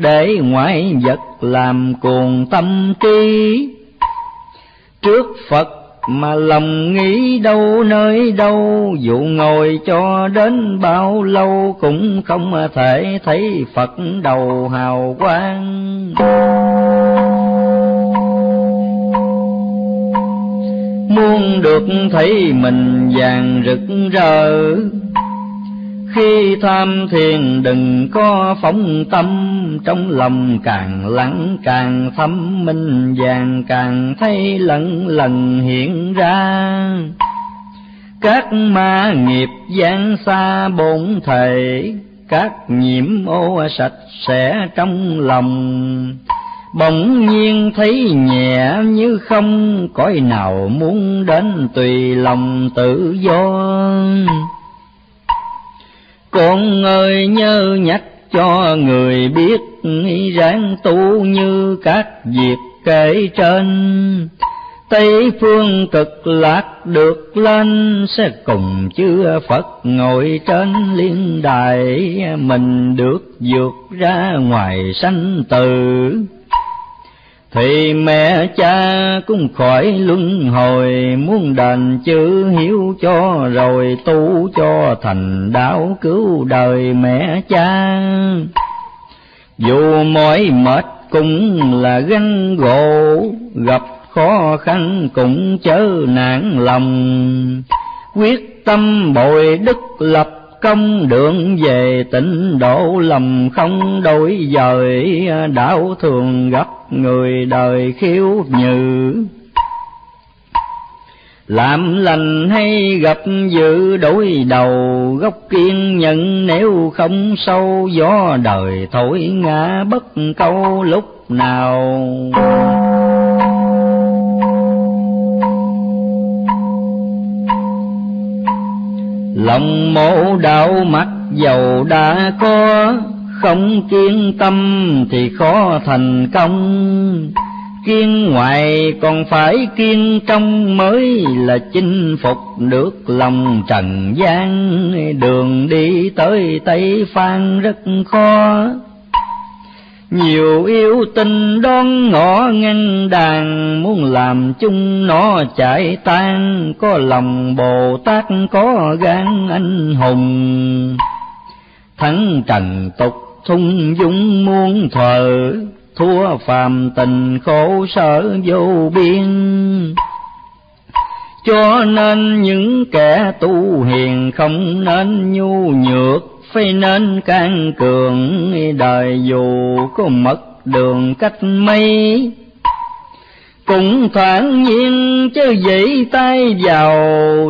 để ngoại vật làm cuồng tâm trí. Trước Phật mà lòng nghĩ đâu nơi đâu, dù ngồi cho đến bao lâu cũng không thể thấy phật đầu hào quang. Muốn được thấy mình vàng rực rỡ khi tham thiền đừng có phóng tâm. Trong lòng càng lắng càng thâm minh vàng càng thấy lẫn lần hiện ra. Các ma nghiệp gian xa bổn thể các nhiễm ô sạch sẽ trong lòng. Bỗng nhiên thấy nhẹ như không, cõi nào muốn đến tùy lòng tự do con ơi, nhớ nhắc cho người biết ráng tu như các việc kể trên. Tây phương cực lạc được lên, sẽ cùng chư Phật ngồi trên liên đài. Mình được vượt ra ngoài sanh tử thì mẹ cha cũng khỏi luân hồi, muốn đền chữ hiếu cho rồi tu cho thành đạo cứu đời mẹ cha. Dù mỏi mệt cũng là gánh gỗ, gặp khó khăn cũng chớ nản lòng. Quyết tâm bồi đức lập công đường về tịnh độ lầm không đổi dời đạo thường gặp người đời khiếu nhự. Làm lành hay gặp dự đối đầu, gốc kiên nhẫn nếu không sâu gió đời thổi ngã bất câu lúc nào. Lòng mổ đạo mắt dầu đã có, không kiên tâm thì khó thành công. Kiên ngoài còn phải kiên trong mới là chinh phục được lòng trần gian. Đường đi tới tây phan rất khó nhiều yêu tình đón ngõ ngăn đàn muốn làm chung nó chạy tan. Có lòng bồ tát, có gan anh hùng. Thắng trần tục thung dũng muôn thờ, thua phàm tình khổ sở vô biên. Cho nên những kẻ tu hiền không nên nhu nhược phải nên can cường, đời dù có mất đường cách mấy. Cũng thoảng nhiên chứ dĩ tay vào,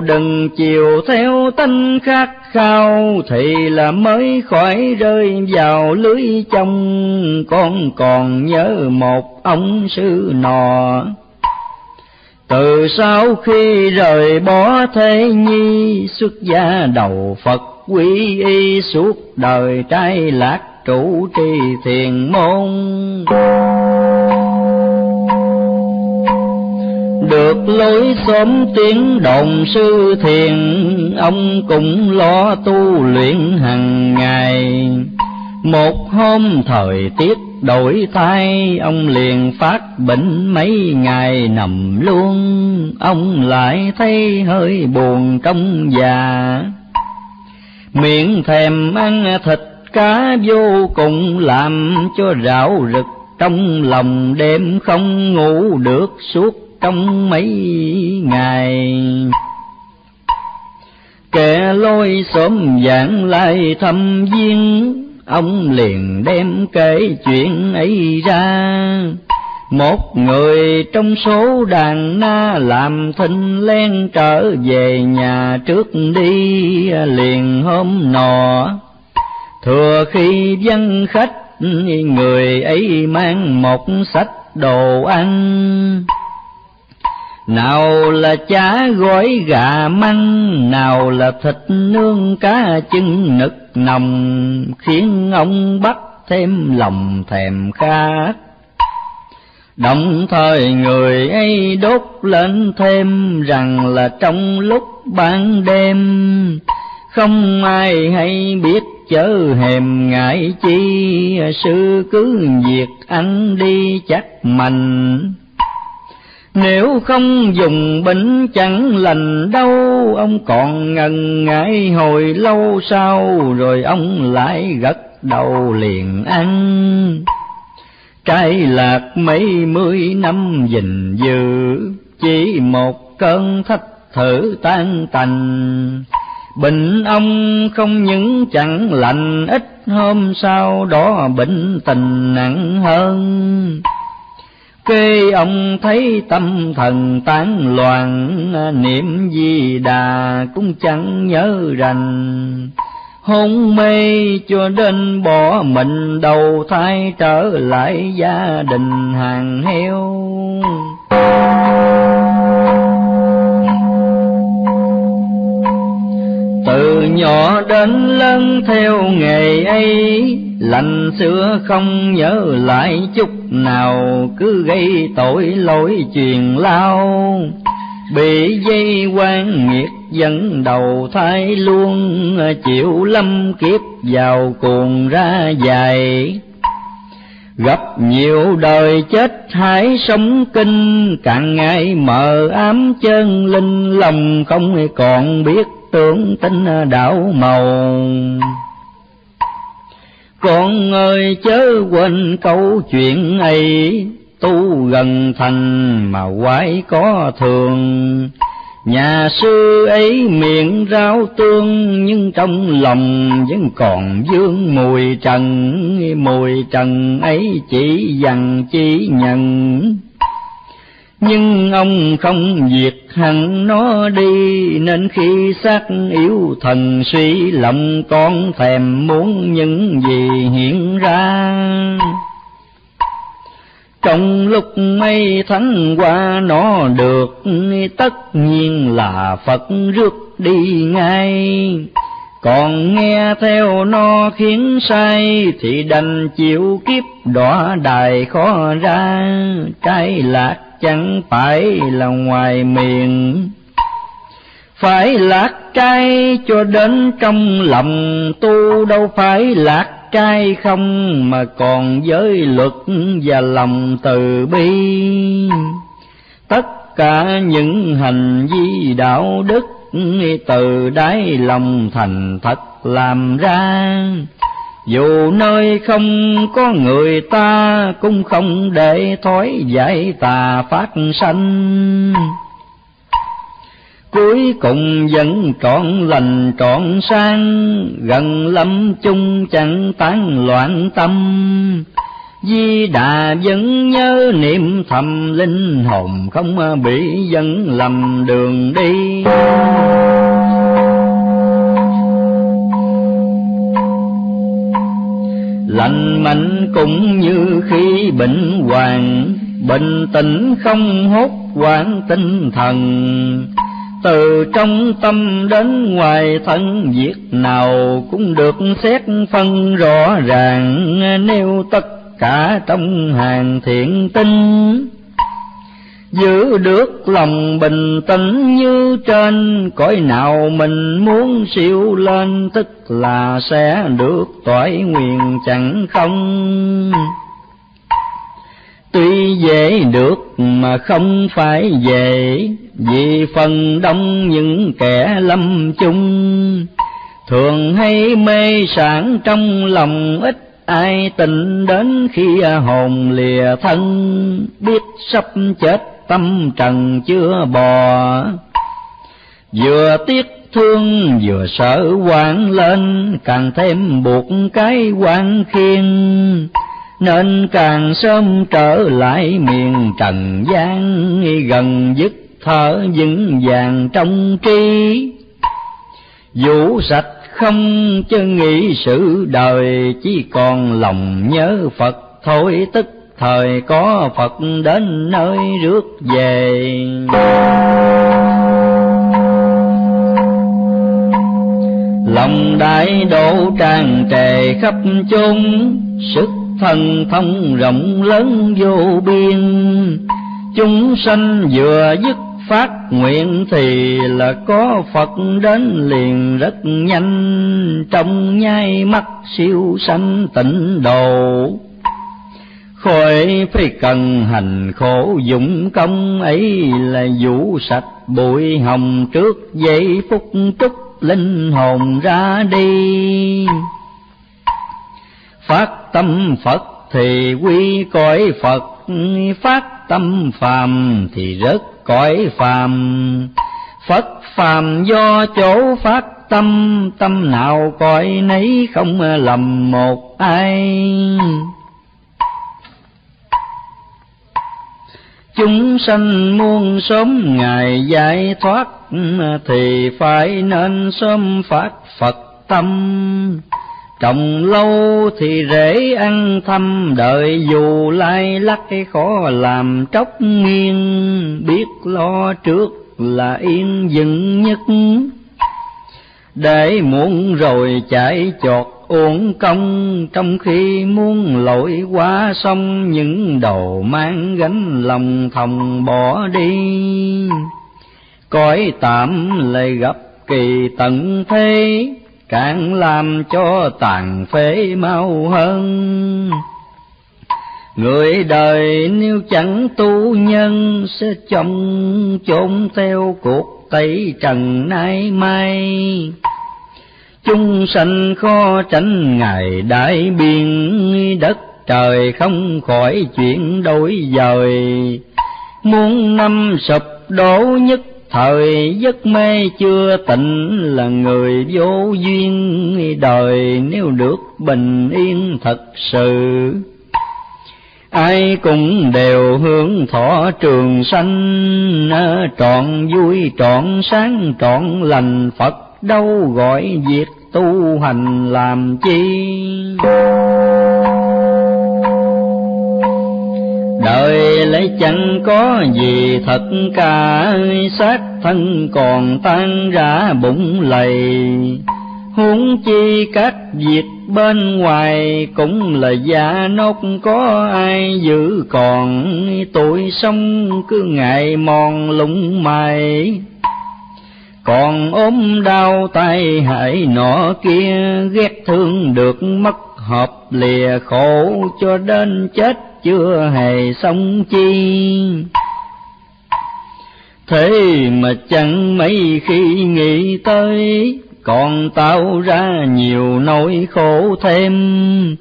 đừng chiều theo tinh khát khao, thì là mới khỏi rơi vào lưới trong. Con còn nhớ một ông sư nọ. Từ sau khi rời bỏ thế nhi, xuất gia đầu phật quy y suốt đời trai lạc trụ trì thiền môn. Được lối xóm tiếng đồng sư thiền, ông cũng lo tu luyện hàng ngày. Một hôm thời tiết đổi thay, ông liền phát bệnh mấy ngày nằm luôn. Ông lại thấy hơi buồn trong già miệng thèm ăn thịt cá vô cùng, làm cho rạo rực trong lòng. Đêm không ngủ được suốt trong mấy ngày. Kẻ lôi xóm dạng lại thăm viên, ông liền đem kể chuyện ấy ra một người trong số đàn na làm thinh len trở về nhà trước đi, liền hôm nọ. Thừa khi dân khách, người ấy mang một sách đồ ăn. Nào là chả gói gà măng, nào là thịt nướng cá chân nực nồng, khiến ông bắt thêm lòng thèm khát đồng thời người ấy đốt lên thêm rằng là trong lúc ban đêm, không ai hay biết chớ hèm ngại chi, sư cứ việc anh đi chắc mạnh nếu không dùng bệnh chẳng lành đâu, ông còn ngần ngại hồi lâu sau, rồi ông lại gật đầu liền ăn trái lạc mấy mươi năm gìn giữ, chỉ một cơn thách thử tan tành Bệnh ông không những chẳng lành ít hôm sau đó bệnh tình nặng hơn. Kê ông thấy tâm thần tán loạn, niệm di đà cũng chẳng nhớ rành. Hôn mê cho đến bỏ mình, đầu thai trở lại gia đình hàng heo. từ nhỏ đến lớn theo nghề ấy, lành xưa không nhớ lại chút nào, cứ gây tội lỗi truyền lao bị dây quan nghiệt dẫn đầu thai luôn chịu lâm kiếp vào cuồng ra dài. Gặp nhiều đời chết hãy sống kinh, càng ngày mờ ám chân linh lòng không còn biết tưởng tinh đạo màu. Con ơi, chớ quên câu chuyện ấy, tu gần thành mà quái có thường nhà sư ấy miệng rau tương nhưng trong lòng vẫn còn vương mùi trần. Mùi trần ấy chỉ dằn chỉ nhận. Nhưng ông không diệt hẳn nó đi, nên khi xác yếu thần suy, lòng con thèm muốn những gì hiện ra trong lúc mây thánh qua nó được, tất nhiên là phật rước đi ngay. Còn nghe theo nó khiến say thì đành chịu kiếp đọa đài khó ra. Trái lạc chẳng phải là ngoài miệng. Phải lạc trái cho đến trong lòng tu, đâu phải lạc trai không mà còn giới luật và lòng từ bi. Tất cả những hành vi đạo đức từ đáy lòng thành thật làm ra. Dù nơi không có người ta cũng không để thói giải tà phát sanh cuối cùng vẫn trọn lành, trọn sang gần lâm chung chẳng tán loạn tâm Di Đà vẫn nhớ niệm thầm linh hồn không bị dẫn lầm đường đi. lành mạnh cũng như khi bệnh hoàng bình tĩnh không hốt hoảng tinh thần từ trong tâm đến ngoài thân, việc nào cũng được xét phân rõ ràng. Nêu tất cả trong hàng thiện tinh, giữ được lòng bình tĩnh như trên, cõi nào mình muốn siêu lên, tức là sẽ được toại nguyện chẳng không. Tuy dễ được mà không phải dễ vì phần đông những kẻ lâm chung, thường hay mê sản trong lòng ít ai tình đến khi hồn lìa thân, biết sắp chết tâm trần chưa bò. Vừa tiếc thương vừa sợ hoảng lên, càng thêm buộc cái quan khiên, nên càng sớm trở lại miền trần gian, gần dứt thở vững vàng trong trí. Vũ sạch không chớ nghĩ sự đời, chỉ còn lòng nhớ phật. Thôi tức thời có phật đến nơi rước về. Lòng đại độ tràn trề khắp chung sức thần thông rộng lớn vô biên. Chúng sanh vừa dứt phát nguyện thì là có Phật đến liền rất nhanh, trong nhai mắt siêu sanh tịnh độ. Khỏi phải cần hành khổ dụng công ấy là vũ sạch bụi hồng trước giây phút trúc linh hồn ra đi. Phát tâm Phật thì quy cõi Phật, phát tâm phàm thì rất cõi phàm. Phật phàm do chỗ phát tâm tâm nào cõi nấy không lầm một ai. Chúng sanh muôn sớm ngày giải thoát, thì phải nên sớm phát phật tâm. Trồng lâu thì rễ ăn thăm đợi dù lai lắc khó làm tróc nghiêng, biết lo trước là yên dừng nhất. Để muốn rồi chạy chọt uổng công, trong khi muốn lội qua sông những đồ mang gánh lòng thòng bỏ đi. Cõi tạm lại gặp kỳ tận thế, càng làm cho tàn phế mau hơn. Người đời nếu chẳng tu nhân sẽ trong chốn theo cuộc tẩy trần nay mai. Chung sanh khó tránh ngày đại biên, đất trời không khỏi chuyển đổi dời. Muốn năm sụp đổ nhất Thời giấc mê chưa tỉnh là người vô duyên đời nếu được bình yên thật sự. Ai cũng đều hướng thọ trường sanh, trọn vui trọn sáng trọn lành Phật đâu gọi việc tu hành làm chi đời lấy chẳng có gì, thật cả xác thân còn tan ra bụng lầy. Huống chi các việc bên ngoài cũng là giả, nốt có ai giữ còn. Tuổi sống cứ ngày mòn lũng mày còn ốm đau tay hại nọ kia, ghét thương được mất hợp lìa khổ cho đến chết chưa hề sống chi. Thế mà chẳng mấy khi nghĩ tới, còn tạo ra nhiều nỗi khổ thêm.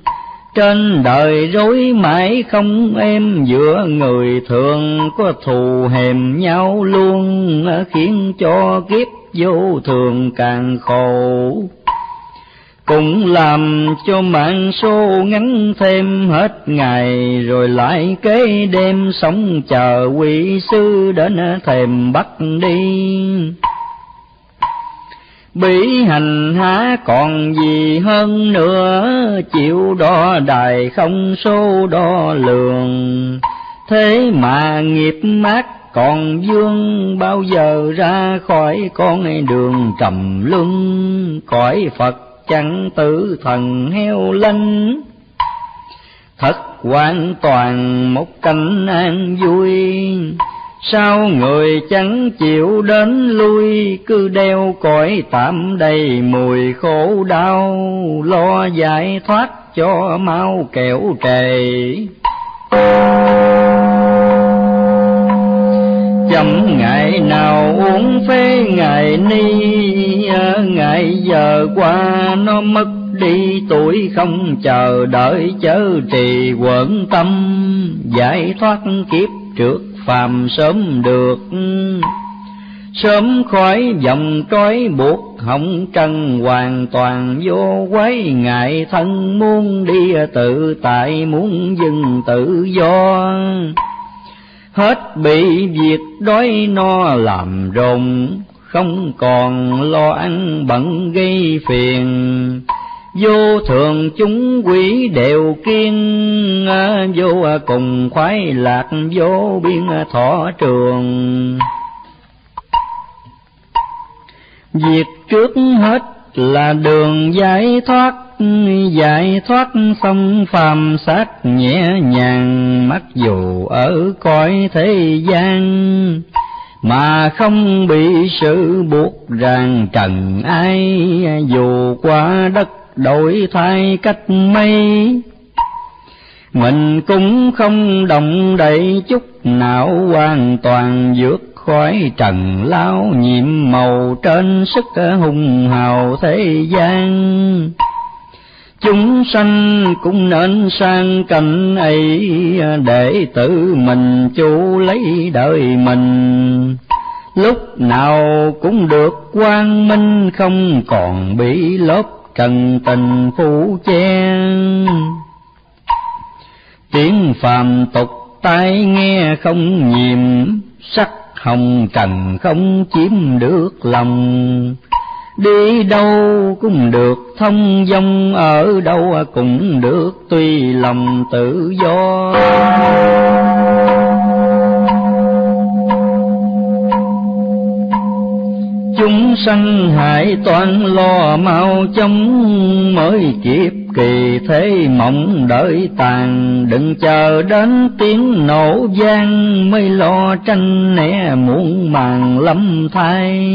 Trên đời rối mãi không em giữa người thường có thù hèm nhau luôn, khiến cho kiếp vô thường càng khổ cũng làm cho mạng số ngắn thêm hết ngày, rồi lại kế đêm sống chờ quỷ sư đến thèm bắt đi. Bị hành há còn gì hơn nữa, chịu đo đài không số đo lường. Thế mà nghiệp mát còn dương, bao giờ ra khỏi con đường trầm luân, cõi phật chẳng tử thần heo lanh thật hoàn toàn một cảnh an vui Sao người chẳng chịu đến lui, Cứ đeo cõi tạm đầy mùi khổ đau, Lo giải thoát cho mau kẹo trề. Chậm ngày nào uống phê ngày ni, ờ, Ngày giờ qua nó mất đi tuổi không chờ đợi chớ trì quẩn tâm, Giải thoát kiếp trước phàm sớm được. Sớm khỏi vòng trói buộc hỏng trần hoàn toàn vô quấy ngại thân muốn đi tự tại muốn dừng tự do hết bị việc đói no làm rồng không còn lo ăn bận gây phiền. Vô thường chúng quỷ đều kiên à, vô cùng khoái lạc, vô biên thọ trường. Việc trước hết là đường giải thoát giải thoát xong phàm sát nhẹ nhàng, mặc dù ở cõi thế gian, mà không bị sự buộc ràng trần ai, dù qua đất đổi thay cách mây. Mình cũng không động đậy chút nào, hoàn toàn vượt khỏi trần lao nhiệm màu trên sức hùng hào thế gian chúng sanh cũng nên sang cảnh ấy để tự mình chủ lấy đời mình. Lúc nào cũng được quang minh không còn bị lốp trần tình phủ che tiếng phàm tục tai nghe không nhiệm sắc hồng trần không chiếm được lòng đi đâu cũng được, thông dong ở đâu cũng được tùy lòng tự do. Chúng sanh hại toàn lo mau chóng, mới kịp kỳ thế mộng đợi tàn. Đừng chờ đến tiếng nổ vang, mới lo tranh né muộn màng lâm thay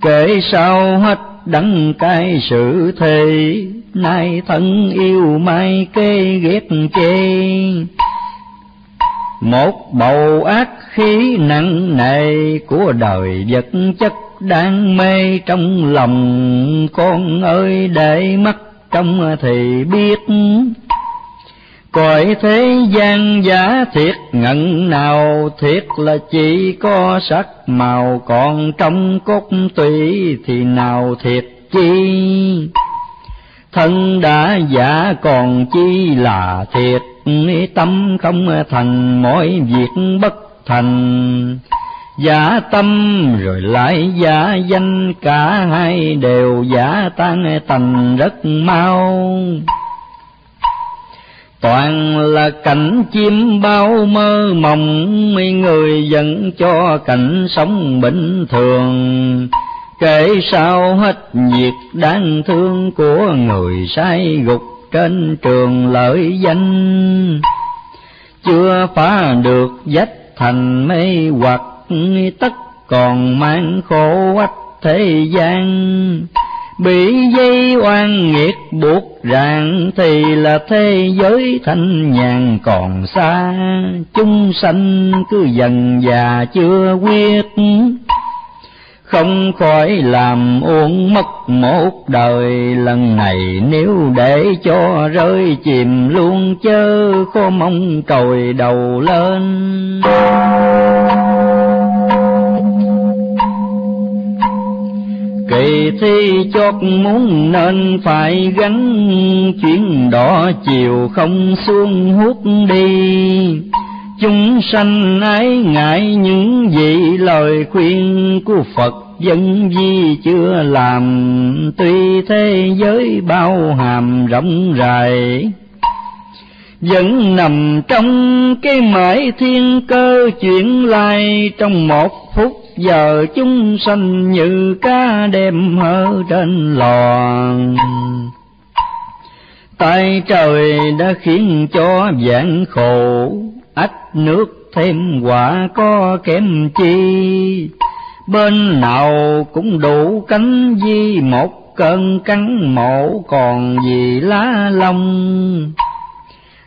kể sao hết, đắng cay sự thề. Nay thân yêu mai kê ghét chê. Một bầu ác khí nặng nề của đời vật chất đang mê trong lòng. Con ơi, để mắt trong thì biết cõi thế gian giả thiệt ngẩn nào, thiệt là chỉ có sắc màu, còn trong cốt tủy thì nào thiệt chi? Thân đã giả còn chi là thiệt tâm không thành mọi việc bất thành. Giả tâm rồi lại giả danh, cả hai đều giả tan thành rất mau toàn là cảnh chim bao mơ mộng, mấy người dẫn cho cảnh sống bình thường. Kể sao hết việc đáng thương của người sai gục trên trường lợi danh. Chưa phá được dách thành mê hoặc, tất còn mang khổ ách thế gian bị dây oan nghiệt buộc ràng thì là thế giới thanh nhàn còn xa. Chúng sanh cứ dần già chưa quyết. Không khỏi làm uổng mất một đời. Lần này nếu để cho rơi chìm luôn chớ khó mong trồi đầu lên. Kỳ thi chót muốn nên phải gánh. Chuyện đỏ chiều không xuống hút đi. Chúng sanh ái ngại những gì lời khuyên của Phật dân di chưa làm. Tuy thế giới bao hàm rộng rãi, vẫn nằm trong cái mãi thiên cơ chuyển lai trong một phút giờ chúng sanh như cá đêm ở trên lòn, tay trời đã khiến cho vạn khổ ách nước thêm quả có kém chi. Bên nào cũng đủ cánh di một cơn cắn mổ còn gì lá lông.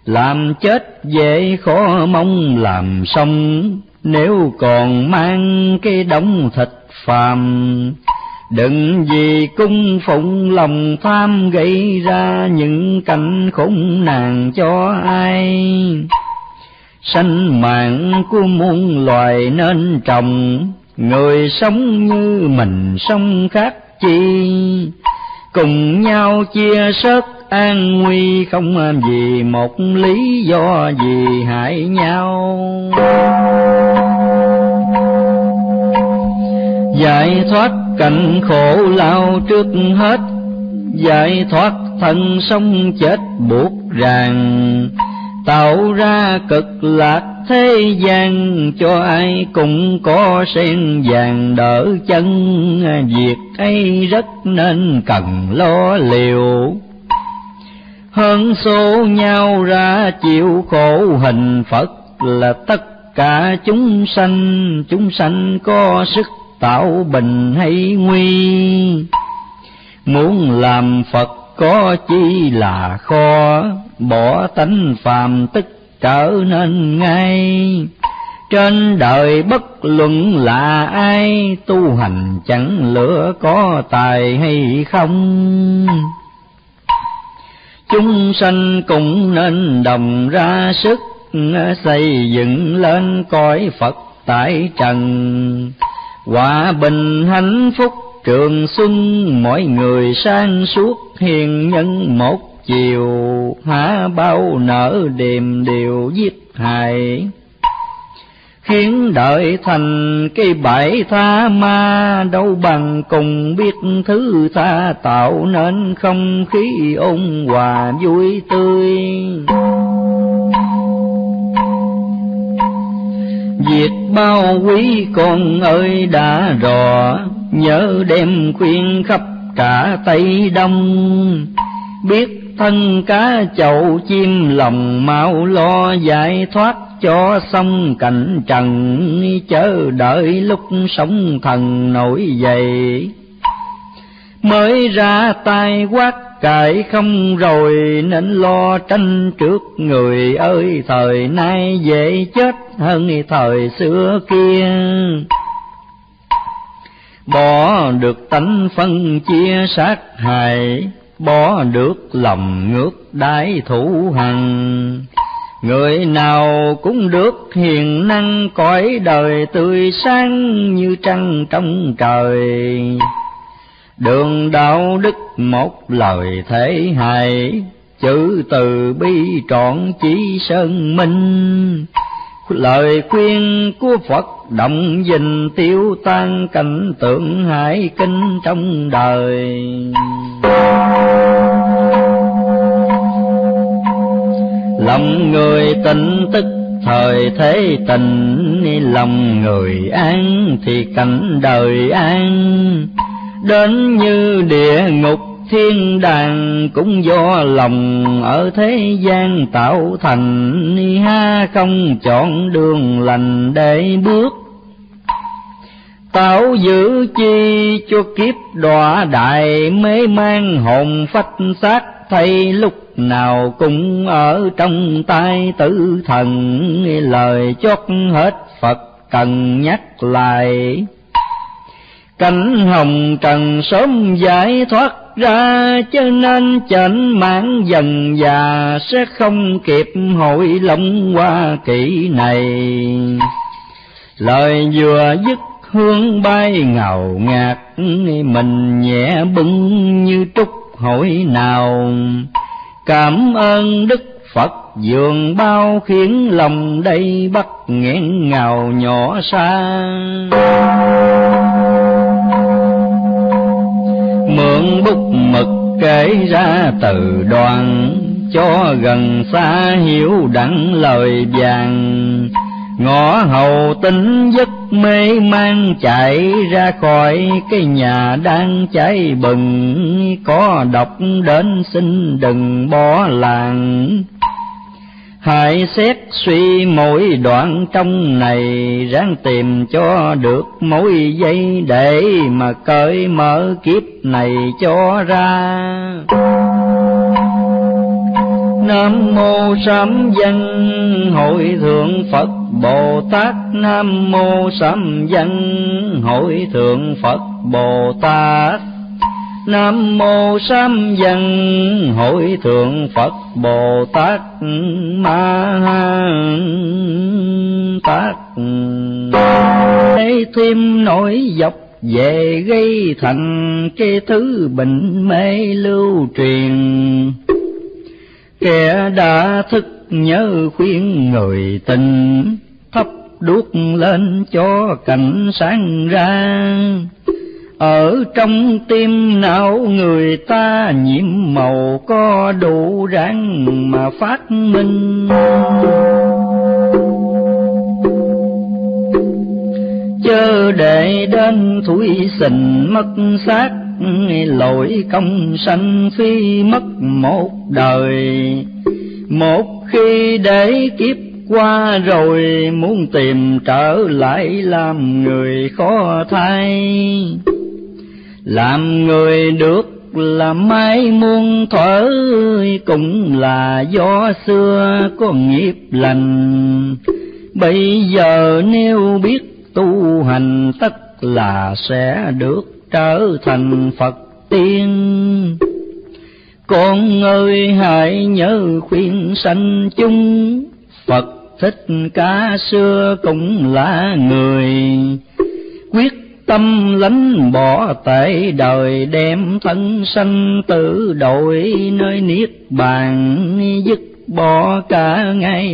Làm chết dễ khó mong làm xong nếu còn mang cái đống thịt phàm, đừng vì cung phụng lòng tham gây ra những cảnh khủng nạn cho ai. Sanh mạng của muôn loài nên trồng, người sống như mình sống khác chi. Cùng nhau chia sớt an nguy không vì một lý do gì hại nhau. Giải thoát cảnh khổ lao trước hết, giải thoát thân sống chết buộc ràng, tạo ra cực lạc thế gian cho ai cũng có sen vàng đỡ chân. Việc ấy rất nên cần lo liệu hơn số nhau ra chịu khổ hình phật là tất cả chúng sanh. Chúng sanh có sức tạo bình hay nguy. Muốn làm phật có chi là khó. Bỏ tánh phàm tức trở nên ngay trên đời bất luận là ai, tu hành chẳng lửa có tài hay không chúng sanh cũng nên đồng ra sức, xây dựng lên cõi phật tại trần. Hòa bình hạnh phúc trường xuân, mọi người sang suốt hiền nhân một chiều. Há bao nở điềm điều giết hại khiến đợi thành cái bãi tha ma đâu bằng cùng biết thứ tha tạo nên không khí ôn hòa vui tươi Việc bao quý con ơi đã rò, Nhớ đem khuyên khắp cả Tây Đông. Biết thân cá chậu chim lòng mau lo giải thoát cho xong cảnh trần, Chờ đợi lúc sống thần nổi dậy. Mới ra tay quát cải không rồi nên lo tranh trước người ơi thời nay dễ chết hơn thời xưa kia bỏ được tánh phân chia sát hại bỏ được lòng ngược đái thủ hằng. Người nào cũng được hiền năng cõi đời tươi sáng như trăng trong trời. Đường đạo đức một lời thể hài chữ từ bi trọn chí sơn minh lời khuyên của phật động dình tiêu tan cảnh tượng hải kinh trong đời. Lòng người tỉnh tức thời thế tình, lòng người an thì cảnh đời an. Đến như địa ngục thiên đàng cũng do lòng ở thế gian tạo thành. Ha không chọn đường lành để bước. Tạo giữ chi cho kiếp đọa đại mê mang, hồn phách xác thay lúc nào cũng ở trong tay tử thần. Lời chót hết phật cần nhắc lại cảnh hồng trần sớm giải thoát ra cho nên chảnh mãn dần già sẽ không kịp hội lòng qua kỷ này. Lời vừa dứt, hương bay ngào ngạt, mình nhẹ bưng như trúc hội nào. Cảm ơn đức Phật dường bao khiến lòng đây bắt nghẹn ngào nhỏ xa mượn bút mực kể ra từ đoạn, cho gần xa hiểu đặng lời vàng. Ngõ hầu tính giấc mê mang chạy ra khỏi cái nhà đang cháy bừng, có đọc đến xin đừng bỏ làng hãy xét suy mỗi đoạn trong này, ráng tìm cho được mỗi giây để mà cởi mở kiếp này cho ra. Nam mô Sám Văn Hội Thượng Phật Bồ Tát. Nam mô Sám Văn Hội Thượng Phật Bồ Tát. Nam mô Sám Văn Hội Thượng Phật Bồ Tát Ma Ha Tát. Để thêm nổi dọc về gây thành cái thứ bệnh mê lưu truyền. Kẻ đã thức nhớ khuyên người tình, thắp đuốc lên cho cảnh sáng ra ở trong tim não người ta nhiễm màu có đủ ráng mà phát minh. Chớ để đến thủy sình mất xác, lỗi công sanh phi mất một đời. Một khi để kiếp qua rồi, muốn tìm trở lại làm người khó thay làm người được là mai muôn thở cũng là do xưa có nghiệp lành bây giờ nếu biết tu hành tất là sẽ được trở thành Phật tiên. Con ơi hãy nhớ khuyên sanh chung, Phật thích ca xưa cũng là người, quyết tâm lánh bỏ tệ đời, đem thân sanh tử đổi, nơi niết bàn dứt bỏ cả ngày.